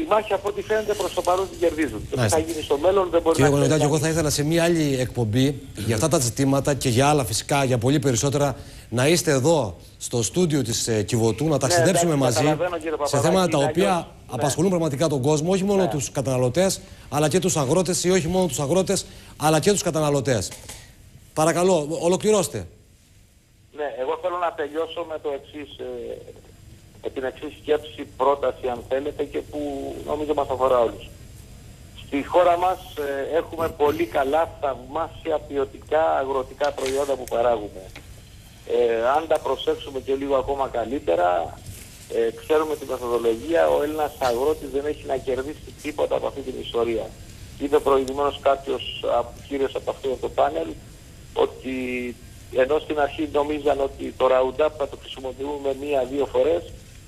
η μάχη από ό,τι φαίνεται προς το παρόν την κερδίζουν. Και τι θα Μάλιστα. γίνει στο μέλλον δεν μπορεί Κύριε να Κονιωτάκη, ξέρει εγώ θα ήθελα σε μια άλλη εκπομπή για αυτά τα ζητήματα και για άλλα φυσικά, για πολύ περισσότερα, να είστε εδώ στο στούντιο της ε, Κιβωτού, να ταξιδέψουμε εντάξει, μαζί καταλαβαίνω, κύριε σε Παπαδάκη, θέματα τα είναι οποία αλλιώς. Ναι. Απασχολούν πραγματικά τον κόσμο, όχι μόνο τους καταναλωτές, αλλά και τους αγρότες ή όχι μόνο τους αγρότες, αλλά και τους καταναλωτές. Παρακαλώ, ολοκληρώστε. Ναι, εγώ θέλω να τελειώσω με το εξής, ε, με την εξής σκέψη, πρόταση αν θέλετε και που νομίζω μας αφορά όλους. Στη χώρα μας ε, έχουμε πολύ καλά θαυμάσια ποιοτικά αγροτικά προϊόντα που παράγουμε. Ε, αν τα προσέξουμε και λίγο ακόμα καλύτερα, ε, ξέρουμε τη μεθοδολογία, ο Έλληνας αγρότης δεν έχει να κερδίσει τίποτα από αυτή την ιστορία. είπε προηγουμένως κάποιος από κύριος από αυτό το πάνελ ότι ενώ στην αρχή νομίζαν ότι το Roundup θα το χρησιμοποιούμε μία-δύο φορές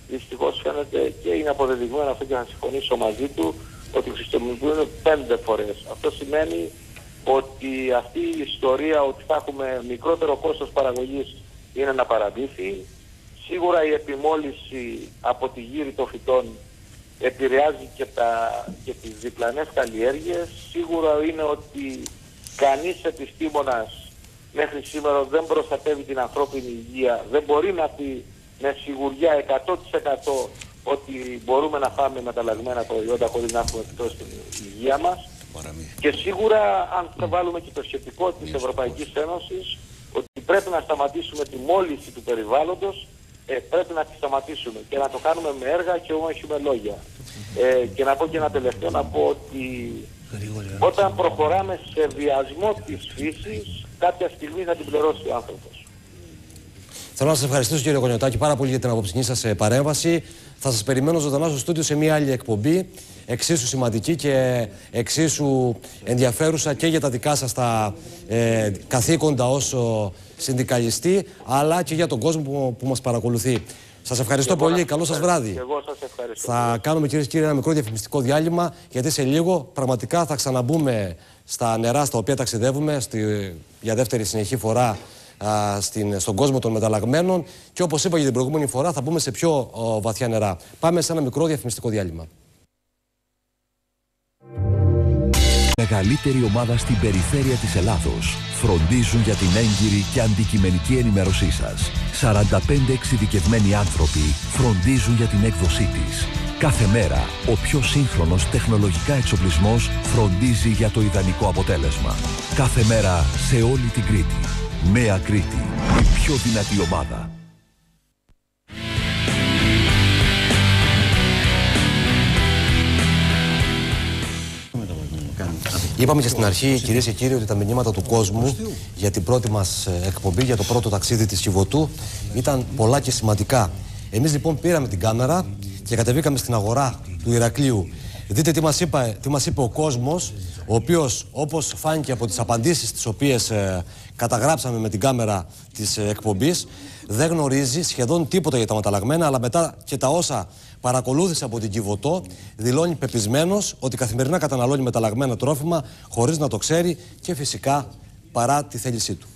δυστυχώς φαίνεται και είναι αποδεδειγμένο αυτό και να συμφωνήσω μαζί του ότι χρησιμοποιούν πέντε φορές. Αυτό σημαίνει ότι αυτή η ιστορία ότι θα έχουμε μικρότερο κόστος παραγωγής είναι ένα παραδείφι. Σίγουρα η επιμόλυση από τη γύρι των φυτών επηρεάζει και, τα, και τις διπλανές καλλιέργειες. Σίγουρα είναι ότι κανείς επιστήμονας μέχρι σήμερα δεν προστατεύει την ανθρώπινη υγεία. Δεν μπορεί να πει με σιγουριά 100% ότι μπορούμε να φάμε μεταλλαγμένα προϊόντα χωρίς να έχουμε επιπτώσει στην υγεία μας. Και σίγουρα αν θα βάλουμε και το σχετικό της Ευρωπαϊκής Ένωσης ότι πρέπει να σταματήσουμε τη μόλυνση του περιβάλλοντος ε, πρέπει να τη σταματήσουμε και να το κάνουμε με έργα και όχι με λόγια. Ε, και να πω και ένα τελευταίο, να πω ότι όταν προχωράμε σε βιασμό της φύσης, κάποια στιγμή θα την πληρώσει ο άνθρωπος. Θέλω να σας ευχαριστήσω κύριε Κονιωτάκη πάρα πολύ για την απόψηνή σας ε, παρέμβαση. Θα σας περιμένω ζωντανά στο στούντιο σε μια άλλη εκπομπή. Εξίσου σημαντική και εξίσου ενδιαφέρουσα και για τα δικά σας τα ε, καθήκοντα ω συνδικαλιστή, αλλά και για τον κόσμο που, που μας παρακολουθεί. Σας ευχαριστώ πολύ. Καλό σας βράδυ. Εγώ σας ευχαριστώ. Θα κάνουμε κυρίες και κύριοι ένα μικρό διαφημιστικό διάλειμμα, γιατί σε λίγο πραγματικά θα ξαναμπούμε στα νερά στα οποία ταξιδεύουμε στη, για δεύτερη συνεχή φορά α, στην, στον κόσμο των μεταλλαγμένων. Και όπως είπα για την προηγούμενη φορά, θα μπούμε σε πιο ο, βαθιά νερά. Πάμε σε ένα μικρό διαφημιστικό διάλειμμα. Μεγαλύτερη ομάδα στην περιφέρεια της Ελλάδος φροντίζουν για την έγκυρη και αντικειμενική ενημέρωσή σας. 45 εξειδικευμένοι άνθρωποι φροντίζουν για την έκδοσή της. Κάθε μέρα, ο πιο σύγχρονος τεχνολογικά εξοπλισμός φροντίζει για το ιδανικό αποτέλεσμα. Κάθε μέρα, σε όλη την Κρήτη. Νέα Κρήτη, η πιο δυνατή ομάδα. Είπαμε και στην αρχή, κυρίες και κύριοι, ότι τα μηνύματα του κόσμου για την πρώτη μας εκπομπή, για το πρώτο ταξίδι της Κιβωτού, ήταν πολλά και σημαντικά. Εμείς λοιπόν πήραμε την κάμερα και κατεβήκαμε στην αγορά του Ηρακλείου. Δείτε τι μας είπε, τι μας είπε ο κόσμος, ο οποίος, όπως φάνηκε από τις απαντήσεις τις οποίες καταγράψαμε με την κάμερα της εκπομπής, δεν γνωρίζει σχεδόν τίποτα για τα μεταλλαγμένα, αλλά μετά και τα όσα παρακολούθησε από την Κιβωτό, δηλώνει πεπισμένος ότι καθημερινά καταναλώνει μεταλλαγμένα τρόφιμα χωρίς να το ξέρει και φυσικά παρά τη θέλησή του.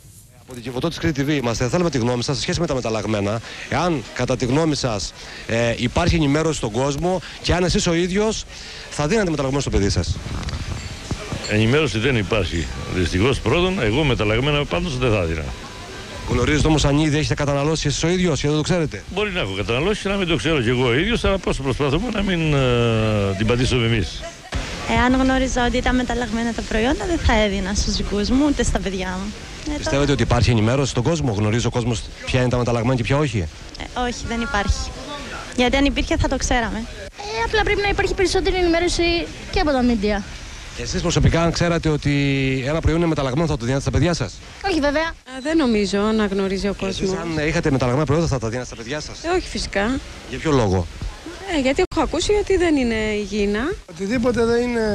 Από την Κιβωτό της Κρήτη TV είμαστε. Θέλουμε τη γνώμη σας σε σχέση με τα μεταλλαγμένα. Εάν κατά τη γνώμη σας ε, υπάρχει ενημέρωση στον κόσμο και αν εσείς ο ίδιος θα δίνετε μεταλλαγμένο στο παιδί σας. Ενημέρωση δεν υπάρχει. Δυστυχώς πρώτον, εγώ μεταλλαγμένα πάντως δεν θα έδινα. Γνωρίζετε όμως αν ήδη έχετε καταναλώσει εσείς ο ίδιος και δεν το ξέρετε; Μπορεί να έχω καταναλώσει και να μην το ξέρω κι εγώ ο ίδιος, αλλά πώ προσπαθούμε να μην ε, την πατήσουμε εμείς. Εάν γνώριζα ότι ήταν μεταλλαγμένα τα προϊόντα, δεν θα έδινα στους δικούς μου ούτε στα παιδιά μου. Ε, Πιστεύετε ότι υπάρχει ενημέρωση στον κόσμο, γνωρίζει ο κόσμος ποια είναι τα μεταλλαγμένα και ποια όχι; ε, όχι, δεν υπάρχει. Γιατί αν υπήρχε θα το ξέραμε. Ε, απλά πρέπει να υπάρχει περισσότερη ενημέρωση και από τα μίντια. Εσείς προσωπικά, αν ξέρατε ότι ένα προϊόν είναι μεταλλαγμένο, θα το δίνατε στα παιδιά σας; Όχι βέβαια. δεν νομίζω να γνωρίζει ο κόσμο. Εσείς, αν είχατε μεταλλαγμένα προϊόντα, θα τα δίνατε στα παιδιά σας; Ε, όχι φυσικά. Για ποιο λόγο; Ε, γιατί έχω ακούσει ότι δεν είναι υγιεινά. Οτιδήποτε δεν είναι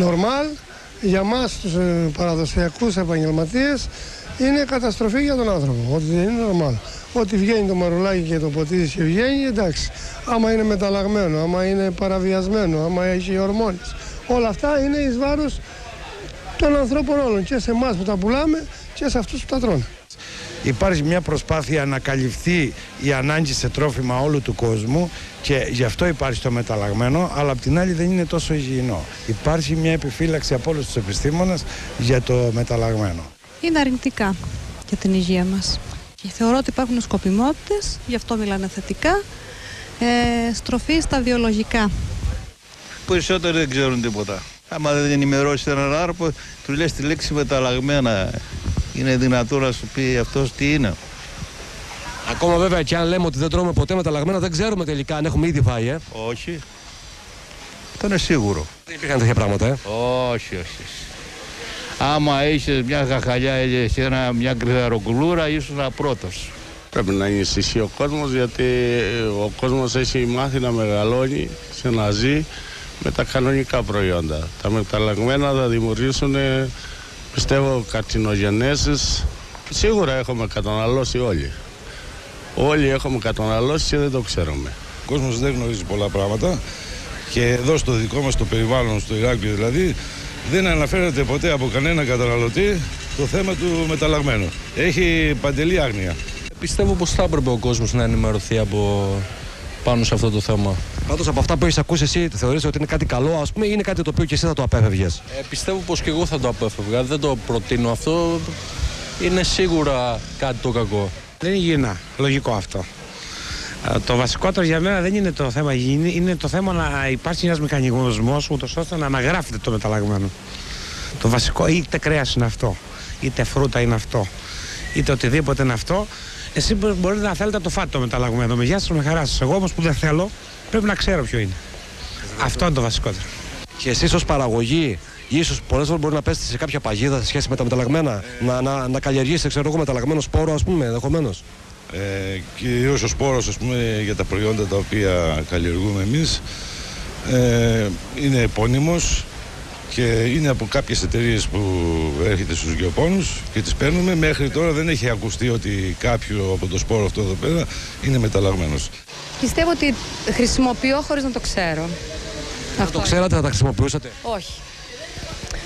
normal για μας τους ε, παραδοσιακούς επαγγελματίες είναι καταστροφή για τον άνθρωπο. Ότι δεν είναι normal. Ότι βγαίνει το μαρουλάκι και το ποτίζεις και βγαίνει, εντάξει. Άμα είναι μεταλλαγμένο, άμα είναι παραβιασμένο, άμα έχει ορμόνες. Όλα αυτά είναι εις βάρος των ανθρώπων όλων και σε εμάς που τα πουλάμε και σε αυτούς που τα τρώνε. Υπάρχει μια προσπάθεια να καλυφθεί η ανάγκη σε τρόφιμα όλου του κόσμου και γι' αυτό υπάρχει το μεταλλαγμένο, αλλά απ' την άλλη δεν είναι τόσο υγιεινό. Υπάρχει μια επιφύλαξη από όλους τους επιστήμονες για το μεταλλαγμένο. Είναι αρνητικά για την υγεία μας. Και θεωρώ ότι υπάρχουν σκοπιμότητες, γι' αυτό μιλάνε θετικά, ε, στροφή στα βιολογικά. Περισσότεροι δεν ξέρουν τίποτα. Άμα δεν ενημερώσει έναν άνθρωπο, του λες τη λέξη μεταλλαγμένα. Είναι δυνατό να σου πει αυτός τι είναι. Ακόμα βέβαια και αν λέμε ότι δεν τρώμε ποτέ μεταλλαγμένα, δεν ξέρουμε τελικά αν έχουμε ήδη φάει, ε. Όχι. Αυτό είναι σίγουρο. Δεν υπήρχαν τέτοια πράγματα, ε. Όχι, όχι. Άμα είσαι μια χαχαλιά ή ένα, μια κρυδαροκουλούρα, ήσουν πρώτος. Πρέπει να ενισχυθεί ο κόσμος γιατί ο κόσμος έχει μάθει να μεγαλώνει, σε να ζει με τα κανονικά προϊόντα. Τα μεταλλαγμένα θα δημιουργήσουν, ε, πιστεύω, καρκινογενέσεις. Σίγουρα έχουμε καταναλώσει όλοι. Όλοι έχουμε καταναλώσει και δεν το ξέρουμε. Ο κόσμος δεν γνωρίζει πολλά πράγματα και εδώ στο δικό μας το περιβάλλον, στο Ηράκλειο δηλαδή, δεν αναφέρεται ποτέ από κανένα καταναλωτή το θέμα του μεταλλαγμένου. Έχει παντελή άγνοια. Πιστεύω πως θα έπρεπε ο κόσμος να ενημερωθεί από πάνω σε αυτό το θέμα. Πάντως από αυτά που έχεις ακούσει, εσύ θεωρείς ότι είναι κάτι καλό, ας πούμε, ή είναι κάτι το οποίο και εσύ θα το απέφευγες; Ε, πιστεύω πως και εγώ θα το απέφευγα. Δεν το προτείνω αυτό. Είναι σίγουρα κάτι το κακό. Δεν είναι υγιεινά. Λογικό αυτό. Ε, Το βασικότερο για μένα δεν είναι το θέμα υγιεινή, είναι το θέμα να υπάρχει ένας μηχανισμός ούτως ώστε να αναγράφεται το μεταλλαγμένο. Το βασικό, είτε κρέας είναι αυτό, είτε φρούτα είναι αυτό, είτε οτιδήποτε είναι αυτό. Εσύ μπο- μπορείτε να θέλετε να το φάτε το μεταλλαγμένο. Με γεια σας, με χαρά σας. Εγώ όμως που δεν θέλω, πρέπει να ξέρω ποιο είναι. Αυτό είναι το βασικότερο. Και εσείς ως παραγωγή, ίσως πολλές φορές μπορεί να πέσετε σε κάποια παγίδα σε σχέση με τα μεταλλαγμένα, να, να, να καλλιεργήσετε, ξέρω εγώ, μεταλλαγμένο σπόρο, ας πούμε, ενδεχομένως. Ε, κυρίως ο σπόρος ας πούμε, για τα προϊόντα τα οποία καλλιεργούμε εμείς ε, είναι επώνυμος και είναι από κάποιες εταιρείες που έρχεται στους γεωπόνους και τις παίρνουμε. Μέχρι τώρα δεν έχει ακουστεί ότι κάποιο από το σπόρο αυτό εδώ πέρα είναι μεταλλαγμένος. Πιστεύω ότι χρησιμοποιώ χωρίς να το ξέρω. Αν το ξέρατε, θα τα χρησιμοποιούσατε; Όχι.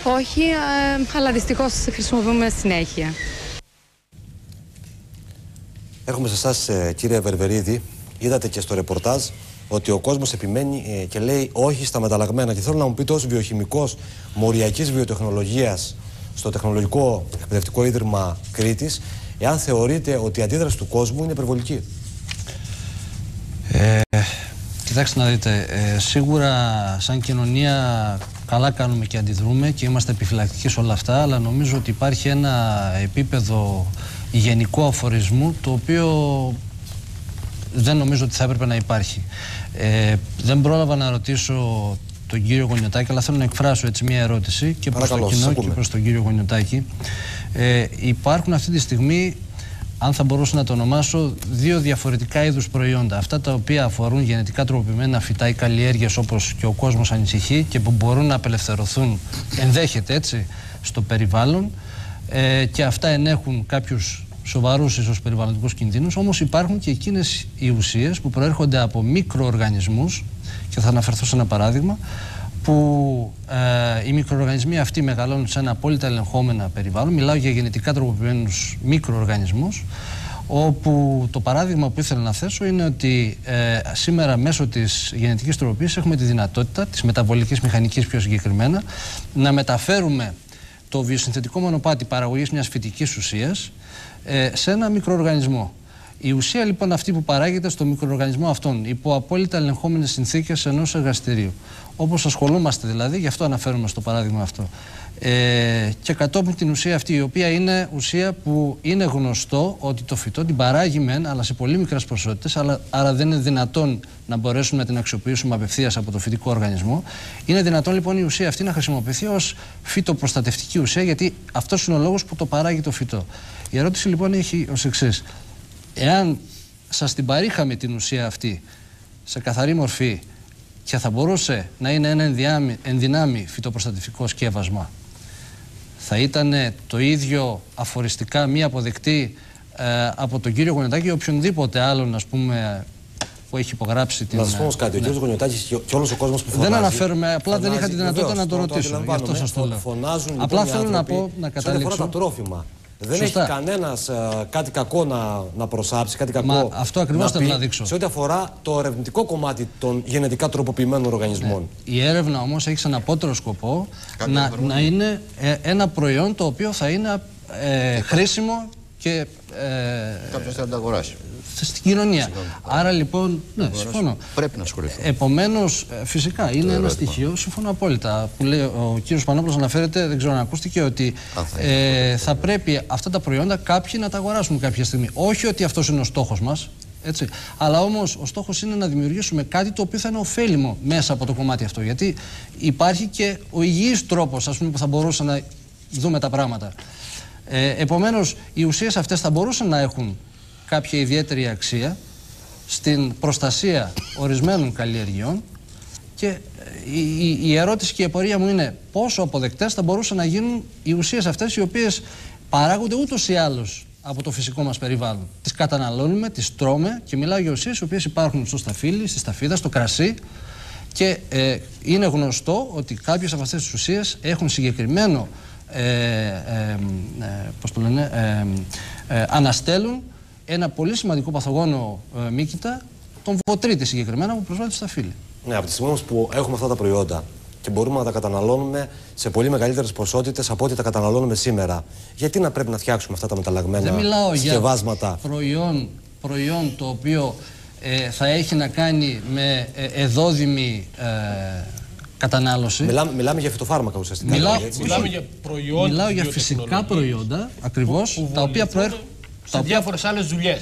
Όχι, ε, αλλά δυστυχώς χρησιμοποιούμε συνέχεια. Έρχομαι σε εσάς, κύριε Βερβερίδη. Είδατε και στο ρεπορτάζ ότι ο κόσμος επιμένει ε, και λέει όχι στα μεταλλαγμένα. Και θέλω να μου πείτε, ως βιοχημικός μοριακής βιοτεχνολογίας στο Τεχνολογικό Εκπαιδευτικό Ίδρυμα Κρήτης, εάν θεωρείτε ότι η αντίδραση του κόσμου είναι υπερβολική; Ε, κοιτάξτε να δείτε, ε, σίγουρα σαν κοινωνία καλά κάνουμε και αντιδρούμε και είμαστε επιφυλακτικοί σε όλα αυτά, αλλά νομίζω ότι υπάρχει ένα επίπεδο γενικού αφορισμού το οποίο δεν νομίζω ότι θα έπρεπε να υπάρχει. Ε, δεν πρόλαβα να ρωτήσω τον κύριο Γονιωτάκη, αλλά θέλω να εκφράσω έτσι μια ερώτηση και προς Παρακαλώ, το σας κοινό και ακούμε. προς τον κύριο Γονιωτάκη. Ε, υπάρχουν αυτή τη στιγμή, αν θα μπορούσα να το ονομάσω, δύο διαφορετικά είδους προϊόντα. Αυτά τα οποία αφορούν γενετικά τροποποιημένα φυτά ή καλλιέργειες όπως και ο κόσμος ανησυχεί και που μπορούν να απελευθερωθούν, ενδέχεται έτσι, στο περιβάλλον ε, και αυτά ενέχουν κάποιους σοβαρούς ίσως περιβαλλοντικούς κινδύνους, όμως υπάρχουν και εκείνες οι ουσίες που προέρχονται από μικροοργανισμούς και θα αναφερθώ σε ένα παράδειγμα που ε, οι μικροοργανισμοί αυτοί μεγαλώνουν σε ένα απόλυτα ελεγχόμενα περιβάλλον. Μιλάω για γενετικά τροποποιημένους μικροοργανισμούς όπου το παράδειγμα που ήθελα να θέσω είναι ότι ε, σήμερα μέσω της γενετικής τροποποίησης έχουμε τη δυνατότητα, της μεταβολικής μηχανικής πιο συγκεκριμένα, να μεταφέρουμε το βιοσυνθετικό μονοπάτι παραγωγής μιας φυτικής ουσίας ε, σε ένα μικροοργανισμό. Η ουσία λοιπόν αυτή που παράγεται στο μικροοργανισμό αυτόν υπό απόλυτα ελεγχόμενες συνθήκες ενός εργαστηρίου. Όπως ασχολούμαστε δηλαδή, γι' αυτό αναφέρομαι στο παράδειγμα αυτό. Ε, και κατόπιν την ουσία αυτή, η οποία είναι ουσία που είναι γνωστό ότι το φυτό την παράγει μεν, αλλά σε πολύ μικρές ποσότητες, αλλά, άρα δεν είναι δυνατόν να μπορέσουμε να την αξιοποιήσουμε απευθείας από το φυτικό οργανισμό. Είναι δυνατόν λοιπόν η ουσία αυτή να χρησιμοποιηθεί ως φυτοπροστατευτική ουσία, γιατί αυτός είναι ο λόγος που το παράγει το φυτό. Η ερώτηση λοιπόν έχει ως εξής. Εάν σας την παρήχαμε την ουσία αυτή σε καθαρή μορφή και θα μπορούσε να είναι ένα ενδιάμει- ενδυνάμει φυτοπροστατευτικό σκεύασμα, θα ήταν το ίδιο αφοριστικά μη αποδεκτή ε, από τον κύριο Γονιωτάκη ή οποιονδήποτε άλλον ας πούμε που έχει υπογράψει την... Να σας πω όμως κάτι. Ο ναι. κ. Γονιωτάκη και, και όλος ο κόσμος που φωνάζει. Δεν αναφέρομαι, απλά δεν είχα φωνάζει, τη δυνατότητα βεβαίως, να το ρωτήσω. Γι' αυτό αντιλαμβάνομαι. σας το λέω. Φωνάζουν λοιπόν, Απλά οι θέλω να άνθρωποι πω, να σε ό,τι αφορά καταλήξω. τα τρόφιμα. Δεν Σωστά. έχει κανένα κάτι κακό να, να προσάψει, κάτι κακό. Μα αυτό ακριβώς να θέλω πει να δείξω. Σε ό,τι αφορά το ερευνητικό κομμάτι των γενετικά τροποποιημένων οργανισμών. Η έρευνα όμως έχει σαν απότερο σκοπό να, να είναι ε, ένα προϊόν το οποίο θα είναι ε, χρήσιμο και ε, Κάποιος θέλει να το αγοράσει. Στην κοινωνία. Συγγνώμη. Άρα λοιπόν, ναι, αγοράσει. συμφωνώ. Πρέπει να ασχοληθούμε. Επομένως, φυσικά είναι ένα ερώτημα. στοιχείο, συμφωνώ απόλυτα. Που λέει ο κύριος Πανόπουλος αναφέρεται, δεν ξέρω αν ακούστηκε, ότι θα ε, θα πρέπει αυτά τα προϊόντα κάποιοι να τα αγοράσουν κάποια στιγμή. Όχι ότι αυτός είναι ο στόχος μας. Έτσι. Αλλά όμως ο στόχος είναι να δημιουργήσουμε κάτι το οποίο θα είναι ωφέλιμο μέσα από το κομμάτι αυτό. Γιατί υπάρχει και ο υγιής τρόπος που θα μπορούσε να δούμε τα πράγματα. Ε, Επομένως, οι ουσίες αυτές θα μπορούσαν να έχουν κάποια ιδιαίτερη αξία στην προστασία ορισμένων καλλιεργειών Και ε, η, η, η ερώτηση και η απορία μου είναι πόσο αποδεκτές θα μπορούσαν να γίνουν οι ουσίες αυτές οι οποίες παράγονται ούτως ή άλλως από το φυσικό μας περιβάλλον. Τις καταναλώνουμε, τις τρώμε και μιλάω για ουσίες οι οποίες υπάρχουν στο σταφύλι, στη σταφίδα, στο κρασί και ε, είναι γνωστό ότι κάποιες από αυτές τις ουσίες έχουν συγκεκριμένο ε, ε, ε, πώς το λένε, ε, ε, αναστέλουν ένα πολύ σημαντικό παθογόνο ε, μύκητα, τον βοτρίτη συγκεκριμένα, που προσβάλλει στα φύλλα. Ναι, από τη στιγμή όμως που έχουμε αυτά τα προϊόντα και μπορούμε να τα καταναλώνουμε σε πολύ μεγαλύτερες ποσότητες από ό,τι τα καταναλώνουμε σήμερα. Γιατί να πρέπει να φτιάξουμε αυτά τα μεταλλαγμένα Δεν μιλάω συσκευάσματα. για προϊόν, προϊόν το οποίο ε, θα έχει να κάνει με ε, εδόδημη ε, κατανάλωση. Μιλάμε, μιλάμε για φυτοφάρμακα ουσιαστικά. Μιλάω, έτσι. Μιλάμε για προϊόντα. μιλάω για φυσικά προϊόντα, ακριβώς, που τα οποία βολευτούν προέρχονται σε διάφορες άλλες δουλειές.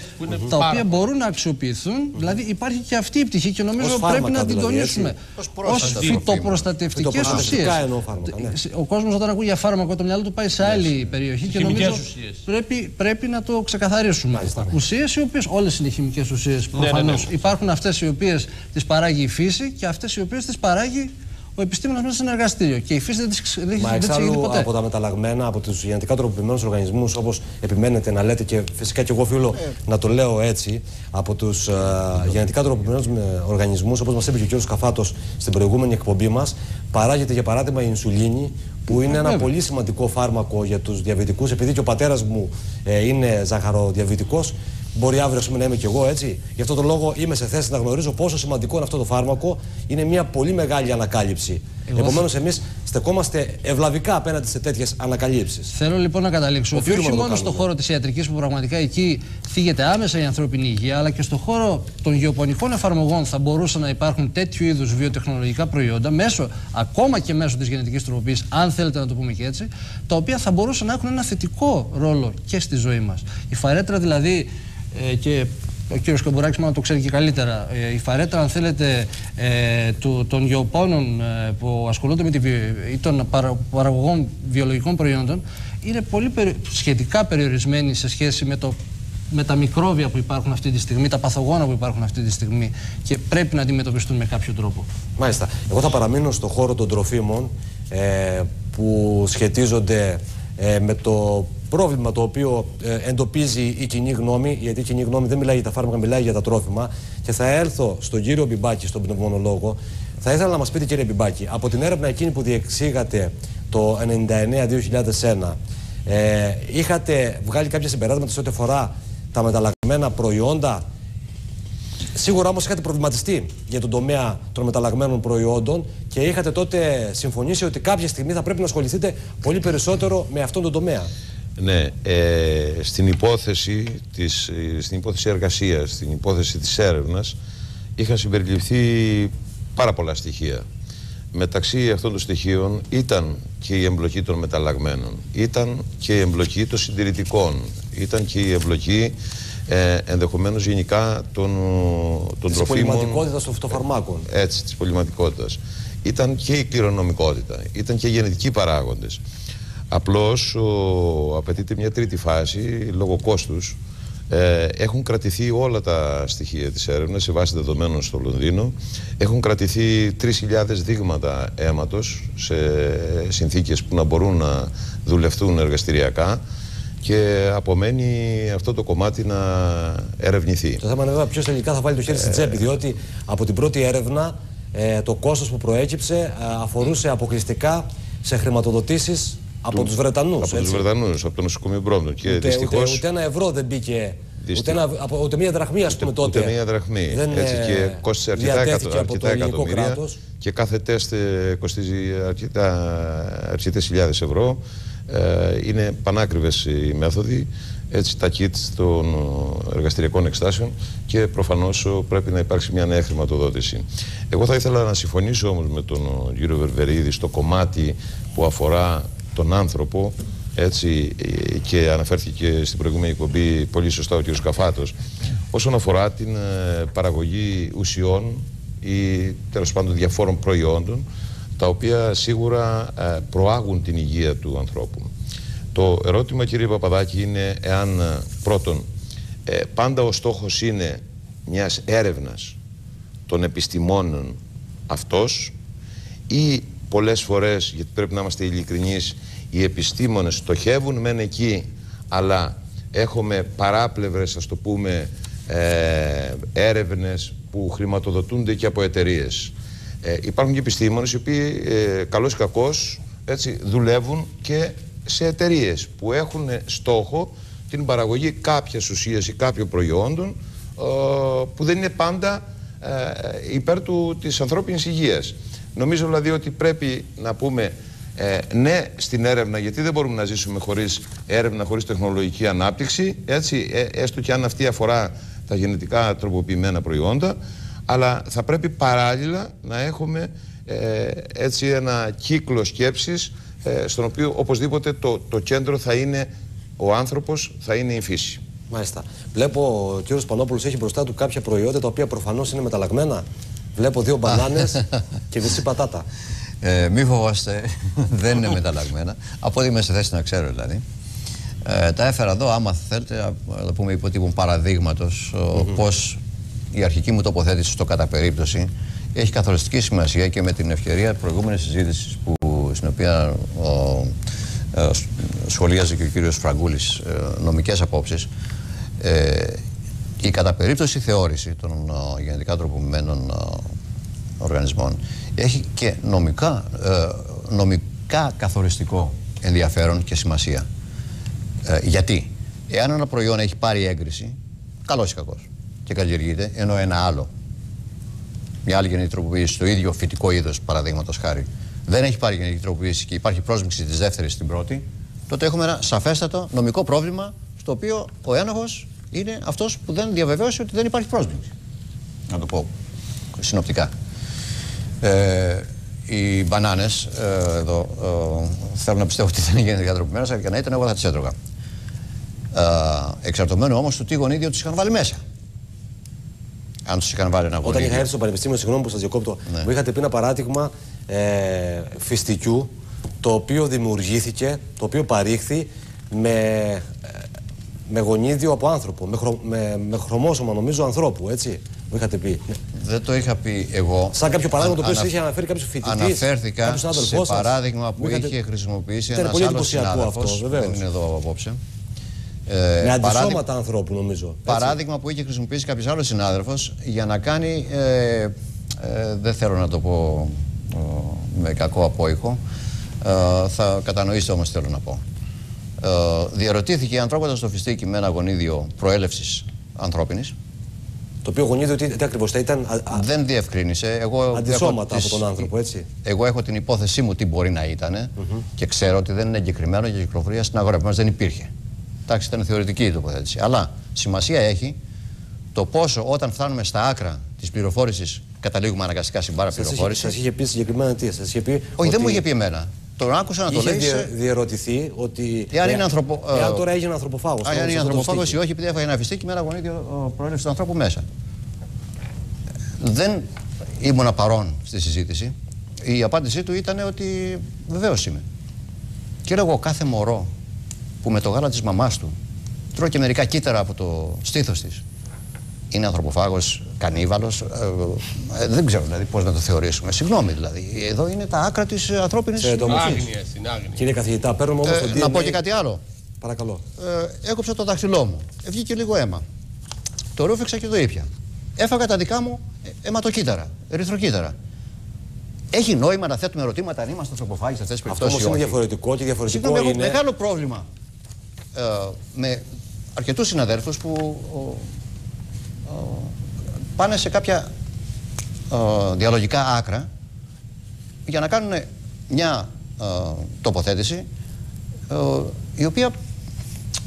τα οποία μπορούν να αξιοποιηθούν. Δηλαδή υπάρχει και αυτή η πτυχή και νομίζω Ως πρέπει φάρμακα να την δηλαδή, τονίσουμε. έτσι. Ως πρόστατα. φυτοπροστατευτικέ ουσίες. Φυτοπροστατευτικά εννοώ φάρμακα, ναι. Ο κόσμος όταν ακούει για φάρμακο, το μυαλό του πάει σε άλλη περιοχή και Χημικές νομίζω ουσίες. πρέπει, πρέπει να το ξεκαθαρίσουμε. Ουσίες οι οποίες όλες είναι χημικές ουσίες ναι, προφανώ. ναι. Υπάρχουν αυτές οι οποίες τις παράγει η φύση και αυτές οι οποίες τις παράγει ο επιστήμονας μέσα σε ένα εργαστήριο. Και η φύση δεν τι δεν τις Μα εξηγεί εξάλλου ποτέ. από τα μεταλλαγμένα, από τους γενετικά τροποποιημένους οργανισμούς, όπως επιμένετε να λέτε και φυσικά και εγώ οφείλω να το λέω έτσι, από τους γενετικά τροποποιημένους οργανισμούς, όπως μας είπε και ο κ. Καφάτο στην προηγούμενη εκπομπή μας, παράγεται για παράδειγμα η ινσουλίνη, που είναι ένα πολύ σημαντικό φάρμακο για τους διαβητικούς. Επειδή και ο πατέρας μου ε, είναι ζαχαροδιαβητικός, Μπορεί αύριο ας πούμε, να είμαι κι εγώ έτσι. Γι' αυτό το λόγο είμαι σε θέση να γνωρίζω πόσο σημαντικό είναι αυτό το φάρμακο. Είναι μια πολύ μεγάλη ανακάλυψη. Εγώ Επομένως, εμείς στεκόμαστε ευλαβικά απέναντι σε τέτοιες ανακαλύψεις. Θέλω λοιπόν να καταλήξω ότι Οφείλουμε όχι να το μόνο στον κάνουμε. χώρο της ιατρικής που πραγματικά εκεί θίγεται άμεσα η ανθρώπινη υγεία, αλλά και στον χώρο των γεωπονικών εφαρμογών θα μπορούσαν να υπάρχουν τέτοιου είδους βιοτεχνολογικά προϊόντα, μέσω, ακόμα και μέσω της γενετικής τροποποίησης, αν θέλετε να το πούμε και έτσι, τα οποία θα μπορούσαν να έχουν ένα θετικό ρόλο και στη ζωή μας. Η φαρέτρα δηλαδή, ε, και ο κύριος Καμπουράκης μάλλον το ξέρει και καλύτερα. Ε, η φαρέτρα, αν θέλετε, ε, του, των γεωπόνων ε, που ασχολούνται με τη βιο... ή των παρα- παραγωγών βιολογικών προϊόντων είναι πολύ περι- σχετικά περιορισμένη σε σχέση με, το, με τα μικρόβια που υπάρχουν αυτή τη στιγμή, τα παθογόνα που υπάρχουν αυτή τη στιγμή και πρέπει να αντιμετωπιστούν με κάποιο τρόπο. Μάλιστα. Εγώ θα παραμείνω στον χώρο των τροφίμων ε, που σχετίζονται ε, με το πρόβλημα το οποίο ε, εντοπίζει η κοινή γνώμη, γιατί η κοινή γνώμη δεν μιλάει για τα φάρμακα, μιλάει για τα τρόφιμα. Και θα έρθω στον κύριο Μπιμπάκη, στον πνευμονολόγο. Θα ήθελα να μας πείτε, κύριε Μπιμπάκη, από την έρευνα εκείνη που διεξήγατε το 99-2001, ε, είχατε βγάλει κάποια συμπεράσματα σε ό,τι αφορά τα μεταλλαγμένα προϊόντα; Σίγουρα όμως είχατε προβληματιστεί για τον τομέα των μεταλλαγμένων προϊόντων και είχατε τότε συμφωνήσει ότι κάποια στιγμή θα πρέπει να ασχοληθείτε πολύ περισσότερο με αυτόν τον τομέα. Ναι, ε, στην υπόθεση της, ε, στην υπόθεση εργασίας, στην υπόθεση της έρευνας είχαν συμπεριληφθεί πάρα πολλά στοιχεία. Μεταξύ αυτών των στοιχείων ήταν και η εμπλοκή των μεταλλαγμένων, ήταν και η εμπλοκή των συντηρητικών, ήταν και η εμπλοκή ε, ενδεχομένως γενικά των, των Της τροφίμων. πολυματικότητας των φυτοφαρμάκων. Έτσι, της πολυματικότητας. Ήταν και η κληρονομικότητα, ήταν και οι γενετικοί παράγοντες. Απλώς ο, απαιτείται μια τρίτη φάση, λόγω κόστους. Ε, έχουν κρατηθεί όλα τα στοιχεία της έρευνας σε βάση δεδομένων στο Λονδίνο. Έχουν κρατηθεί 3.000 δείγματα αίματος σε συνθήκες που να μπορούν να δουλευτούν εργαστηριακά και απομένει αυτό το κομμάτι να ερευνηθεί. Το θέμα είναι βέβαια ποιος τελικά θα βάλει το χέρι στην τσέπη, διότι από την πρώτη έρευνα ε, το κόστος που προέκυψε ε, αφορούσε αποκλειστικά σε χρηματοδοτήσεις από Του- τους Βρετανούς. Από τους έτσι. Βρετανούς, από το νοσοκομείο Μπρόμπτον. Και Ούτε, δυστυχώς... ούτε, ούτε ένα ευρώ δεν μπήκε. Ούτε, Δυστυχώς. ένα, από, ούτε μία δραχμή, ας πούμε τότε. Ούτε μία δραχμή. Δεν, Έτσι, ε, και κόστησε αρκετά, διατέθηκε εκατο, από το αρκετά ελληνικό εκατομμύρια. κράτος. Και κάθε τεστ ε, κοστίζει αρκετά, αρκετές χιλιάδες ευρώ. Ε, είναι πανάκριβες οι μέθοδοι. Έτσι, τα kit των ε, εργαστηριακών εξτάσεων και προφανώς ε, πρέπει να υπάρξει μια νέα χρηματοδότηση. Εγώ θα ήθελα να συμφωνήσω όμως με τον ε, κύριο Βερβερίδη στο κομμάτι που αφορά τον άνθρωπο έτσι ε, και αναφέρθηκε στην προηγούμενη εκπομπή πολύ σωστά ο κ. Καφάτος όσον αφορά την ε, παραγωγή ουσιών ή τέλος πάντων διαφόρων προϊόντων τα οποία σίγουρα ε, προάγουν την υγεία του ανθρώπου. Το ερώτημα κύριε Παπαδάκη είναι εάν ε, πρώτον ε, πάντα ο στόχος είναι μιας έρευνας των επιστημόνων αυτός ή πολλές φορές, γιατί πρέπει να είμαστε ειλικρινείς, οι επιστήμονες στοχεύουν μεν εκεί, αλλά έχουμε παράπλευρες, ας το πούμε, ε, έρευνες που χρηματοδοτούνται και από εταιρείες. Ε, υπάρχουν και επιστήμονες οι οποίοι ε, καλώς ή κακώς έτσι, δουλεύουν και σε εταιρείες που έχουν στόχο την παραγωγή κάποιας ουσίας ή κάποιων προϊόντων ε, που δεν είναι πάντα ε, υπέρ του, της ανθρώπινης υγείας. Νομίζω δηλαδή ότι πρέπει να πούμε ε, ναι στην έρευνα, γιατί δεν μπορούμε να ζήσουμε χωρίς έρευνα, χωρίς τεχνολογική ανάπτυξη, έτσι, ε, έστω και αν αυτή αφορά τα γενετικά τροποποιημένα προϊόντα, αλλά θα πρέπει παράλληλα να έχουμε ε, έτσι ένα κύκλο σκέψης ε, στον οποίο οπωσδήποτε το, το κέντρο θα είναι ο άνθρωπος, θα είναι η φύση. Μάλιστα. Βλέπω ο κύριος Πανόπουλος έχει μπροστά του κάποια προϊόντα τα οποία προφανώς είναι μεταλλαγμένα. Βλέπω δύο μπανάνε και μισή πατάτα. Ε, μη φοβάστε, δεν είναι μεταλλαγμένα. Από ό,τι είμαι σε θέση να ξέρω δηλαδή. Ε, τα έφερα εδώ, άμα θέλετε, να πούμε υποτύπων παραδείγματος mm πώς η αρχική μου τοποθέτηση στο κατά περίπτωση έχει καθοριστική σημασία και με την ευκαιρία προηγούμενης συζήτησης στην οποία ο, ε, σχολίαζε και ο κύριος Φραγκούλης ε, νομικές απόψεις ε, η κατά περίπτωση θεώρηση των ε, γενετικά τροποποιημένων ε, οργανισμών έχει και νομικά, ε, νομικά καθοριστικό ενδιαφέρον και σημασία. γιατί, εάν ένα προϊόν έχει πάρει έγκριση, καλός ή κακός, και καλλιεργείται, ενώ ένα άλλο, μια άλλη γενετική τροποποίηση, το ίδιο φυτικό είδος, παραδείγματος χάρη, δεν έχει πάρει γενετική τροποποίηση και υπάρχει πρόσμιξη της δεύτερης στην πρώτη, τότε έχουμε ένα σαφέστατο νομικό πρόβλημα στο οποίο ο ένοχος είναι αυτός που δεν διαβεβαίωσε ότι δεν υπάρχει πρόσμιξη. Να το πω συνοπτικά. Ε, οι μπανάνες, ε, εδώ ε, θέλω να πιστεύω ότι δεν είναι γενετικά τροποποιημένε, αλλά και να ήταν εγώ θα τις έτρωγα. Ε, εξαρτωμένο όμως του τι γονίδιο τους είχαν βάλει μέσα. Αν τους είχαν βάλει ένα γονίδιο. Όταν είχα έρθει στο Πανεπιστήμιο, συγγνώμη που σας διακόπτω, ναι. μου είχατε πει ένα παράδειγμα ε, φυστικού το οποίο δημιουργήθηκε, το οποίο παρήχθη με, ε, με γονίδιο από άνθρωπο, με, χρο, με, με χρωμόσωμα νομίζω ανθρώπου, έτσι. Μου είχατε πει. Δεν το είχα πει εγώ. Σαν κάποιο παράδειγμα το οποίο ανα... είχε αναφέρει κάποιος φοιτητής. Αναφέρθηκα σε παράδειγμα που είχατε... είχε χρησιμοποιήσει ένας άλλος συνάδελφος. Δεν είναι εδώ απόψε. Ε, με αντισώματα παράδειγμα, ανθρώπου, νομίζω. Έτσι. Παράδειγμα που είχε χρησιμοποιήσει κάποιος άλλος συνάδελφος για να κάνει. Ε, ε, δεν θέλω να το πω με κακό απόϊχο. Ε, θα κατανοήσετε όμως θέλω να πω. Ε, διαρωτήθηκε η ανθρώπινα στο φιστίκι με ένα γονίδιο προέλευσης ανθρώπινης. Το οποίο γονίδιο τι, τι ακριβώς θα ήταν. Α, δεν διευκρίνησε. Εγώ αντισώματα από τον άνθρωπο, έτσι. Εγώ έχω την υπόθεσή μου τι μπορεί να ήταν και ξέρω ότι δεν είναι εγκεκριμένο για κυκλοφορία στην αγορά. Μα δεν υπήρχε. Εντάξει, ήταν θεωρητική η τοποθέτηση. Αλλά σημασία έχει το πόσο όταν φτάνουμε στα άκρα της πληροφόρησης καταλήγουμε αναγκαστικά στην πάρα πληροφόρησης. Σας είχε πει συγκεκριμένα τι, σας είχε πει. Όχι, ότι... δεν μου είχε πει εμένα. Τον άκουσα να το λέει. Είχε διερωτηθεί ότι. Εάν, είναι ανθρωπο... εάν τώρα έγινε ανθρωποφάγος. Αν είναι ανθρωποφάγος ή όχι, επειδή έφαγε ένα φιστίκι με ένα γονίδιο προέλευση του ανθρώπου μέσα. Δεν ήμουν παρόν στη συζήτηση. Η απάντησή του ήταν ότι βεβαίως είμαι. Και εγώ κάθε μωρό που με το γάλα της μαμάς του τρώει και μερικά κύτταρα από το στήθος της είναι ανθρωποφάγος, κανίβαλος. Ε, ε, δεν ξέρω δηλαδή πώς να το θεωρήσουμε. Συγγνώμη δηλαδή. Εδώ είναι τα άκρα της ανθρώπινης μορφή. Κύριε καθηγητά, παίρνουμε όμως το DNA. Να πω και κάτι άλλο. Παρακαλώ. Ε, έκοψα το δάχτυλό μου. Βγήκε λίγο αίμα. Το ρούφεξα και το ήπια. Έφαγα τα δικά μου αιματοκύτταρα, ερυθροκύτταρα. Έχει νόημα να θέτουμε ερωτήματα αν είμαστε ανθρωποφάγοι σε αυτές τις περιπτώσεις. Αυτό όμως είναι διαφορετικό και διαφορετικό Συγγνώμη, είναι. Έχω μεγάλο πρόβλημα ε, με αρκετούς συναδέλφου που πάνε σε κάποια διαλογικά άκρα για να κάνουν μια τοποθέτηση η οποία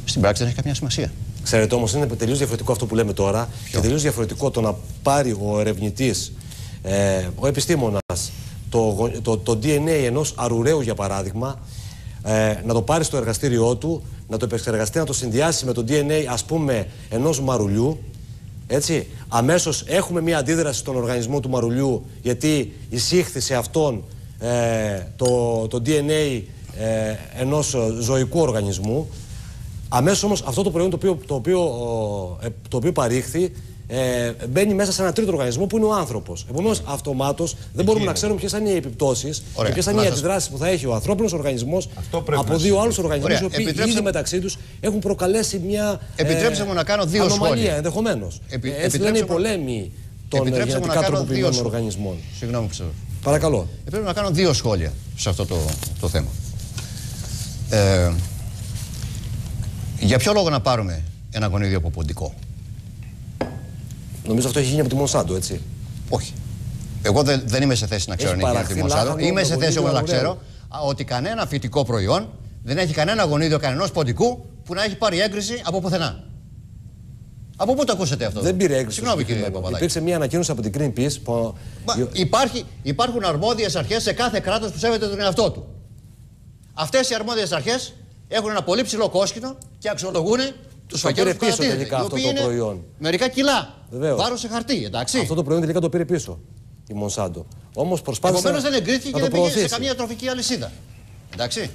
στην πράξη δεν έχει καμία σημασία. Ξέρετε όμως, είναι τελείως διαφορετικό αυτό που λέμε τώρα και τελείως διαφορετικό το να πάρει ο ερευνητής, ε, ο επιστήμονας, το, το, το DNA ενός αρουραίου για παράδειγμα, ε, να το πάρει στο εργαστήριό του, να το επεξεργαστεί, να το συνδυάσει με το DNA ας πούμε ενός μαρουλιού έτσι, αμέσως έχουμε μια αντίδραση στον οργανισμό του μαρουλιού γιατί εισήχθη σε αυτόν ε, το, το DNA ε, ενός ζωικού οργανισμού. Αμέσως όμως αυτό το προϊόν το οποίο, το οποίο, ε, το οποίο παρήχθη ε, μπαίνει μέσα σε ένα τρίτο οργανισμό που είναι ο άνθρωπος. Επομένως, αυτομάτως δεν μπορούμε να ξέρουμε ποιες θα είναι οι επιπτώσεις και Ωραία. ποιες θα είναι Να οι σας- αντιδράσεις που θα έχει ο ανθρώπινος οργανισμός πρέπει από να δύο άλλους συζητήσουμε. οργανισμού, οι Ωραία. οποίοι Επιτρέψτε ήδη μου- μεταξύ τους έχουν προκαλέσει μια. Επιτρέψτε μου να κάνω δύο ανομαλία, σχόλια. ενδεχομένως. Επι- Έτσι επιτρέψτε λένε οι μου- πολέμοι των Επιτρέψτε μου να γενετικά κάνω δύο τροποποιημένων σχόλια. οργανισμών. Συγγνώμη που ξέρω. Παρακαλώ. Ε, πρέπει να κάνω δύο σχόλια σε αυτό το, το θέμα. Ε, για ποιο λόγο να πάρουμε ένα γονίδιο από ποντικό; Νομίζω αυτό έχει γίνει από τη Μονσάντο, έτσι. Όχι. Εγώ δεν, δεν είμαι σε θέση να ξέρω Έχει αν έχει γίνει από τη παραχθεί Μονσάντο. λάχανο Είμαι με σε θέση γονίδιο όμως να αγουρέλου. ξέρω α, ότι κανένα φυτικό προϊόν δεν έχει κανένα γονίδιο κανενός ποντικού που να έχει πάρει έγκριση από πουθενά. Από πού το ακούσατε αυτό; Δεν πήρε έγκριση. Συγγνώμη στο κύριε συγκεκριμένο. Παπαδάκη. Υπήρξε μια ανακοίνωση από την Greenpeace που. Μα υπάρχει, υπάρχουν αρμόδιες αρχές σε κάθε κράτος που σέβεται τον εαυτό του. Αυτές οι αρμόδιες αρχές έχουν ένα πολύ ψηλό κόσκινο και αξιολογούν τους Το πήρε φακέλους που πίσω κατατίθεται, τελικά οι αυτό οποίοι το είναι προϊόν. Μερικά κιλά. Βεβαίως. Βάρος σε χαρτί, εντάξει. Αυτό το προϊόν τελικά το πήρε πίσω η Μονσάντο. Όμως προσπάθησε. Επομένως δεν εγκρίθηκε και να δεν το πήγε σε προωθήσει. καμία τροφική αλυσίδα. Εντάξει.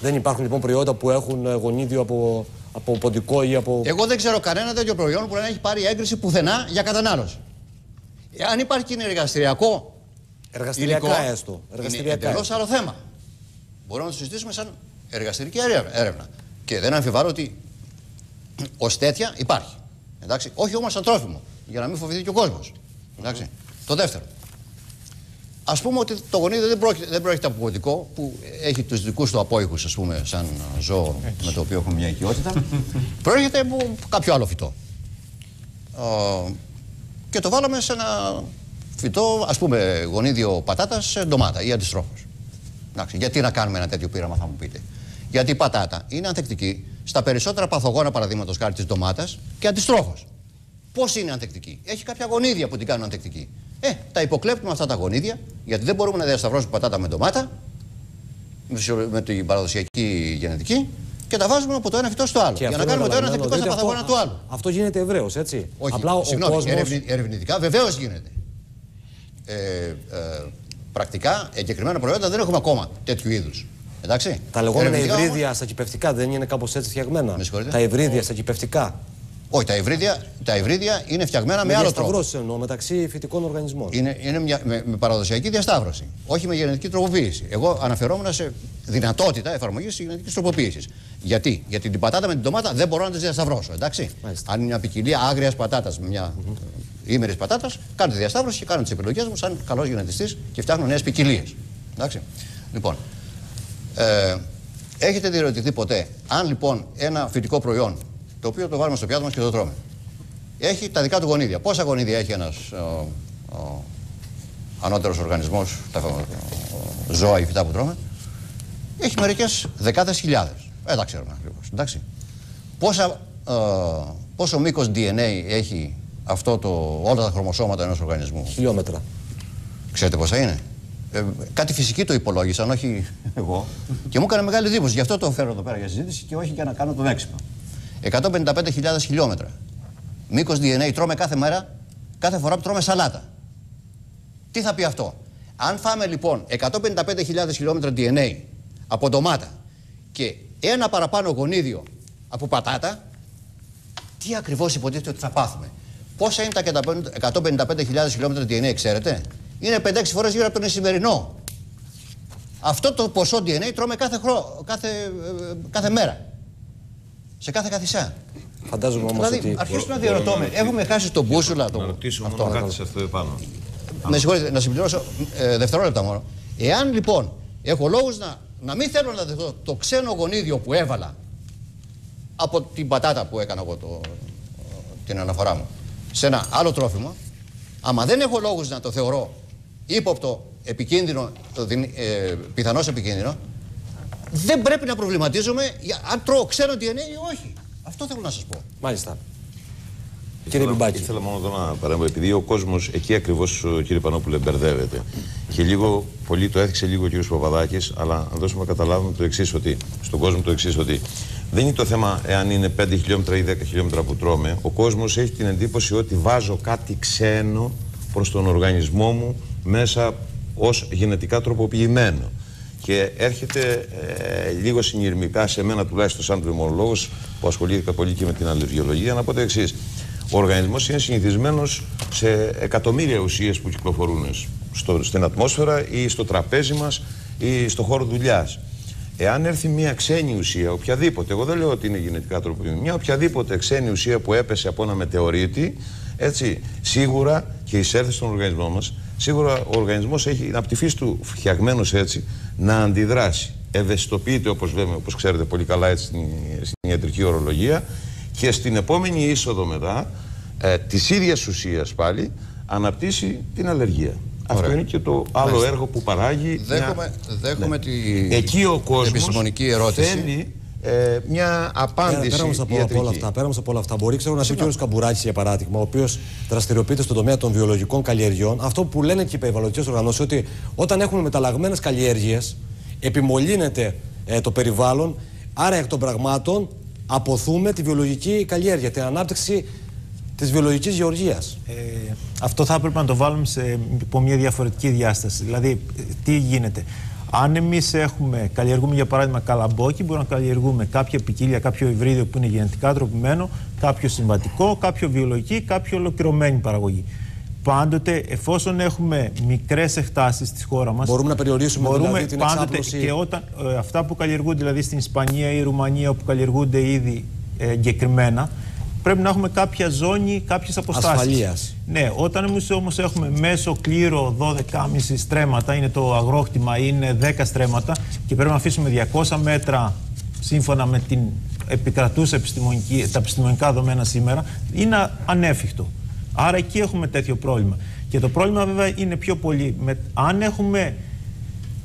Δεν υπάρχουν λοιπόν προϊόντα που έχουν ε, γονίδιο από, από ποντικό ή από. Εγώ δεν ξέρω κανένα τέτοιο προϊόν που να έχει πάρει έγκριση πουθενά για κατανάλωση. Αν υπάρχει και είναι εργαστηριακό. Εργαστηριακά υλικό, έστω. Είναι Εργαστηριακά εντελώς έστω. άλλο θέμα. Μπορούμε να το συζητήσουμε σαν εργαστηρική έρευνα- έρευνα. Και δεν αμφιβάλλω ότι ως τέτοια υπάρχει. Εντάξει. Όχι όμως σαν τρόφιμο. Για να μην φοβηθεί και ο κόσμος. Εντάξει. Το δεύτερο. Α πούμε ότι το γονίδιο δεν πρόκειται, δεν πρόκειται από ποντικό που έχει τους δικούς του απόϊχους, ας πούμε, σαν ζώο με το οποίο έχουμε μια οικειότητα. πρόκειται από κάποιο άλλο φυτό. Ε, και το βάλαμε σε ένα φυτό, ας πούμε, γονίδιο πατάτας σε ντομάτα ή αντιστρόφως. Εντάξει, γιατί να κάνουμε ένα τέτοιο πείραμα, θα μου πείτε. Γιατί η πατάτα είναι ανθεκτική στα περισσότερα παθογόνα παραδείγματος χάρη της ντομάτας και αντιστρόφως. Πώς είναι ανθεκτική, Έχει κάποια γονίδια που την κάνουν ανθεκτική. Ε, τα υποκλέπτουμε αυτά τα γονίδια, γιατί δεν μπορούμε να διασταυρώσουμε πατάτα με ντομάτα, με φυσιο- με την παραδοσιακή γενετική, και τα βάζουμε από το ένα φυτό στο άλλο. Και για αυτό να κάνουμε το ένα είναι ανθεκτικό στα καταλαβαίνω, παθογόνα του άλλου. Αυτό γίνεται ευρέως, έτσι. Όχι, Απλά ο συγγνώμη, κόσμος... ερευνη- ερευνητικά βεβαίως γίνεται. Ε, ε, πρακτικά, εγκεκριμένα προϊόντα δεν έχουμε ακόμα τέτοιου είδους. Εντάξει. Τα λεγόμενα Ερευνητικά όμως- υβρίδια στα κυπευτικά δεν είναι κάπως έτσι φτιαγμένα; συγχωρείτε. Τα υβρίδια στα κυπευτικά. Όχι, τα υβρίδια, τα υβρίδια είναι φτιαγμένα με, άλλο τρόπο. διασταυρώσεις εννοώ μεταξύ φυτικών οργανισμών. Είναι, είναι μια, με, με παραδοσιακή διασταύρωση. Όχι με γενετική τροποποίηση. Εγώ αναφερόμουν σε δυνατότητα εφαρμογής της γενετικής τροποποίησης. Γιατί; Γιατί την πατάτα με την ντομάτα δεν μπορώ να τις διασταυρώσω. Εντάξει. Αν είναι μια ποικιλία άγριας πατάτας με μια mm-hmm. ήμερης πατάτας, κάνω τη διασταύρωση και κάνω τις επιλογές μου σαν καλός γενετιστής και φτιάχνω νέες ποικιλίες. Εντάξει. Λοιπόν, ε, έχετε διερωτηθεί ποτέ αν λοιπόν ένα φυτικό προϊόν το οποίο το βάλουμε στο πιάτο μας και το τρώμε έχει τα δικά του γονίδια. Πόσα γονίδια έχει ένας ανώτερος οργανισμός, τα ε, ζώα ή φυτά που τρώμε, έχει μερικές δεκάδες χιλιάδες. Δεν τα ξέρουμε ακριβώς. Εντάξει. Πόσα, ε, πόσο μήκος DNA έχει αυτό το, όλα τα χρωμοσώματα ενός οργανισμού; Χιλιόμετρα. Ξέρετε πόσα είναι; Ε, κάτι φυσικοί το υπολόγισαν, όχι εγώ. και μου έκανε μεγάλη εντύπωση. Γι' αυτό το φέρω εδώ πέρα για συζήτηση και όχι για να κάνω το έξυπνο. 155.000 χιλιόμετρα. Μήκος DNA τρώμε κάθε μέρα, κάθε φορά που τρώμε σαλάτα. Τι θα πει αυτό; Αν φάμε λοιπόν 155.000 χιλιόμετρα DNA από ντομάτα και ένα παραπάνω γονίδιο από πατάτα, τι ακριβώς υποτίθεται ότι θα πάθουμε; Πόσα είναι τα 155.000 χιλιόμετρα DNA, ξέρετε; Είναι 5-6 φορές γύρω από τον σημερινό. Αυτό το ποσό DNA τρώμε κάθε, χρό, κάθε, ε, κάθε μέρα. Σε κάθε καθισά. Φαντάζομαι όμως Δηλαδή, ότι. αρχίζουμε να διαρωτώμε. Έχουμε χάσει τον μπούσουλα. Το... Να ρωτήσω μόνο κάτι σε αυτό επάνω. Με συγχωρείτε, να συμπληρώσω ε, δευτερόλεπτα μόνο. Εάν λοιπόν έχω λόγους να, να μην θέλω να δεχτώ το ξένο γονίδιο που έβαλα από την πατάτα που έκανα εγώ το, την αναφορά μου σε ένα άλλο τρόφιμο, άμα δεν έχω λόγους να το θεωρώ ύποπτο, επικίνδυνο, ε, πιθανώς επικίνδυνο, δεν πρέπει να προβληματίζομαι για αν τρώω ξένο DNA ή όχι. Αυτό θέλω να σας πω. Μάλιστα. Κύριε Μπιμπάκη. Ήθελα μόνο εδώ να παρέμβω, επειδή ο κόσμος εκεί ακριβώς, κύριε Πανόπουλε, μπερδεύεται. Και λίγο, πολύ το έθιξε λίγο ο κύριος Παπαδάκης, αλλά να δώσουμε να καταλάβουμε το εξής, ότι στον κόσμο το εξής, ότι δεν είναι το θέμα εάν είναι 5 χιλιόμετρα ή 10 χιλιόμετρα που τρώμε. Ο κόσμος έχει την εντύπωση ότι βάζω κάτι ξένο προς τον οργανισμό μου μέσα ως γενετικά τροποποιημένο. Και έρχεται ε, λίγο συνειρμικά σε μένα τουλάχιστον σαν πνευμονολόγος που ασχολήθηκα πολύ και με την αλλεργιολογία να πω το εξής. Ο οργανισμός είναι συνηθισμένος σε εκατομμύρια ουσίες που κυκλοφορούν στο, στην ατμόσφαιρα ή στο τραπέζι μας ή στο χώρο δουλειάς. Εάν έρθει μια ξένη ουσία, οποιαδήποτε, εγώ δεν λέω ότι είναι γενετικά τροποποιημένη, μια οποιαδήποτε ξένη ουσία που έπεσε από ένα μετεωρίτη, έτσι, σίγουρα και εισέρθει στον οργανισμό μας, σίγουρα ο οργανισμός έχει από τη φύση του φτιαγμένος έτσι να αντιδράσει. Ευαισθητοποιείται όπως λέμε, όπως ξέρετε πολύ καλά έτσι, στην, στην ιατρική ορολογία και στην επόμενη είσοδο μετά ε, της ίδιας ουσίας πάλι αναπτύσσει την αλλεργία. Αυτό είναι και το άλλο Μάλιστα. έργο που παράγει. Δέχομαι, δέχομαι Ναι. τη Εκεί ο κόσμος επιστημονική ερώτηση. θέλει ε, μια απάντηση Πέρα όμως από, από όλα ιατρική. αυτά, πέρα όμως από όλα αυτά, μπορεί ξέρω, να πει και ο κ. Καμπουράκη για παράδειγμα, ο οποίος δραστηριοποιείται στον τομέα των βιολογικών καλλιεργειών, αυτό που λένε και οι περιβαλλοντικές οργανώσεις, ότι όταν έχουμε μεταλλαγμένες καλλιέργειες, επιμολύνεται ε, το περιβάλλον, άρα εκ των πραγμάτων αποθούμε τη βιολογική καλλιέργεια, την ανάπτυξη της βιολογικής γεωργίας. Ε, αυτό θα έπρεπε να το βάλουμε σε, υπό μια διαφορετική διάσταση. Δηλαδή, ε, τι γίνεται; Αν εμείς έχουμε, καλλιεργούμε για παράδειγμα καλαμπόκι, μπορούμε να καλλιεργούμε κάποια ποικίλια, κάποιο υβρίδιο που είναι γενετικά τροπημένο, κάποιο συμβατικό, κάποιο βιολογική, κάποιο ολοκληρωμένη παραγωγή. Πάντοτε, εφόσον έχουμε μικρές εκτάσεις στη χώρα μας, Μπορούμε να περιορίσουμε μπορούμε δηλαδή την πάντοτε εξάπλωση. και όταν ε, αυτά που καλλιεργούνται δηλαδή στην Ισπανία ή Ρουμανία, όπου καλλιεργούνται ήδη ε, εγκεκριμένα, πρέπει να έχουμε κάποια ζώνη, κάποιες αποστάσεις. Ασφαλείας. Ναι, όταν εμείς όμως έχουμε μέσο κλήρο 12,5 στρέμματα, είναι το αγρόκτημα, είναι 10 στρέμματα και πρέπει να αφήσουμε 200 μέτρα σύμφωνα με την επικρατούσα επιστημονική, τα επιστημονικά δεδομένα σήμερα, είναι ανέφικτο. Άρα εκεί έχουμε τέτοιο πρόβλημα. Και το πρόβλημα βέβαια είναι πιο πολύ με, αν έχουμε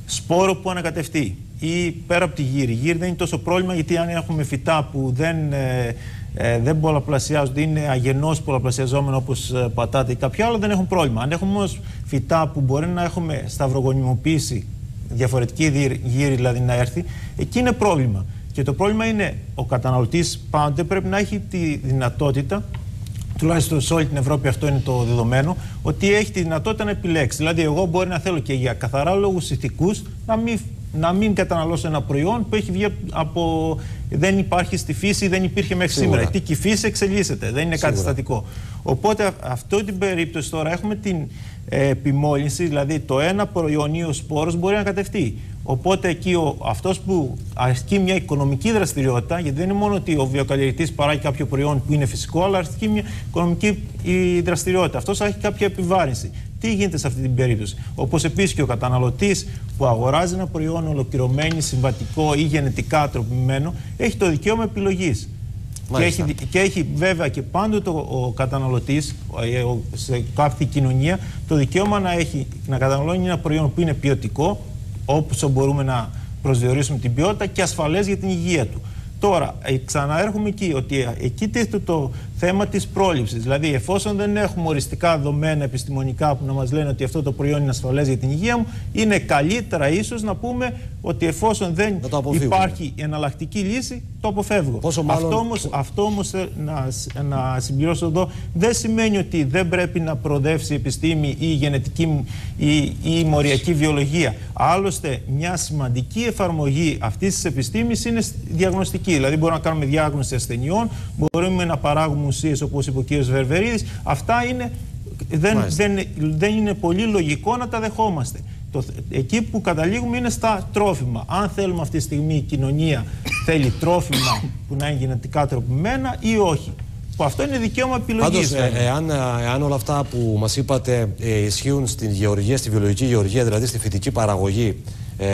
σπόρο που ανακατευτεί ή πέρα από τη γύρι. Η γύρι δεν είναι τόσο πρόβλημα γιατί αν έχουμε φυτά που δεν, ε, ε, δεν πολλαπλασιάζονται, είναι αγενώς πολλαπλασιαζόμενο όπως ε, πατάτα ή κάποιο άλλο, δεν έχουν πρόβλημα. Αν έχουμε όμως φυτά που μπορεί να έχουμε σταυρογονιμοποίηση, διαφορετική γύρι, γύρι δηλαδή να έρθει, εκεί είναι πρόβλημα. Και το πρόβλημα είναι ο καταναλωτής πάντοτε πρέπει να έχει τη δυνατότητα τουλάχιστον σε όλη την Ευρώπη αυτό είναι το δεδομένο, ότι έχει τη δυνατότητα να επιλέξει. Δηλαδή, εγώ μπορεί να θέλω και για καθαρά λόγους ηθικούς να μην, να μην καταναλώσω ένα προϊόν που έχει βγει από. δεν υπάρχει στη φύση, δεν υπήρχε μέχρι Σίγουρα. σήμερα. Γιατί και η φύση εξελίσσεται, δεν είναι κάτι Σίγουρα. στατικό. Οπότε, α- αυτό την περίπτωση τώρα έχουμε την ε, επιμόλυνση, δηλαδή το ένα προϊόν ή ο σπόρος μπορεί να κατευτεί. Οπότε εκεί ο, αυτός που ασκεί μια οικονομική δραστηριότητα, γιατί δεν είναι μόνο ότι ο βιοκαλλιεργητής παράγει κάποιο προϊόν που είναι φυσικό, αλλά ασκεί μια οικονομική η δραστηριότητα. Αυτός θα έχει κάποια επιβάρυνση. Τι γίνεται σε αυτή την περίπτωση; Όπως επίσης και ο καταναλωτής που αγοράζει ένα προϊόν ολοκληρωμένη, συμβατικό ή γενετικά τροπημένο, έχει το δικαίωμα επιλογής. Και Μάλιστα. έχει, και έχει βέβαια και πάντοτε ο, ο καταναλωτής σε κάθε κοινωνία το δικαίωμα να, έχει, να καταναλώνει ένα προϊόν που είναι ποιοτικό, όπως μπορούμε να προσδιορίσουμε την ποιότητα και ασφαλές για την υγεία του. Τώρα, ε, ξαναέρχομαι εκεί, ότι ε, εκεί τίθεται το θέμα της πρόληψης. Δηλαδή, εφόσον δεν έχουμε οριστικά δεδομένα επιστημονικά που να μας λένε ότι αυτό το προϊόν είναι ασφαλές για την υγεία μου, είναι καλύτερα ίσως να πούμε ότι εφόσον δεν αποφύγουμε. υπάρχει εναλλακτική λύση, το αποφεύγω. Πόσο μάλλον- Αυτό όμως, αυτό όμως ε, να, να συμπληρώσω εδώ δεν σημαίνει ότι δεν πρέπει να προοδεύσει η επιστήμη ή η γενετική μου- ή, ή η μοριακή βιολογία. Άλλωστε, μια σημαντική εφαρμογή αυτής της επιστήμης είναι στη διαγνωστική. Δηλαδή, μπορούμε να κάνουμε διάγνωση ασθενειών, μπορούμε να παράγουμε ουσίες όπως είπε ο κ. Βερβερίδης. Αυτά είναι, δεν, Μάλιστα. δεν, δεν είναι πολύ λογικό να τα δεχόμαστε. Το, εκεί που καταλήγουμε είναι στα τρόφιμα. Αν θέλουμε αυτή τη στιγμή η κοινωνία θέλει τρόφιμα που να είναι γενετικά τροπημένα ή όχι. Που αυτό είναι δικαίωμα επιλογής. Πάντως, ε, εάν, ε, εάν όλα αυτά που μας είπατε ε, ισχύουν στην γεωργία, στη βιολογική γεωργία, δηλαδή στη φυτική παραγωγή, ε,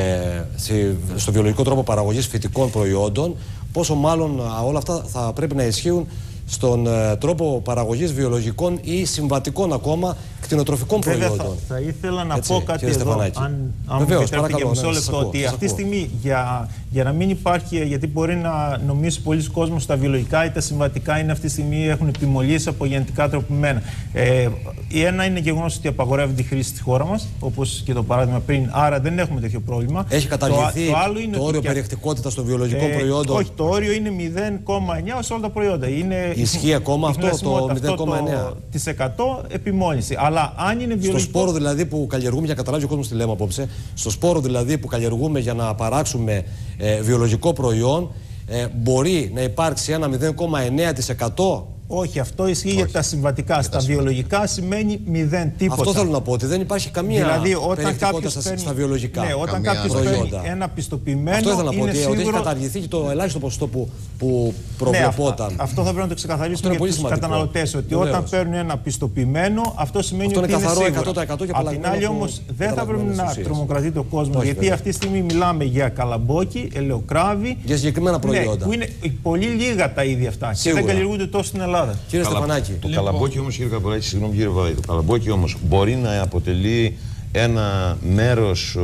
στη- στο βιολογικό τρόπο παραγωγής φυτικών προϊόντων, πόσο μάλλον α, όλα αυτά θα πρέπει να ισχύουν στον ε, τρόπο παραγωγής βιολογικών ή συμβατικών ακόμα κτηνοτροφικών Βέβαια, θα, προϊόντων. θα ήθελα να Έτσι, πω κάτι κύριε εδώ, Στεφανάκη. αν, αν μου Βεβαίως, επιτρέπετε για παρακαλώ, μισό ναι, λεπτό, σας ακούω, ότι σας αυτή τη ακούω. στιγμή για, για να μην υπάρχει, γιατί μπορεί να νομίσει πολλοί κόσμος τα βιολογικά ή τα συμβατικά είναι αυτή τη στιγμή έχουν επιμολύσει από γενετικά τροπημένα. Ε, η ένα είναι γεγονός ότι απαγορεύεται η χρήση στη χώρα μας, όπως και το παράδειγμα πριν, άρα δεν έχουμε τέτοιο πρόβλημα. Έχει καταργηθεί το, το, α- το άλλο είναι ότι όριο και- περιεκτικότητας των βιολογικών ε, προϊόντων. Όχι, το όριο είναι 0,9 σε όλα τα προϊόντα. Είναι Ισχύει ακόμα η αυτό, το χνηλασιμότητα, 0,9? της 100 επιμόλυνση. Αλλά αν είναι Στο βιολογικό. σπόρο δηλαδή που καλλιεργούμε, για να καταλάβει ο κόσμος τι λέμε απόψε, στο σπόρο δηλαδή που καλλιεργούμε για να παράξουμε ε, βιολογικό προϊόν, ε, μπορεί να υπάρξει ένα 0,9% Όχι, αυτό ισχύει για τα συμβατικά. Στα βιολογικά σημαίνει μηδέν τίποτα. Αυτό θέλω να πω, ότι δεν υπάρχει καμία δηλαδή, όταν περιεκτικότητα κάποιος στα, παίρνει- στα βιολογικά Ναι, όταν καμία κάποιος παίρνει προϊόντα. ένα πιστοποιημένο. Αυτό ήθελα να πω, είναι ότι, ότι έχει σίγουρο... καταργηθεί και το ελάχιστο ποσοστό που, που Ναι, προβλεπόταν. αυτό, αυτό θα πρέπει να το Αυτό ξεκαθαρίσουμε είναι για πολύ τους σημαντικό. καταναλωτές. Ότι Βεβαίως. όταν παίρνουν ένα πιστοποιημένο, αυτό σημαίνει Αυτό ότι είναι καθαρό σίγουρο. 100% και Απ' την απαλλαγμένο άλλη από όμως δεν θα πρέπει μεταλλαγμένες να ουσίες. τρομοκρατεί ο κόσμο. Όχι, Γιατί βέβαια. αυτή τη στιγμή μιλάμε για καλαμπόκι, ελαιοκράβη. Για συγκεκριμένα ναι, προϊόντα. που είναι πολύ λίγα τα ίδια αυτά. Και Σίγουρα. δεν καλλιεργούνται τόσο στην Ελλάδα. Κύριε Καλα- Στεφανάκη. Το καλαμπόκι όμως, κύριε Καπολάκη, συγγνώμη κύριε Παπαδάκη, το καλαμπόκι όμως μπορεί να αποτελεί ένα μέρος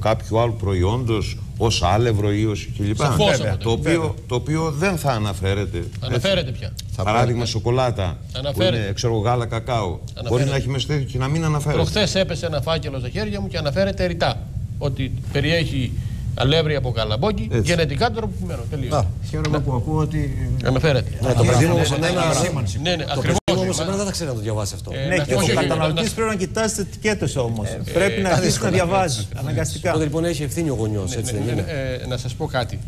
κάποιου άλλου προϊόντος ως άλευρο ή ως κλπ. Σαφώς Βέβαια. αποτελεί. Το οποίο, Βέβαια. το οποίο δεν θα αναφέρεται. Αναφέρεται πια. Παράδειγμα, σοκολάτα. Που Αναφέρεται. είναι, ξέρω, γάλα κακάο. Μπορεί Αναφέρεται. να έχει μέσα τέτοιο και να μην αναφέρεται. Προχθές έπεσε ένα φάκελο στα χέρια μου και αναφέρεται ρητά ότι περιέχει αλεύρι από καλαμπόκι Έτσι. γενετικά τροποποιημένο. Τελείω. Χαίρομαι που ακούω ότι. Αναφέρεται. Ναι, το παιδί μου όμως Ναι, ναι, εμένα- Ναι, ναι, Το ακριβώς. παιδί μου όμως εμένα δεν θα ξέρει να το διαβάσει αυτό. Ε, Ναι, να- και όχι, ο όχι, καταναλωτής να- πρέπει να κοιτάζει τις ετικέτε όμως. ε, Πρέπει να αρχίσει να δύσκολα. διαβάζει αναγκαστικά. Οπότε λοιπόν έχει ευθύνη ο γονιός, έτσι δεν Ναι, είναι; ναι, ε, να σας πω κάτι.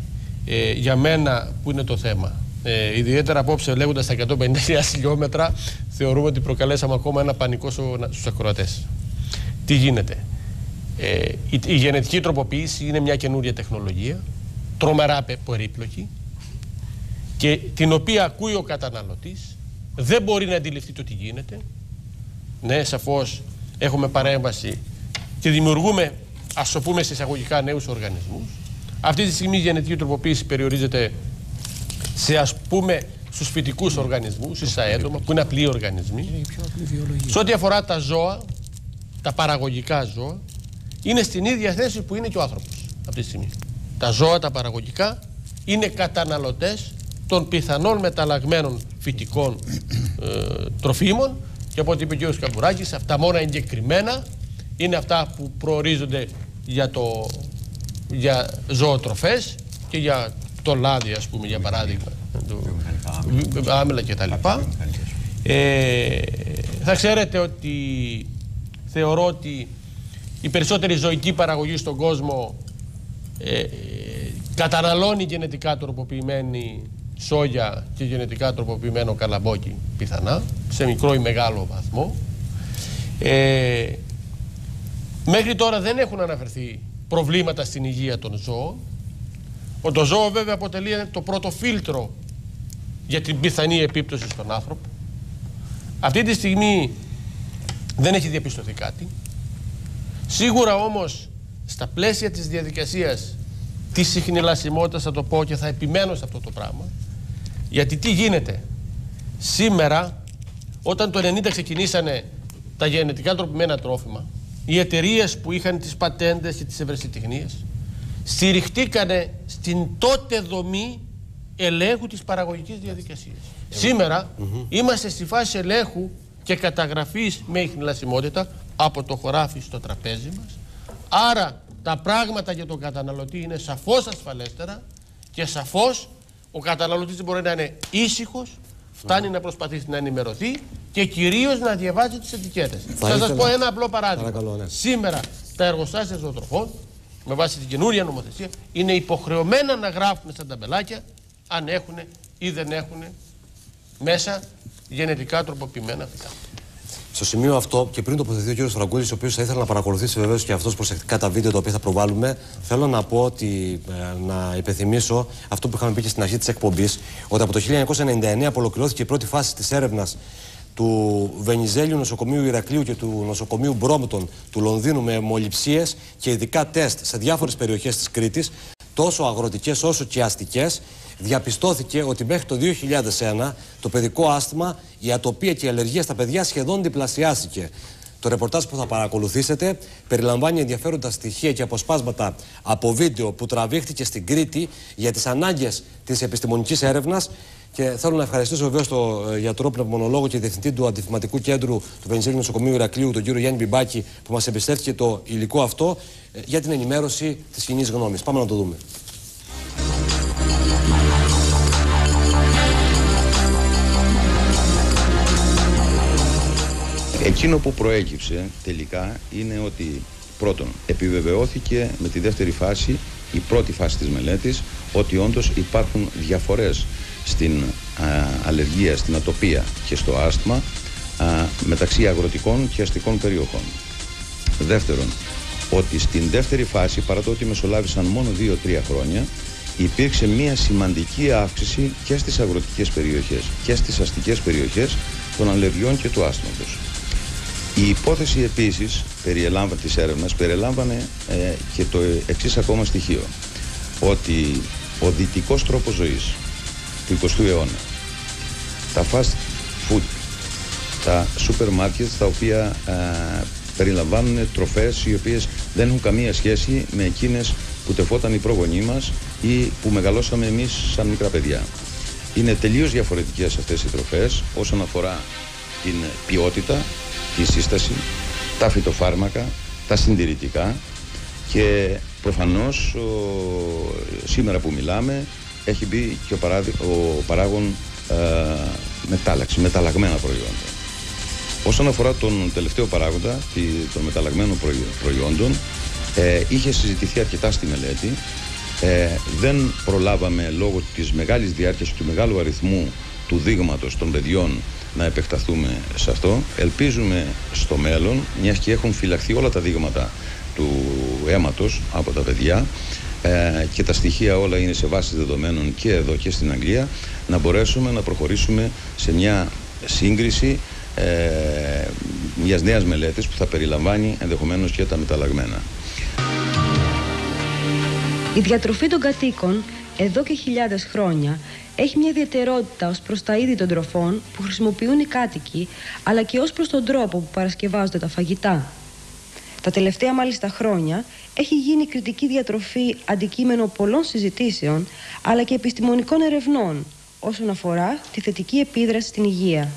Ε, για μένα που είναι το θέμα. Ε, ιδιαίτερα απόψε λέγοντας τα 150.000 χιλιόμετρα θεωρούμε ότι προκαλέσαμε ακόμα ένα πανικό στο- να- στους ακροατές. Τι γίνεται; Ε, η, η γενετική τροποποίηση είναι μια καινούρια τεχνολογία, τρομερά πε- περίπλοκη και την οποία ακούει ο καταναλωτής, δεν μπορεί να αντιληφθεί το τι γίνεται. Ναι, σαφώς έχουμε παρέμβαση και δημιουργούμε, ας το πούμε σε εισαγωγικά, νέους οργανισμούς. Αυτή τη στιγμή η γενετική τροποποίηση περιορίζεται σε ας πούμε στους φυτικούς οργανισμούς ή στα έντομα, που είναι απλοί οργανισμοί. Σε ό,τι αφορά τα ζώα, τα παραγωγικά ζώα, είναι στην ίδια θέση που είναι και ο άνθρωπος αυτή τη στιγμή. Τα ζώα, τα παραγωγικά, είναι καταναλωτές των πιθανών μεταλλαγμένων φυτικών ε, τροφίμων και από ό,τι είπε ο κ. Καμπουράκης, αυτά μόνο εγκεκριμένα είναι αυτά που προορίζονται για, το, για ζωοτροφές και για το λάδι, ας πούμε, για παράδειγμα, το άμυλα και τα λοιπά. Ε, θα ξέρετε ότι θεωρώ ότι η περισσότερη ζωική παραγωγή στον κόσμο ε, ε, καταναλώνει γενετικά τροποποιημένη σόγια και γενετικά τροποποιημένο καλαμπόκι πιθανά, σε μικρό ή μεγάλο βαθμό. Ε, μέχρι τώρα δεν έχουν αναφερθεί προβλήματα στην υγεία των ζώων. Ο το ζώο βέβαια αποτελεί το πρώτο φίλτρο για την πιθανή επίπτωση στον άνθρωπο. Αυτή τη στιγμή δεν έχει διαπιστωθεί κάτι. Σίγουρα όμως στα πλαίσια της διαδικασίας της συχνηλασιμότητας θα το πω και θα επιμένω σε αυτό το πράγμα γιατί τι γίνεται; Σήμερα όταν το 90 ξεκινήσανε τα γενετικά τροπημένα τρόφιμα οι εταιρείες που είχαν τις πατέντες και τις ευρεσιτεχνίες στηριχτήκανε στην τότε δομή ελέγχου της παραγωγικής διαδικασίας. Σήμερα είμαστε στη φάση ελέγχου και καταγραφής με ιχνηλασιμότητα από το χωράφι στο τραπέζι μας. Άρα τα πράγματα για τον καταναλωτή είναι σαφώς ασφαλέστερα και σαφώς ο καταναλωτής μπορεί να είναι ήσυχος, φτάνει να προσπαθήσει να ενημερωθεί και κυρίως να διαβάζει τις ετικέτες. Θα, σας ήθελα- πω ένα απλό παράδειγμα. Παρακαλώ, ναι. Σήμερα τα εργοστάσια ζωοτροφών με βάση την καινούρια νομοθεσία είναι υποχρεωμένα να γράφουν στα ταμπελάκια αν έχουν ή δεν έχουν μέσα γενετικά τροποποιημένα φυτά. Στο σημείο αυτό και πριν τοποθετηθεί ο κ. Φραγκούλης, ο οποίος θα ήθελα να παρακολουθήσει βεβαίως και αυτός προσεκτικά τα βίντεο τα οποία θα προβάλλουμε, θέλω να πω ότι ε, να υπενθυμίσω αυτό που είχαμε πει και στην αρχή της εκπομπής, ότι από το 1999 απολοκληρώθηκε η πρώτη φάση της έρευνας του Βενιζέλιου Νοσοκομείου Ηρακλείου και του Νοσοκομείου Μπρόμπτον του Λονδίνου με αιμοληψίες και ειδικά τεστ σε διάφορες περιοχές της Κρήτης, τόσο αγροτικές όσο και αστικές, διαπιστώθηκε ότι μέχρι το 2001 το παιδικό άσθημα, η ατοπία και η αλλεργία στα παιδιά σχεδόν διπλασιάστηκε. Το ρεπορτάζ που θα παρακολουθήσετε περιλαμβάνει ενδιαφέροντα στοιχεία και αποσπάσματα από βίντεο που τραβήχτηκε στην Κρήτη για τις ανάγκες της επιστημονικής έρευνας και θέλω να ευχαριστήσω βεβαίως τον γιατρό πνευμονολόγο και διευθυντή του Αντιφυματικού Κέντρου του Βενιζέλιου Νοσοκομείου Ηρακλείου, τον κύριο Γιάννη Μπιμπάκη, που μας εμπιστεύτηκε το υλικό αυτό ε, για την ενημέρωση της κοινής γνώμης. Πάμε να το δούμε. Εκείνο που προέκυψε τελικά είναι ότι πρώτον επιβεβαιώθηκε με τη δεύτερη φάση, η πρώτη φάση της μελέτης, ότι όντως υπάρχουν διαφορές στην αλλεργία, στην ατοπία και στο άσθμα μεταξύ αγροτικών και αστικών περιοχών. Δεύτερον, ότι στην δεύτερη φάση, παρά το ότι μεσολάβησαν μόνο 2-3 χρόνια, υπήρξε μια σημαντική αύξηση και στις αγροτικές περιοχές και στις αστικές περιοχές των αλλεργιών και του άσθματος. Η υπόθεση επίσης περιελάμβανε, της έρευνας περιλάμβανε ε, και το εξής ακόμα στοιχείο ότι ο δυτικός τρόπος ζωής του 20ου αιώνα τα fast food τα σούπερ μάρκετ τα οποία ε, περιλαμβάνουν τροφές οι οποίες δεν έχουν καμία σχέση με εκείνες που τεφόταν οι πρόγονοί μας ή που μεγαλώσαμε εμείς σαν μικρά παιδιά. Είναι τελείως διαφορετικές αυτές οι τροφές όσον αφορά την ποιότητα, τη σύσταση, τα φυτοφάρμακα, τα συντηρητικά και προφανώς σήμερα που μιλάμε έχει μπει και ο, ο παράγων ε, μετάλλαξη, μεταλλαγμένα προϊόντα. Όσον αφορά τον τελευταίο παράγοντα των μεταλλαγμένων προϊόντων, ε, είχε συζητηθεί αρκετά στη μελέτη. Ε, δεν προλάβαμε λόγω της μεγάλης διάρκειας του μεγάλου αριθμού του δείγματος των παιδιών να επεκταθούμε σε αυτό. Ελπίζουμε στο μέλλον, μιας και έχουν φυλαχθεί όλα τα δείγματα του αίματος από τα παιδιά ε, και τα στοιχεία όλα είναι σε βάση δεδομένων και εδώ και στην Αγγλία, να μπορέσουμε να προχωρήσουμε σε μια σύγκριση ε, μιας νέας μελέτης που θα περιλαμβάνει ενδεχομένως και τα μεταλλαγμένα. Η διατροφή των κατοίκων εδώ και χιλιάδες χρόνια έχει μια ιδιαιτερότητα ως προς τα είδη των τροφών που χρησιμοποιούν οι κάτοικοι αλλά και ως προς τον τρόπο που παρασκευάζονται τα φαγητά. Τα τελευταία μάλιστα χρόνια έχει γίνει η κριτική διατροφή αντικείμενο πολλών συζητήσεων αλλά και επιστημονικών ερευνών όσον αφορά τη θετική επίδραση στην υγεία.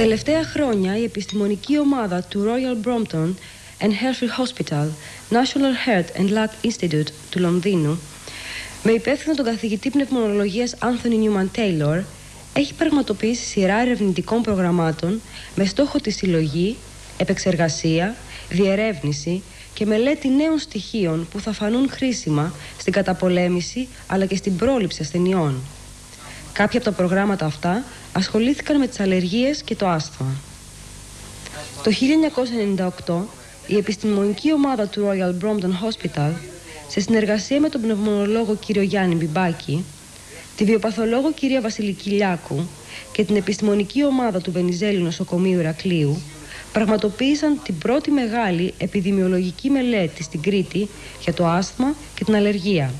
Τελευταία χρόνια η επιστημονική ομάδα του Royal Brompton and Hertford Hospital, National Heart and Lung Institute του Λονδίνου, με υπεύθυνο τον καθηγητή πνευμονολογίας Anthony Newman Taylor, έχει πραγματοποιήσει σειρά ερευνητικών προγραμμάτων με στόχο τη συλλογή, επεξεργασία, διερεύνηση και μελέτη νέων στοιχείων που θα φανούν χρήσιμα στην καταπολέμηση αλλά και στην πρόληψη ασθενειών. Κάποια από τα προγράμματα αυτά ασχολήθηκαν με τις αλλεργίες και το άσθμα. Το 1998 η επιστημονική ομάδα του Royal Brompton Hospital σε συνεργασία με τον πνευμονολόγο κύριο Γιάννη Μπιμπάκη, τη βιοπαθολόγο κυρία Βασιλική Λιάκου και την επιστημονική ομάδα του Βενιζέλου Νοσοκομείου Ηρακλείου πραγματοποίησαν την πρώτη μεγάλη επιδημιολογική μελέτη στην Κρήτη για το άσθμα και την αλλεργία.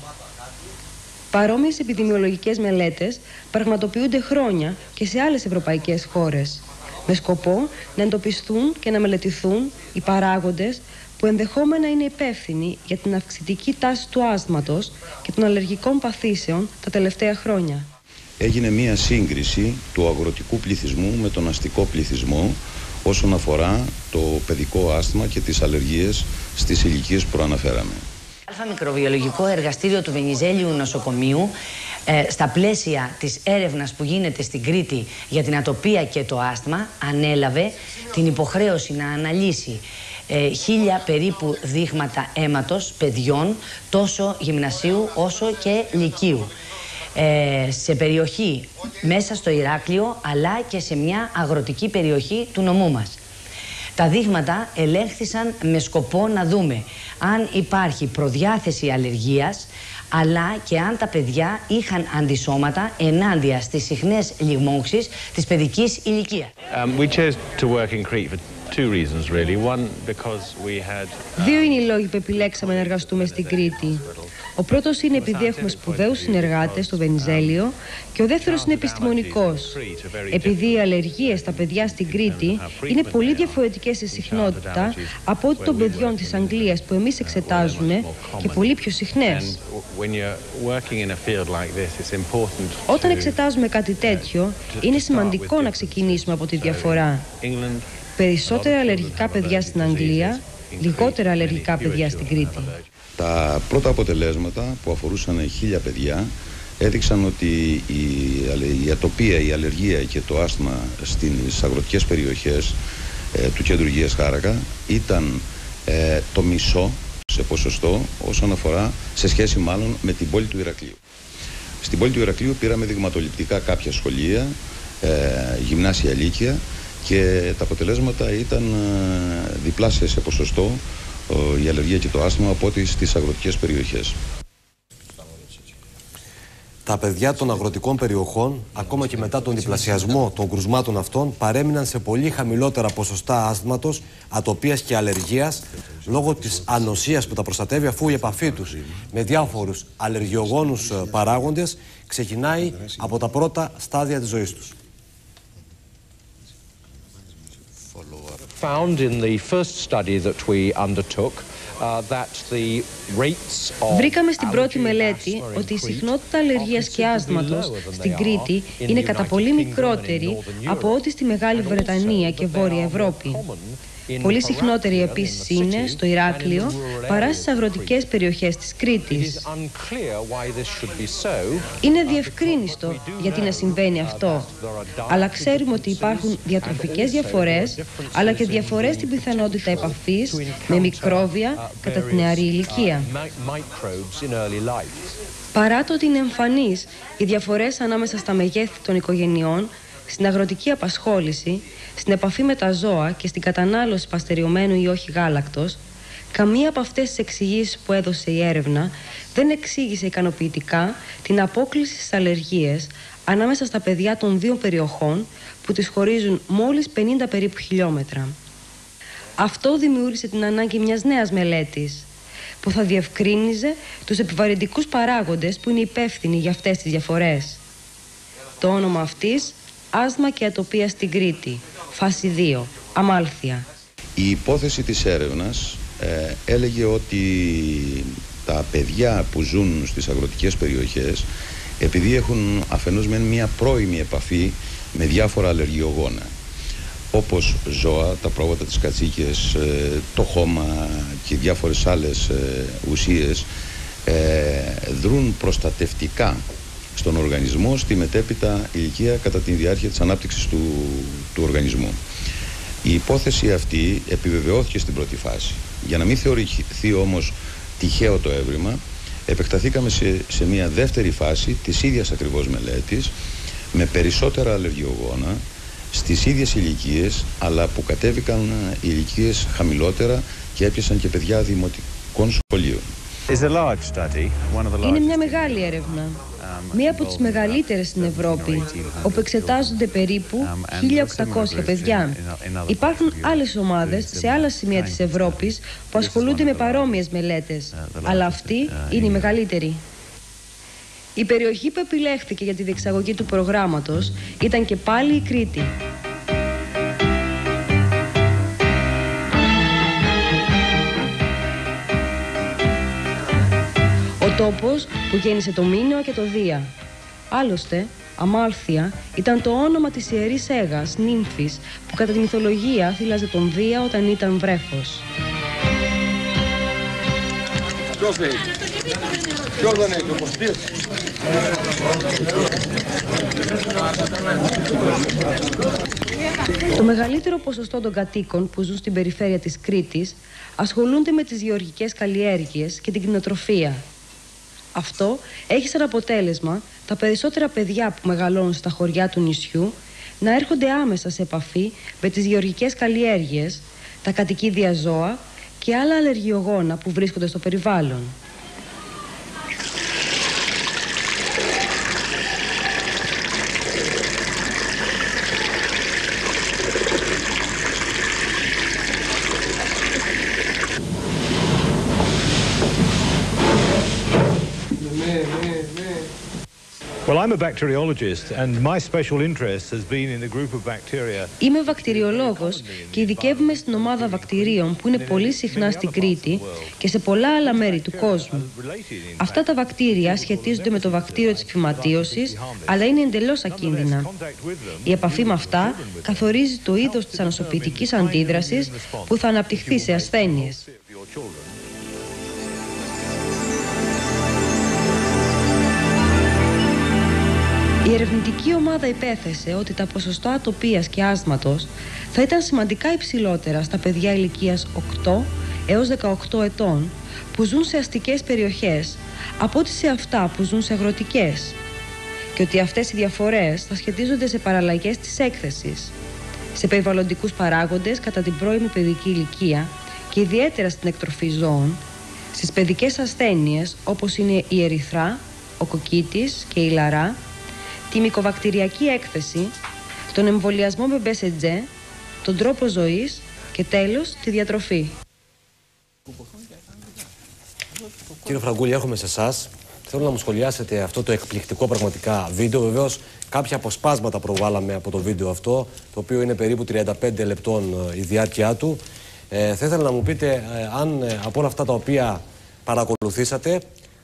Παρόμοιες επιδημιολογικές μελέτες πραγματοποιούνται χρόνια και σε άλλες ευρωπαϊκές χώρες με σκοπό να εντοπιστούν και να μελετηθούν οι παράγοντες που ενδεχόμενα είναι υπεύθυνοι για την αυξητική τάση του άσθματος και των αλλεργικών παθήσεων τα τελευταία χρόνια. Έγινε μία σύγκριση του αγροτικού πληθυσμού με τον αστικό πληθυσμό όσον αφορά το παιδικό άσθμα και τις αλλεργίες στις ηλικίες που προαναφέραμε. Αλφα μικροβιολογικό εργαστήριο του Βενιζέλιου Νοσοκομείου ε, στα πλαίσια της έρευνας που γίνεται στην Κρήτη για την ατοπία και το άσθμα ανέλαβε την υποχρέωση να αναλύσει ε, χίλια περίπου δείγματα αίματος παιδιών τόσο γυμνασίου όσο και λυκείου ε, σε περιοχή μέσα στο Ηράκλειο αλλά και σε μια αγροτική περιοχή του νομού μας. Τα δείγματα ελέγχθησαν με σκοπό να δούμε αν υπάρχει προδιάθεση αλλεργίας αλλά και αν τα παιδιά είχαν αντισώματα ενάντια στις συχνές λιγμόξεις της παιδικής ηλικίας. Um, we chose to work in Crete for two reasons really. One because we had... Δύο είναι οι λόγοι που επιλέξαμε να εργαστούμε στην Κρήτη. Ο πρώτος είναι επειδή έχουμε σπουδαίους συνεργάτες στο Βενιζέλιο και ο δεύτερος είναι επιστημονικός. Επειδή οι αλλεργίες στα παιδιά στην Κρήτη είναι πολύ διαφορετικές σε συχνότητα από ό,τι των παιδιών της Αγγλίας που εμείς εξετάζουμε και πολύ πιο συχνές. Όταν εξετάζουμε κάτι τέτοιο, είναι σημαντικό να ξεκινήσουμε από τη διαφορά. Περισσότερα αλλεργικά παιδιά στην Αγγλία, λιγότερα αλλεργικά παιδιά στην Κρήτη. Τα πρώτα αποτελέσματα που αφορούσαν χίλια παιδιά έδειξαν ότι η, η ατοπία, η αλλεργία και το άσθμα στις αγροτικές περιοχές ε, του κέντρου υγείας Χάρακα ήταν ε, το μισό σε ποσοστό όσον αφορά σε σχέση μάλλον με την πόλη του Ηρακλείου. Στην πόλη του Ηρακλείου πήραμε δειγματοληπτικά κάποια σχολεία, ε, γυμνάσια λύκεια και τα αποτελέσματα ήταν ε, διπλάσια σε ποσοστό η αλλεργία και το άσθημα από ό,τι στις αγροτικές περιοχές. Τα παιδιά των αγροτικών περιοχών, ακόμα και μετά τον διπλασιασμό των κρουσμάτων αυτών, παρέμειναν σε πολύ χαμηλότερα ποσοστά άσθματος, ατοπίας και αλλεργίας, λόγω της ανοσίας που τα προστατεύει, αφού η επαφή τους με διάφορους αλλεργιογόνους ε, παράγοντες ξεκινάει από τα πρώτα στάδια της ζωής τους. Found in the first study that we undertook Βρήκαμε στην πρώτη μελέτη ότι η συχνότητα αλλεργίας και άσθματος στην Κρήτη είναι κατά πολύ μικρότερη από ό,τι στη Μεγάλη Βρετανία και Βόρεια Ευρώπη. Πολύ συχνότερη επίσης είναι στο Ηράκλειο παρά στις αγροτικές περιοχές της Κρήτης. Είναι διευκρίνιστο γιατί να συμβαίνει αυτό. Αλλά ξέρουμε ότι υπάρχουν διατροφικές διαφορές, αλλά και διαφορές στην πιθανότητα επαφής με μικρόβια κατά τη νεαρή ηλικία. Παρά το ότι είναι εμφανείς οι διαφορές ανάμεσα στα μεγέθη των οικογενειών, στην αγροτική απασχόληση, στην επαφή με τα ζώα και στην κατανάλωση παστεριωμένου ή όχι γάλακτος, καμία από αυτές τις εξηγήσεις που έδωσε η έρευνα δεν εξήγησε ικανοποιητικά την απόκληση στις αλλεργίες ανάμεσα στα παιδιά των δύο περιοχών που τις χωρίζουν μόλις 50 περίπου χιλιόμετρα. Αυτό δημιούργησε την ανάγκη μιας νέας μελέτης που θα διευκρίνιζε τους επιβαρυντικούς παράγοντες που είναι υπεύθυνοι για αυτές τις διαφορές. Το όνομα αυτής Άσμα και ατοπία στην Κρήτη. Φάση 2. Αμάλθια. Η υπόθεση της έρευνας ε, έλεγε ότι τα παιδιά που ζουν στις αγροτικές περιοχές επειδή έχουν αφενός με μια πρώιμη επαφή με διάφορα αλλεργιογόνα όπως ζώα, τα πρόβατα της κατσίκες, ε, το χώμα και διάφορες άλλες ε, ουσίες δρούν προστατευτικά στον οργανισμό στη μετέπειτα ηλικία κατά τη διάρκεια της ανάπτυξης του, του οργανισμού. Η υπόθεση αυτή επιβεβαιώθηκε στην πρώτη φάση. Για να μην θεωρηθεί όμως τυχαίο το έβριμα, επεκταθήκαμε σε, σε μια δεύτερη φάση της ίδιας ακριβώς μελέτης με περισσότερα αλλεργιογόνα στις ίδιες ηλικίες, αλλά που κατέβηκαν ηλικίες χαμηλότερα και έπιασαν και παιδιά δημοτικών σχολείων. Είναι μια μεγάλη έρευνα. Μία από τις μεγαλύτερες στην Ευρώπη, όπου εξετάζονται περίπου 1.800 παιδιά. Υπάρχουν άλλες ομάδες σε άλλα σημεία της Ευρώπης που ασχολούνται με παρόμοιες μελέτες, αλλά αυτή είναι η μεγαλύτερη. Η περιοχή που επιλέχθηκε για τη διεξαγωγή του προγράμματος ήταν και πάλι η Κρήτη. Τόπος που γέννησε το Μήνυο και το Δία. Άλλωστε, Αμάλθια ήταν το όνομα της ιερής Έγας, νύμφης, που κατά τη μυθολογία θύλαζε τον Δία όταν ήταν βρέφος. Ποιος δεν έχει. Ποιος δεν έχει, όπως Το μεγαλύτερο ποσοστό των κατοίκων που ζουν στην περιφέρεια της Κρήτης ασχολούνται με τις γεωργικές καλλιέργειες και την κτηνοτροφία αυτό έχει σαν αποτέλεσμα τα περισσότερα παιδιά που μεγαλώνουν στα χωριά του νησιού να έρχονται άμεσα σε επαφή με τις γεωργικές καλλιέργειες, τα κατοικίδια ζώα και άλλα αλλεργιογόνα που βρίσκονται στο περιβάλλον. Είμαι βακτηριολόγος και ειδικεύομαι στην ομάδα βακτηρίων που είναι πολύ συχνά στην Κρήτη και σε πολλά άλλα μέρη του κόσμου. Αυτά τα βακτήρια σχετίζονται με το βακτήριο της φυματίωσης, αλλά είναι εντελώς ακίνδυνα. Η επαφή με αυτά καθορίζει το είδος της ανοσοποιητικής αντίδρασης που θα αναπτυχθεί σε ασθένειες. Η ερευνητική ομάδα υπέθεσε ότι τα ποσοστά ατοπίας και άσθματος θα ήταν σημαντικά υψηλότερα στα παιδιά ηλικίας 8 έως 18 ετών που ζουν σε αστικές περιοχές από ότι σε αυτά που ζουν σε αγροτικές και ότι αυτές οι διαφορές θα σχετίζονται σε παραλλαγές της έκθεσης, σε περιβαλλοντικούς παράγοντες κατά την πρώιμη παιδική ηλικία και ιδιαίτερα στην εκτροφή ζώων, στις παιδικές ασθένειες όπως είναι η ερυθρά, ο κοκκίτης και η λαρά, τη μικοβακτηριακή έκθεση, τον εμβολιασμό με BCG, τον τρόπο ζωής και τέλος τη διατροφή. Κύριε Φραγκούλη, έρχομαι σε εσάς. Θέλω να μου σχολιάσετε αυτό το εκπληκτικό πραγματικά βίντεο. Βεβαίως, κάποια αποσπάσματα προβάλαμε από το βίντεο αυτό, το οποίο είναι περίπου 35 λεπτών ε, η διάρκεια του. Ε, θα ήθελα να μου πείτε ε, αν ε, από όλα αυτά τα οποία παρακολουθήσατε,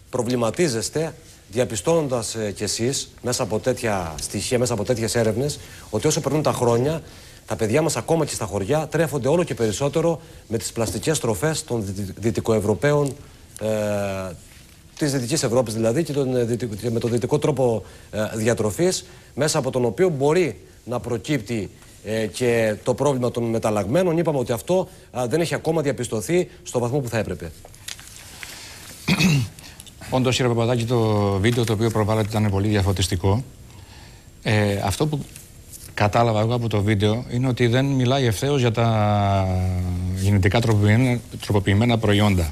προβληματίζεστε διαπιστώνοντας ε, κι εσείς μέσα από τέτοια στοιχεία, μέσα από τέτοιες έρευνες, ότι όσο περνούν τα χρόνια, τα παιδιά μας ακόμα και στα χωριά τρέφονται όλο και περισσότερο με τις πλαστικές τροφές των δυ- δυτικοευρωπαίων. Ε, της Δυτικής Ευρώπης δηλαδή και, τον, ε, δυτικο- και με τον δυτικό τρόπο ε, διατροφής, μέσα από τον οποίο μπορεί να προκύπτει ε, και το πρόβλημα των μεταλλαγμένων. Είπαμε ότι αυτό α, δεν έχει ακόμα διαπιστωθεί στο βαθμό που θα έπρεπε. Όντως, κύριε Παπαδάκη, το βίντεο το οποίο προβάλλατε ήταν πολύ διαφωτιστικό. Ε, αυτό που κατάλαβα εγώ από το βίντεο είναι ότι δεν μιλάει ευθέως για τα γενετικά τροποποιημένα, τροποποιημένα προϊόντα.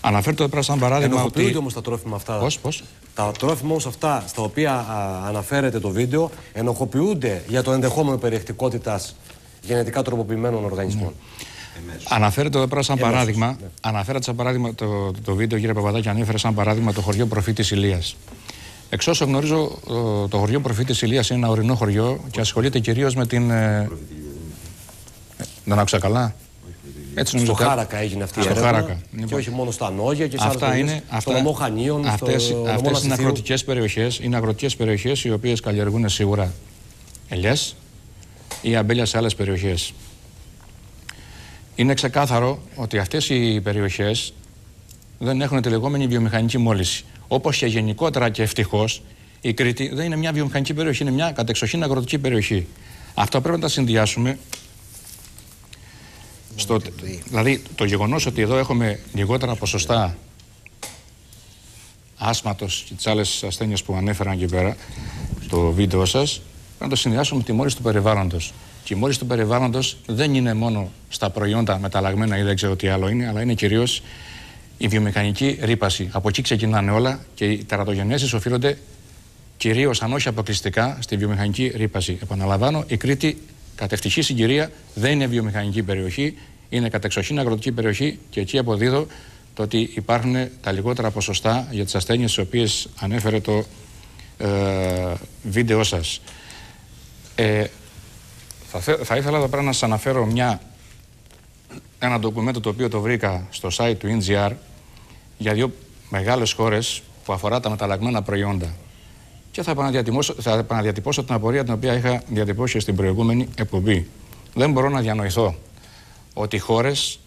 Αναφέρεται εδώ πέρα σαν παράδειγμα Ενοχοποιούνται ότι. όμως τα τρόφιμα αυτά. Πώς, πώς; Τα τρόφιμα όμως αυτά στα οποία α, αναφέρεται το βίντεο ενοχοποιούνται για το ενδεχόμενο περιεκτικότητας γενετικά τροποποιημένων οργανισμών. Αναφέρεται εδώ πέρα σαν Εμέσως, παράδειγμα, ναι. αναφέρεται σαν παράδειγμα το, το βίντεο, κύριε Παπαδάκη, ανέφερε σαν παράδειγμα το χωριό Προφήτης Ηλίας. Εξ όσο γνωρίζω, το, το χωριό Προφήτης Ηλίας είναι ένα ορεινό χωριό και ασχολείται κυρίως με την. Ε, ε, δεν άκουσα καλά. Έτσι Στο νομίζω ότι- Χάρακα έγινε αυτή η Στο έρευνα. Χάρακα. Και Λοιπόν, όχι μόνο στα Νόγια και σε άλλες Αυτά περιοχές, είναι. στο Αυτά, νομό Χανίων, αυτές, στο νομό αυτές είναι Νασιθίου. αγροτικές περιοχές. Είναι αγροτικές περιοχές οι οποίες καλλιεργούν σίγουρα ελιές ή αμπέλια σε άλλες περιοχές. Είναι ξεκάθαρο ότι αυτές οι περιοχές δεν έχουν τη λεγόμενη βιομηχανική μόλυση. Όπως και γενικότερα και ευτυχώς η Κρήτη δεν είναι μια βιομηχανική περιοχή, είναι μια κατεξοχήν αγροτική περιοχή. Αυτό πρέπει να τα συνδυάσουμε στο, δηλαδή το γεγονός ότι εδώ έχουμε λιγότερα ποσοστά άσματος και τις άλλες ασθένειες που ανέφεραν εκεί πέρα το βίντεο σας πρέπει να το συνδυάσουμε με τη μόλις του περιβάλλοντος. Και η μόλις του περιβάλλοντος δεν είναι μόνο στα προϊόντα μεταλλαγμένα ή δεν ξέρω τι άλλο είναι, αλλά είναι κυρίως η βιομηχανική ρήπαση. Από εκεί ξεκινάνε όλα και οι τερατογενέσεις οφείλονται κυρίως, αν όχι αποκλειστικά, στη βιομηχανική ρήπαση. Επαναλαμβάνω, η Κρήτη, κατ' ευτυχή συγκυρία, δεν είναι βιομηχανική περιοχή, είναι κατεξοχήν αγροτική περιοχή και εκεί αποδίδω το ότι υπάρχουν τα λιγότερα ποσοστά για τις ασθένειες τις οποίες ανέφερε το ε, βίντεο σας. Ε, θα, θε- θα ήθελα εδώ πέρα να σας αναφέρω μια, ένα ντοκουμέντο το οποίο το βρήκα στο site του NGR για δύο μεγάλες χώρες που αφορά τα μεταλλαγμένα προϊόντα. Και θα επαναδιατυπώσω, θα επαναδιατυπώσω την απορία την οποία είχα διατυπώσει στην προηγούμενη εκπομπή. Δεν μπορώ να διανοηθώ ότι οι χώρες,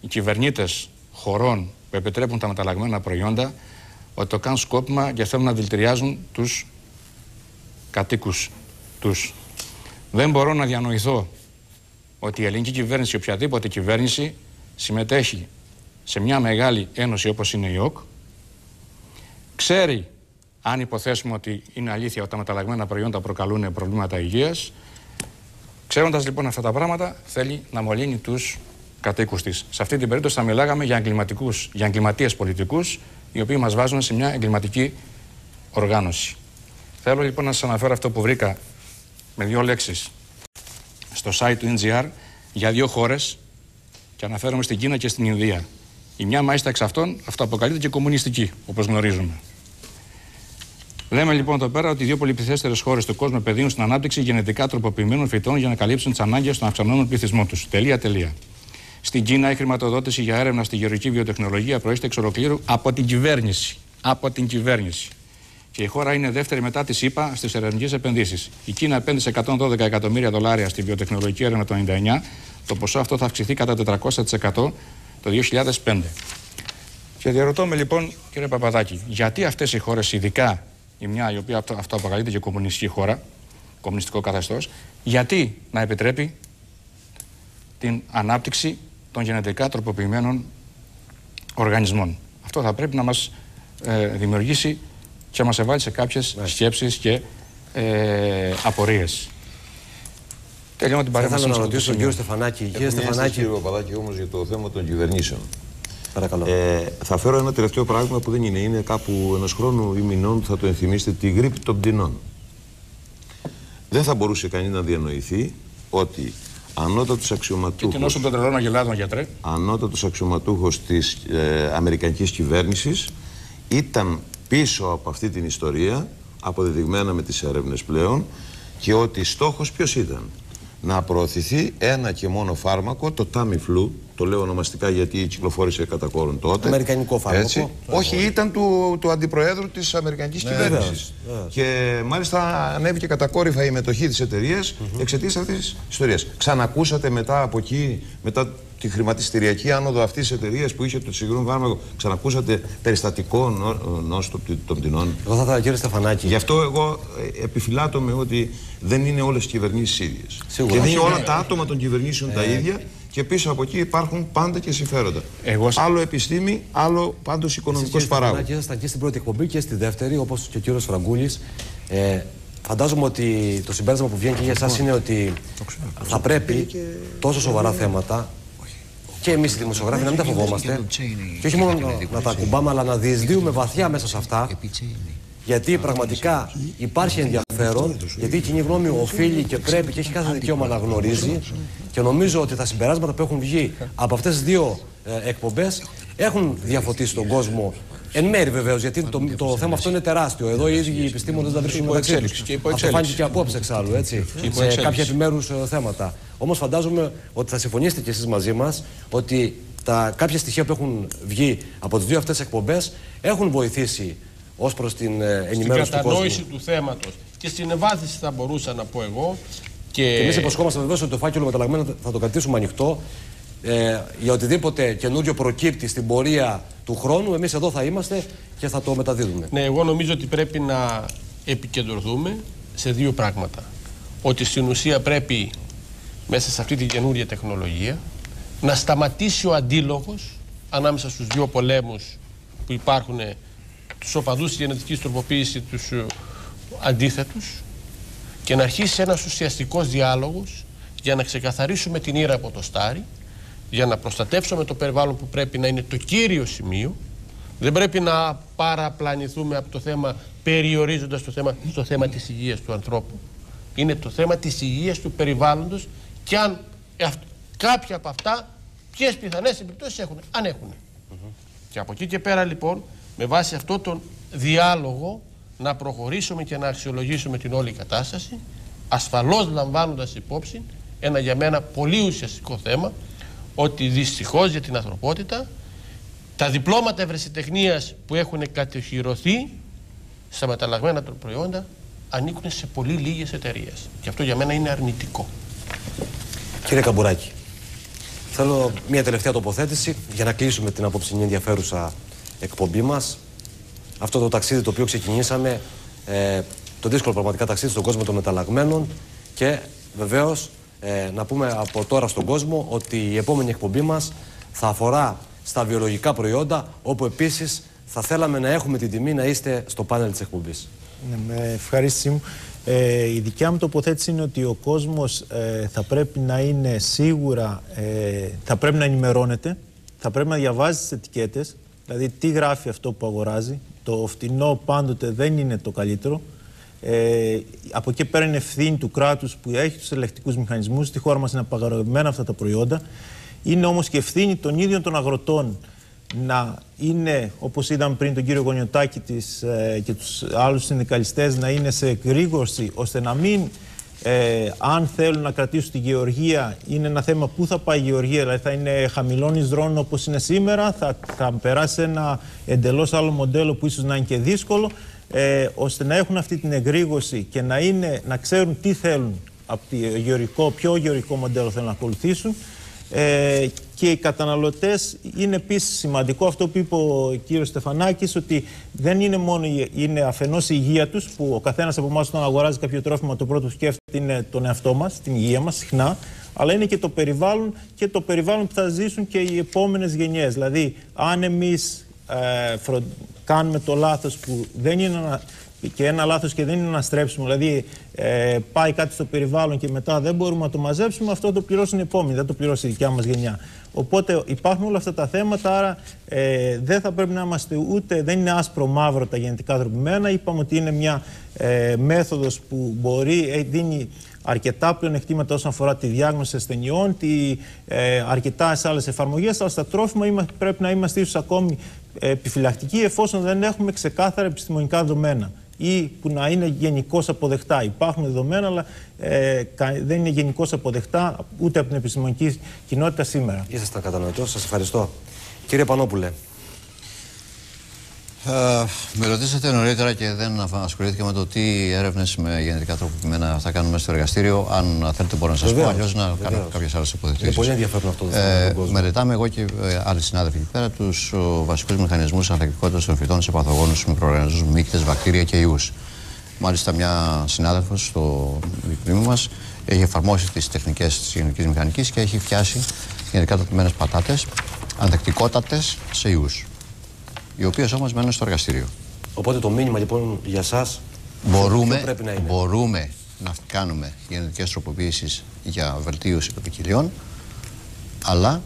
οι κυβερνήτες χωρών που επιτρέπουν τα μεταλλαγμένα προϊόντα, ότι το κάνουν σκόπιμα και θέλουν να δηλητηριάζουν τους κατοίκους τους. Δεν μπορώ να διανοηθώ ότι η ελληνική κυβέρνηση, οποιαδήποτε κυβέρνηση, συμμετέχει σε μια μεγάλη ένωση όπως είναι η ΟΚ, ξέρει, αν υποθέσουμε ότι είναι αλήθεια ότι τα μεταλλαγμένα προϊόντα προκαλούν προβλήματα υγείας, ξέροντας λοιπόν αυτά τα πράγματα, θέλει να μολύνει τους κατοίκους της. Σε αυτή την περίπτωση θα μιλάγαμε για, εγκληματικούς, για εγκληματίες πολιτικούς, οι οποίοι μας βάζουν σε μια εγκληματική οργάνωση. Θέλω λοιπόν να σας αναφέρω αυτό που βρήκα με δύο λέξεις στο site του NGR για δύο χώρες και αναφέρομαι στην Κίνα και στην Ινδία. Η μια μάλιστα εξ αυτών αυτοαποκαλείται και κομμουνιστική, όπως γνωρίζουμε. Λέμε λοιπόν εδώ πέρα ότι οι δύο πολυπληθέστερες χώρες του κόσμου επενδύουν στην ανάπτυξη γενετικά τροποποιημένων φυτών για να καλύψουν τις ανάγκες των αυξανόμενων πληθυσμών τους. Τελεία, τελεία. Στην Κίνα η χρηματοδότηση για έρευνα στη γεωργική βιοτεχνολογία προέρχεται εξ ολοκλήρου από την κυβέρνηση. Από την κυβέρνηση. Και η χώρα είναι δεύτερη μετά τη ΣΥΠΑ στις ερευνητικές επενδύσεις. Η Κίνα επένδυσε 112 εκατομμύρια δολάρια στη βιοτεχνολογική έρευνα το 1999. Το ποσό αυτό θα αυξηθεί κατά 400% το 2005. Και διαρωτώ με λοιπόν, κύριε Παπαδάκη, γιατί αυτές οι χώρες, ειδικά η μια η οποία αυτό, αυτό αποκαλείται και κομμουνιστική χώρα, κομμουνιστικό καθεστώς, γιατί να επιτρέπει την ανάπτυξη των γενετικά τροποποιημένων οργανισμών; Αυτό θα πρέπει να μας ε, δημιουργήσει και να μας εβάλει σε κάποιες ναι. σκέψεις και ε, απορίες. Τελειώνω την παρέμβαση. Θα ήθελα να ρωτήσω τον κύριο Στεφανάκη. Κύριε Στεφανάκη. Κύριε Παπαδάκη, όμως για το θέμα των κυβερνήσεων. Παρακαλώ. Ε, θα φέρω ένα τελευταίο πράγμα που δεν είναι. Είναι κάπου ενός χρόνου ή μηνών που θα το ενθυμίσετε τη γρήπη των πτηνών. Δεν θα μπορούσε κανείς να διανοηθεί ότι ανώτατος αξιωματούχος... Και την των τρελών αγελάδων, γιατρέ. Ανώτατος αξιωματούχος της ε, Αμερικανικής κυβέρνησης ήταν πίσω από αυτή την ιστορία, αποδεδειγμένα με τις έρευνες πλέον, και ότι στόχος ποιος ήταν; Να προωθηθεί ένα και μόνο φάρμακο, το Tamiflu, το λέω ονομαστικά γιατί κυκλοφόρησε κατά κόρον τότε. Αμερικανικό φάρμακο. Έτσι. Όχι, ήταν του, του αντιπροέδρου της Αμερικανικής ναι, κυβέρνησης. Και μάλιστα ανέβηκε κατακόρυφα η μετοχή της εταιρείας mm -hmm. εξαιτίας αυτής της ιστορίας. Ξανακούσατε μετά από εκεί, μετά τη χρηματιστηριακή άνοδο αυτής της εταιρείας που είχε το συγκρούν φάρμακο, ξανακούσατε περιστατικό νόστο των πτηνών. Εγώ θα ήθελα κύριε Στεφανάκη. Γι' αυτό εγώ ε, επιφυλάττω ότι δεν είναι όλες οι κυβερνήσεις ίδιες. Και δεν είναι όλα τα άτομα των κυβερνήσεων τα ε, ίδια και πίσω από εκεί υπάρχουν πάντα και συμφέροντα. Εγώ... Άλλο επιστήμη, άλλο πάντως οικονομικός παράγοντας. Και ήσασταν και στην πρώτη εκπομπή και στη δεύτερη, όπως και ο κύριος Φραγκούλης. Ε, φαντάζομαι ότι το συμπέρασμα που βγαίνει και για εσάς είναι ότι θα πρέπει τόσο σοβαρά θέματα και εμείς οι δημοσιογράφοι να μην τα φοβόμαστε. Και όχι μόνο να τα ακουμπάμε, αλλά να διεισδύουμε βαθιά μέσα σε αυτά. Γιατί πραγματικά υπάρχει ενδιαφέρον, γιατί η κοινή γνώμη οφείλει και πρέπει και έχει κάθε δικαίωμα να γνωρίζει. Και νομίζω ότι τα συμπεράσματα που έχουν βγει από αυτές τις δύο ε, εκπομπές έχουν διαφωτίσει τον κόσμο. Εν μέρη βεβαίως, γιατί το, το θέμα αυτό είναι τεράστιο. Εδώ οι ίδιοι οι επιστήμονες δεν βρίσκουν μεταξύ τους. Αυτό φάνηκε και απόψε εξάλλου, έτσι. Σε κάποια επιμέρους ε, θέματα. Όμως φαντάζομαι ότι θα συμφωνήσετε κι εσείς μαζί μας ότι τα κάποια στοιχεία που έχουν βγει από τις δύο αυτές εκπομπές έχουν βοηθήσει ως προς την ε, ενημέρωση του κόσμου. Στην κατανόηση του θέματος και στην ευάθυνση θα μπορούσα να πω εγώ. Και, και εμεί υποσχόμαστε βεβαίως ότι το φάκελο μεταλλαγμένο θα το κρατήσουμε ανοιχτό. Ε, για οτιδήποτε καινούριο προκύπτει στην πορεία του χρόνου, εμείς εδώ θα είμαστε και θα το μεταδίδουμε. Ναι, εγώ νομίζω ότι πρέπει να επικεντρωθούμε σε δύο πράγματα. Ότι στην ουσία πρέπει μέσα σε αυτή τη καινούργια τεχνολογία να σταματήσει ο αντίλογος ανάμεσα στους δύο πολέμους που υπάρχουν τους οπαδούς της γενετικής τροποποίησης τους ε, αντίθετους και να αρχίσει ένας ουσιαστικός διάλογος για να ξεκαθαρίσουμε την ήρα από το στάρι για να προστατεύσουμε το περιβάλλον που πρέπει να είναι το κύριο σημείο. Δεν πρέπει να παραπλανηθούμε από το θέμα περιορίζοντας το θέμα στο θέμα της υγείας του ανθρώπου. Είναι το θέμα της υγείας του περιβάλλοντος και αν κάποια από αυτά ποιες πιθανές επιπτώσεις έχουν, αν έχουν. Και από εκεί και πέρα λοιπόν με βάση αυτό τον διάλογο να προχωρήσουμε και να αξιολογήσουμε την όλη κατάσταση ασφαλώς λαμβάνοντας υπόψη ένα για μένα πολύ ουσιαστικό θέμα ότι δυστυχώς για την ανθρωπότητα τα διπλώματα ευρεσιτεχνίας που έχουν κατοχυρωθεί στα μεταλλαγμένα των προϊόντα ανήκουν σε πολύ λίγες εταιρείες. Και αυτό για μένα είναι αρνητικό. Κύριε Καμπουράκη, θέλω μια τελευταία τοποθέτηση για να κλείσουμε την απόψηνή ενδιαφέρουσα εκπομπή μας. Αυτό το ταξίδι το οποίο ξεκινήσαμε, ε, το δύσκολο πραγματικά ταξίδι στον κόσμο των μεταλλαγμένων και βεβαίως ε, να πούμε από τώρα στον κόσμο ότι η επόμενη εκπομπή μας θα αφορά στα βιολογικά προϊόντα όπου επίσης θα θέλαμε να έχουμε την τιμή να είστε στο πάνελ της εκπομπής. Ναι, με ευχαρίστησή μου. Ε, η δικιά μου τοποθέτηση είναι ότι ο κόσμος ε, θα πρέπει να είναι σίγουρα, ε, θα πρέπει να ενημερώνεται, θα πρέπει να διαβάζει τις ετικέτες, δηλαδή τι γράφει αυτό που αγοράζει. Το φτηνό πάντοτε δεν είναι το καλύτερο. Ε, από εκεί πέρα είναι ευθύνη του κράτους που έχει τους ελεκτικούς μηχανισμούς. Στη χώρα μας είναι απαγορευμένα αυτά τα προϊόντα. Είναι όμως και ευθύνη των ίδιων των αγροτών να είναι, όπως είδαμε πριν τον κύριο Γονιωτάκη της, ε, και τους άλλους συνδικαλιστές, να είναι σε εκρήγορση, ώστε να μην, ε, αν θέλουν να κρατήσουν τη γεωργία, είναι ένα θέμα πού θα πάει η γεωργία, δηλαδή θα είναι χαμηλών εισδρών όπως είναι σήμερα, θα, θα περάσει σε ένα εντελώς άλλο μοντέλο που ίσως να είναι και δύσκολο, ε, ώστε να έχουν αυτή την εγρήγορση και να, είναι, να ξέρουν τι θέλουν από το γεωργικό, ποιο γεωργικό μοντέλο θέλουν να ακολουθήσουν ε, και οι καταναλωτές είναι επίσης σημαντικό αυτό που είπε ο κύριος Στεφανάκης ότι δεν είναι μόνο είναι αφενός η υγεία τους που ο καθένας από εμάς όταν αγοράζει κάποιο τρόφιμα το πρώτο που σκέφτεται είναι τον εαυτό μας, την υγεία μας συχνά αλλά είναι και το περιβάλλον και το περιβάλλον που θα ζήσουν και οι επόμενες γενιές. Δηλαδή αν εμείς ε, κάνουμε το λάθος που δεν είναι και ένα λάθος και δεν είναι να στρέψουμε, δηλαδή ε, πάει κάτι στο περιβάλλον και μετά δεν μπορούμε να το μαζέψουμε, αυτό το πληρώσουν οι επόμενοι, δεν το πληρώσει η δικιά μας γενιά. Οπότε υπάρχουν όλα αυτά τα θέματα, άρα ε, δεν θα πρέπει να είμαστε ούτε, δεν είναι άσπρο μαύρο τα γενετικά τροπημένα. Είπαμε ότι είναι μια ε, μέθοδος που μπορεί, ε, δίνει αρκετά πλεονεκτήματα όσον αφορά τη διάγνωση ασθενειών, τη, ε, αρκετά σε άλλες εφαρμογές, αλλά στα τρόφιμα πρέπει να είμαστε ίσως ακόμη επιφυλακτικοί εφόσον δεν έχουμε ξεκάθαρα επιστημονικά δεδομένα ή που να είναι γενικώς αποδεκτά. Υπάρχουν δεδομένα, αλλά ε, δεν είναι γενικώς αποδεκτά ούτε από την επιστημονική κοινότητα σήμερα. Ήσασταν κατανοητός. Σας ευχαριστώ. Κύριε Πανόπουλε, ε, με ρωτήσατε νωρίτερα και δεν ασχολήθηκα με το τι έρευνες με γενετικά τροποποιημένα θα κάνουμε στο εργαστήριο. Αν θέλετε, μπορώ να σας πω, αλλιώς να κάνω κάποιες άλλες υποδεχτήσει. Είναι πολύ ενδιαφέρον αυτό. Ε, μελετάμε εγώ και ε, άλλοι συνάδελφοι εκεί πέρα τους βασικούς μηχανισμούς ανθεκτικότητας των φυτών σε παθογόνους μικροοργανισμούς, μύκτες, βακτήρια και ιούς. Μάλιστα, μια συνάδελφος στο Διπλήμιο μας έχει εφαρμόσει τις τεχνικές της γενικής μηχανικής και έχει φτιάσει γενετικά τροποποιημένε πατάτες ανθεκτικότατες σε ιούς οι οποίε όμως μένουν στο εργαστήριο. Οπότε το μήνυμα λοιπόν για εσά μπορούμε, πρέπει να είναι; μπορούμε να κάνουμε γενετικές τροποποιήσεις για βελτίωση των ποικιλιών, αλλά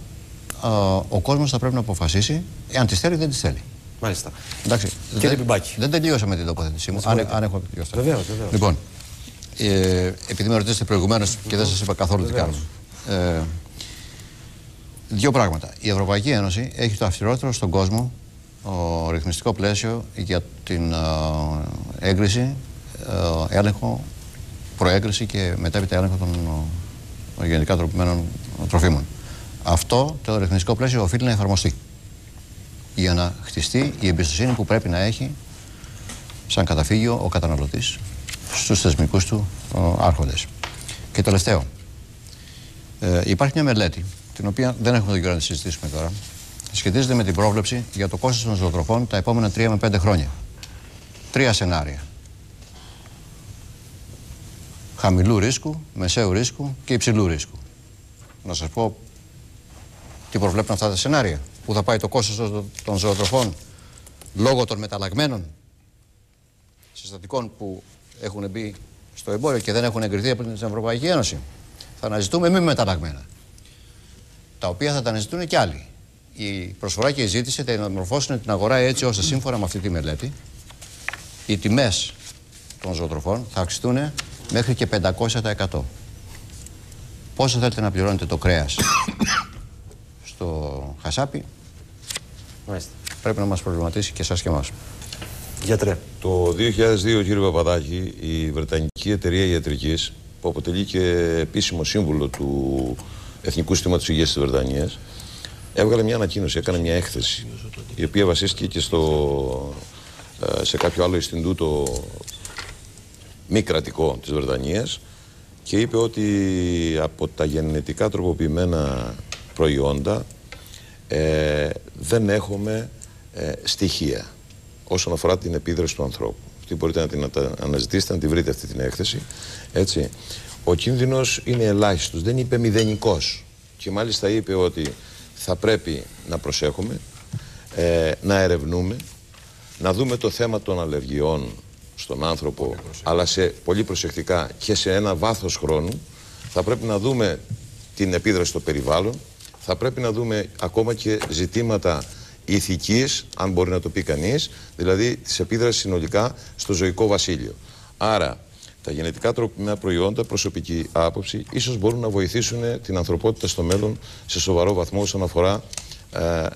α, ο κόσμος θα πρέπει να αποφασίσει εάν τις θέλει ή δεν τις θέλει. Μάλιστα. Εντάξει, Κύριε δεν, δεν τελείωσα με την τοποθέτησή μου. Αν, αν έχω τελειώσει. Βεβαίως, Λοιπόν, ε, επειδή με ρωτήσατε προηγουμένως και δεν σας είπα καθόλου τι κάνουμε. Ε, δύο πράγματα. Η Ευρωπαϊκή Ένωση έχει το αυστηρότερο στον κόσμο ο ρυθμιστικό πλαίσιο για την έγκριση, έλεγχο, προέγκριση και μετέπειτα έλεγχο των γενικά τροπημένων τροφίμων. Αυτό το ρυθμιστικό πλαίσιο οφείλει να εφαρμοστεί για να χτιστεί η εμπιστοσύνη που πρέπει να έχει σαν καταφύγιο ο καταναλωτής στους θεσμικούς του άρχοντες. Και τελευταίο, ε, υπάρχει μια μελέτη, την οποία δεν έχουμε τον καιρό να τη συζητήσουμε τώρα, σχετίζεται με την πρόβλεψη για το κόστος των ζωοτροφών τα επόμενα 3 με 5 χρόνια. Τρία σενάρια. Χαμηλού ρίσκου, μεσαίου ρίσκου και υψηλού ρίσκου. Να σας πω τι προβλέπουν αυτά τα σενάρια. Πού θα πάει το κόστος των ζωοτροφών λόγω των μεταλλαγμένων συστατικών που έχουν μπει στο εμπόριο και δεν έχουν εγκριθεί από την Ευρωπαϊκή Ένωση. Θα αναζητούμε μη μεταλλαγμένα. Τα οποία θα τα αναζητούν και άλλοι η προσφορά και η ζήτηση θα ενημορφώσουν την αγορά έτσι ώστε σύμφωνα με αυτή τη μελέτη οι τιμές των ζωοτροφών θα αυξηθούν μέχρι και 500%. Πόσο θέλετε να πληρώνετε το κρέας στο χασάπι, πρέπει να μας προβληματίσει και εσάς και εμάς. Γιατρέ. Το 2002, κύριε Παπαδάκη, η Βρετανική Εταιρεία Ιατρικής, που αποτελεί και επίσημο σύμβουλο του Εθνικού Συστήματος Υγείας της Βρετανίας, έβγαλε μια ανακοίνωση, έκανε μια έκθεση η οποία βασίστηκε και στο, ε, σε κάποιο άλλο Ινστιτούτο μη κρατικό της Βρετανίας και είπε ότι από τα γενετικά τροποποιημένα προϊόντα ε, δεν έχουμε ε, στοιχεία όσον αφορά την επίδραση του ανθρώπου. Αυτή μπορείτε να την αναζητήσετε, να τη βρείτε αυτή την έκθεση. Έτσι. Ο κίνδυνος είναι ελάχιστος, δεν είπε μηδενικός. Και μάλιστα είπε ότι θα πρέπει να προσέχουμε, ε, να ερευνούμε, να δούμε το θέμα των αλλεργιών στον άνθρωπο, αλλά σε πολύ προσεκτικά και σε ένα βάθος χρόνου. Θα πρέπει να δούμε την επίδραση στο περιβάλλον, θα πρέπει να δούμε ακόμα και ζητήματα ηθικής, αν μπορεί να το πει κανείς, δηλαδή της επίδρασης συνολικά στο ζωικό βασίλειο. Άρα, τα γενετικά τροπημένα προϊόντα, προσωπική άποψη, ίσως μπορούν να βοηθήσουν την ανθρωπότητα στο μέλλον σε σοβαρό βαθμό όσον αφορά ε,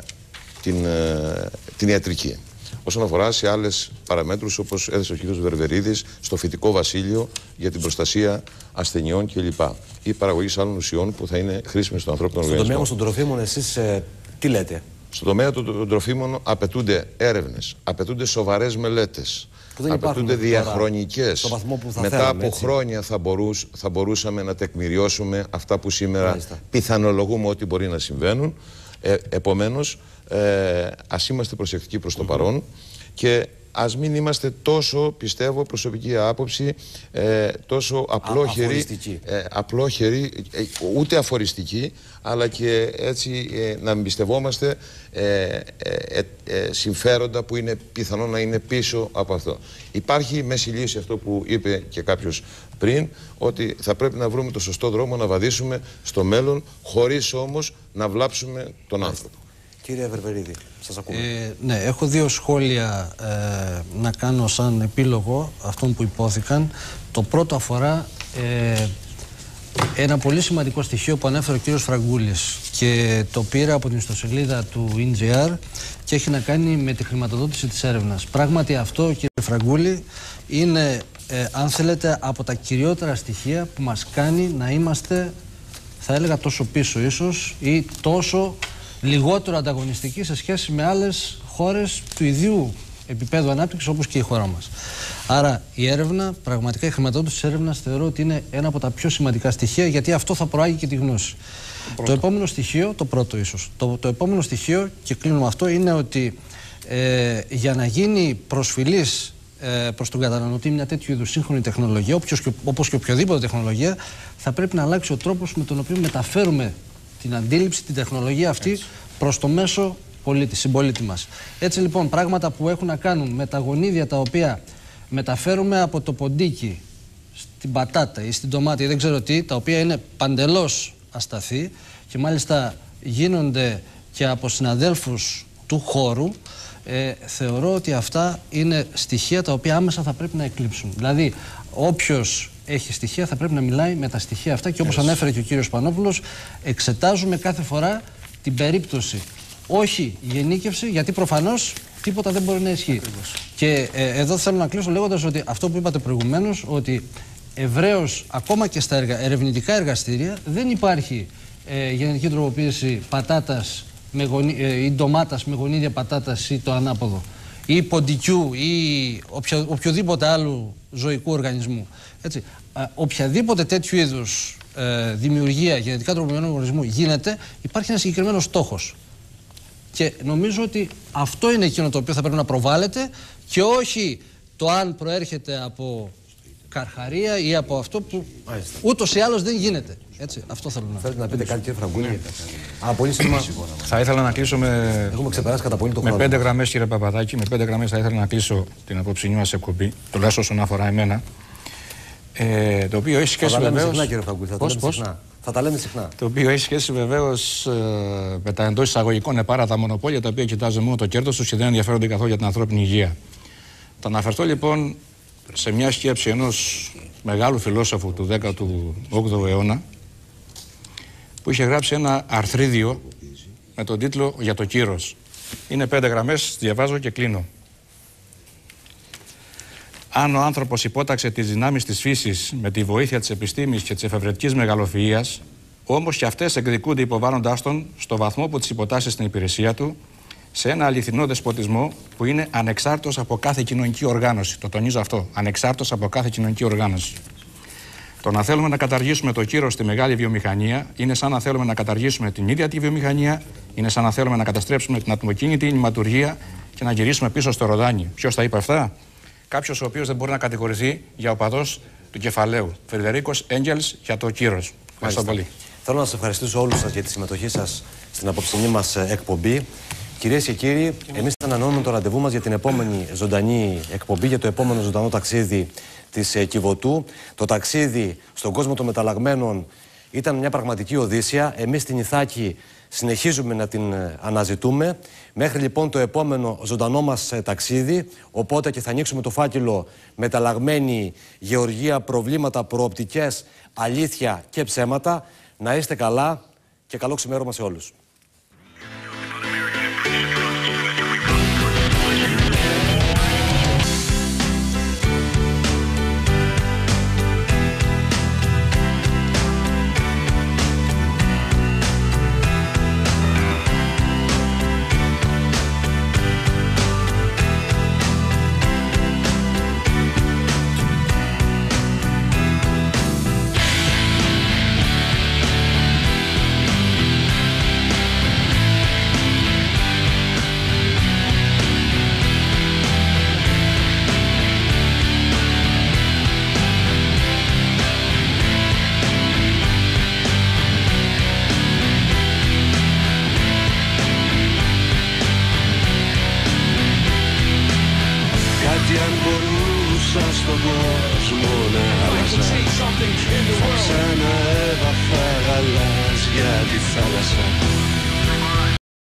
την, ε, την ιατρική. Όσον αφορά σε άλλες παραμέτρους, όπως έδεσε ο κ. Βερβερίδης, στο φυτικό βασίλειο για την προστασία ασθενειών κλπ. ή παραγωγή άλλων ουσιών που θα είναι χρήσιμε στον ανθρώπινο Στον οργανισμό. τομέα μας των τροφίμων, εσείς ε, τι λέτε; Στον τομέα των, των τροφίμων απαιτούνται έρευνες, απαιτούνται σοβαρές μελέτες. Που δεν υπάρχουν Απαιτούνται τώρα διαχρονικές. στο βαθμό που θα Μετά θέλαμε, από έτσι. χρόνια θα, μπορούς, θα μπορούσαμε να τεκμηριώσουμε αυτά που σήμερα Μάλιστα. πιθανολογούμε ότι μπορεί να συμβαίνουν. Ε, Επομένως, ε, ας είμαστε προσεκτικοί προς το παρόν και ας μην είμαστε τόσο, πιστεύω, προσωπική άποψη, ε, τόσο απλόχεροι, αφοριστικοί. ε, απλόχεροι, ε, ούτε αφοριστικοί, αλλά και έτσι ε, να εμπιστευόμαστε ε, ε, ε, ε, συμφέροντα που είναι πιθανό να είναι πίσω από αυτό. Υπάρχει μέση λύση αυτό που είπε και κάποιος πριν, ότι θα πρέπει να βρούμε το σωστό δρόμο να βαδίσουμε στο μέλλον, χωρίς όμως να βλάψουμε τον άνθρωπο. Κύριε Βερβερίδη, σας ακούμε. Ε, ναι, έχω δύο σχόλια ε, να κάνω σαν επίλογο αυτών που υπόθηκαν. Το πρώτο αφορά ε, ένα πολύ σημαντικό στοιχείο που ανέφερε ο κύριος Φραγκούλης και το πήρα από την ιστοσελίδα του INGR και έχει να κάνει με τη χρηματοδότηση της έρευνας. Πράγματι αυτό, κύριε Φραγκούλη, είναι, ε, αν θέλετε, από τα κυριότερα στοιχεία που μας κάνει να είμαστε, θα έλεγα, τόσο πίσω ίσως ή τόσο λιγότερο ανταγωνιστικοί σε σχέση με άλλες χώρες του ιδίου επίπεδου ανάπτυξης όπως και η χώρα μας. Άρα η έρευνα, πραγματικά η χρηματοδότηση της έρευνας θεωρώ ότι είναι ένα από τα πιο σημαντικά στοιχεία γιατί αυτό θα προάγει και τη γνώση. Το, επόμενο στοιχείο, το πρώτο ίσως, το, το επόμενο στοιχείο και κλείνω με αυτό είναι ότι ε, για να γίνει προσφυλής ε, προς τον καταναλωτή μια τέτοιου είδους σύγχρονη τεχνολογία όποιος και, όπως και οποιοδήποτε τεχνολογία θα πρέπει να αλλάξει ο τρόπος με τον οποίο μεταφέρουμε την αντίληψη, την τεχνολογία αυτή προς το μέσο πολίτη, συμπολίτη μας. Έτσι λοιπόν πράγματα που έχουν να κάνουν με τα γονίδια τα οποία μεταφέρουμε από το ποντίκι στην πατάτα ή στην ντομάτα ή δεν ξέρω τι, τα οποία είναι παντελώς ασταθή και μάλιστα γίνονται και από συναδέλφους του χώρου, ε, θεωρώ ότι αυτά είναι στοιχεία τα οποία άμεσα θα πρέπει να εκλείψουν. Δηλαδή, όποιος έχει στοιχεία θα πρέπει να μιλάει με τα στοιχεία αυτά και όπως ανέφερε και ο κύριος Πανόπουλος, εξετάζουμε κάθε φορά την περίπτωση. Όχι γενίκευση, γιατί προφανώς τίποτα δεν μπορεί να ισχύει. Και ε, εδώ θέλω να κλείσω λέγοντας ότι αυτό που είπατε προηγουμένως, ότι ευρέως ακόμα και στα εργα... ερευνητικά εργαστήρια δεν υπάρχει ε, γενετική τροποποίηση πατάτας με γονι... ε, ή ντομάτας με γονίδια πατάτας ή το ανάποδο ή ποντικού ή οποιο... οποιοδήποτε άλλου ζωικού οργανισμού. Έτσι. Α, οποιαδήποτε τέτοιου είδους ε, δημιουργία γενετικά τροποποιημένου οργανισμού γίνεται, υπάρχει ένας συγκεκριμένος στόχος. Και νομίζω ότι αυτό είναι εκείνο το οποίο θα πρέπει να προβάλλεται και όχι το αν προέρχεται από καρχαρία ή από αυτό που ούτως ή άλλως δεν γίνεται. Έτσι, αυτό θέλω να Θέλετε να πείτε κάτι, κύριε Φραγκούλη. Α, πολύ σύντομα. Θα ήθελα να κλείσω με. Έχουμε ξεπεράσει κατά πολύ το Με χρόνο. πέντε γραμμές, κύριε Παπαδάκη, με πέντε γραμμές θα ήθελα να κλείσω την απόψηνή μας εκπομπή, τουλάχιστον όσον αφορά εμένα. Ε, το οποίο έχει Θα σχέση τα λέμε βεβαίω. συχνά, κύριε Φραγκούλη. Θα τα λέμε συχνά. Θα τα λέμε συχνά. Το οποίο έχει σχέση βεβαίως με τα εντός εισαγωγικών επάρατα μονοπόλια τα οποία κοιτάζουν μόνο το κέρδος τους και δεν ενδιαφέρονται καθόλου για την ανθρώπινη υγεία. Θα αναφερθώ λοιπόν σε μια σκέψη ενός μεγάλου φιλόσοφου του 18ου αιώνα που είχε γράψει ένα αρθρίδιο με τον τίτλο «Για το κύρος». Είναι πέντε γραμμές, διαβάζω και κλείνω. Αν ο άνθρωπος υπόταξε τις δυνάμεις της φύσης με τη βοήθεια της επιστήμης και της εφευρετικής μεγαλοφυΐας, όμως και αυτές εκδικούνται υποβάλλοντάς τον στο βαθμό που τις υποτάσσει στην υπηρεσία του, σε ένα αληθινό δεσποτισμό που είναι ανεξάρτητος από κάθε κοινωνική οργάνωση. Το τονίζω αυτό. Ανεξάρτητος από κάθε κοινωνική οργάνωση. Το να θέλουμε να καταργήσουμε το κύρος στη μεγάλη βιομηχανία είναι σαν να θέλουμε να καταργήσουμε την ίδια τη βιομηχανία, είναι σαν να θέλουμε να καταστρέψουμε την ατμοκίνητη νηματουργία και να γυρίσουμε πίσω στο ροδάνι. Ποιος τα είπε αυτά, Κάποιος ο οποίος δεν μπορεί να κατηγορηθεί για οπαδός του κεφαλαίου. Φρεντερίκο Έγγελς για το κύρος. Ευχαριστώ πολύ. Θέλω να σας ευχαριστήσω όλους σας για τη συμμετοχή σας στην απόψινή μας εκπομπή. Κυρίες και κύριοι, εμείς ανανεώνουμε το ραντεβού μας για την επόμενη ζωντανή εκπομπή, για το επόμενο ζωντανό ταξίδι της Κιβωτού. Το ταξίδι στον κόσμο των μεταλλαγμένων ήταν μια πραγματική οδύσσια. Εμείς στην Ιθάκη συνεχίζουμε να την ε, αναζητούμε. Μέχρι λοιπόν το επόμενο ζωντανό μας ε, ταξίδι, οπότε και θα ανοίξουμε το φάκελο μεταλλαγμένη γεωργία, προβλήματα, προοπτικές, αλήθεια και ψέματα. Να είστε καλά και καλό ξημέρωμα σε όλους.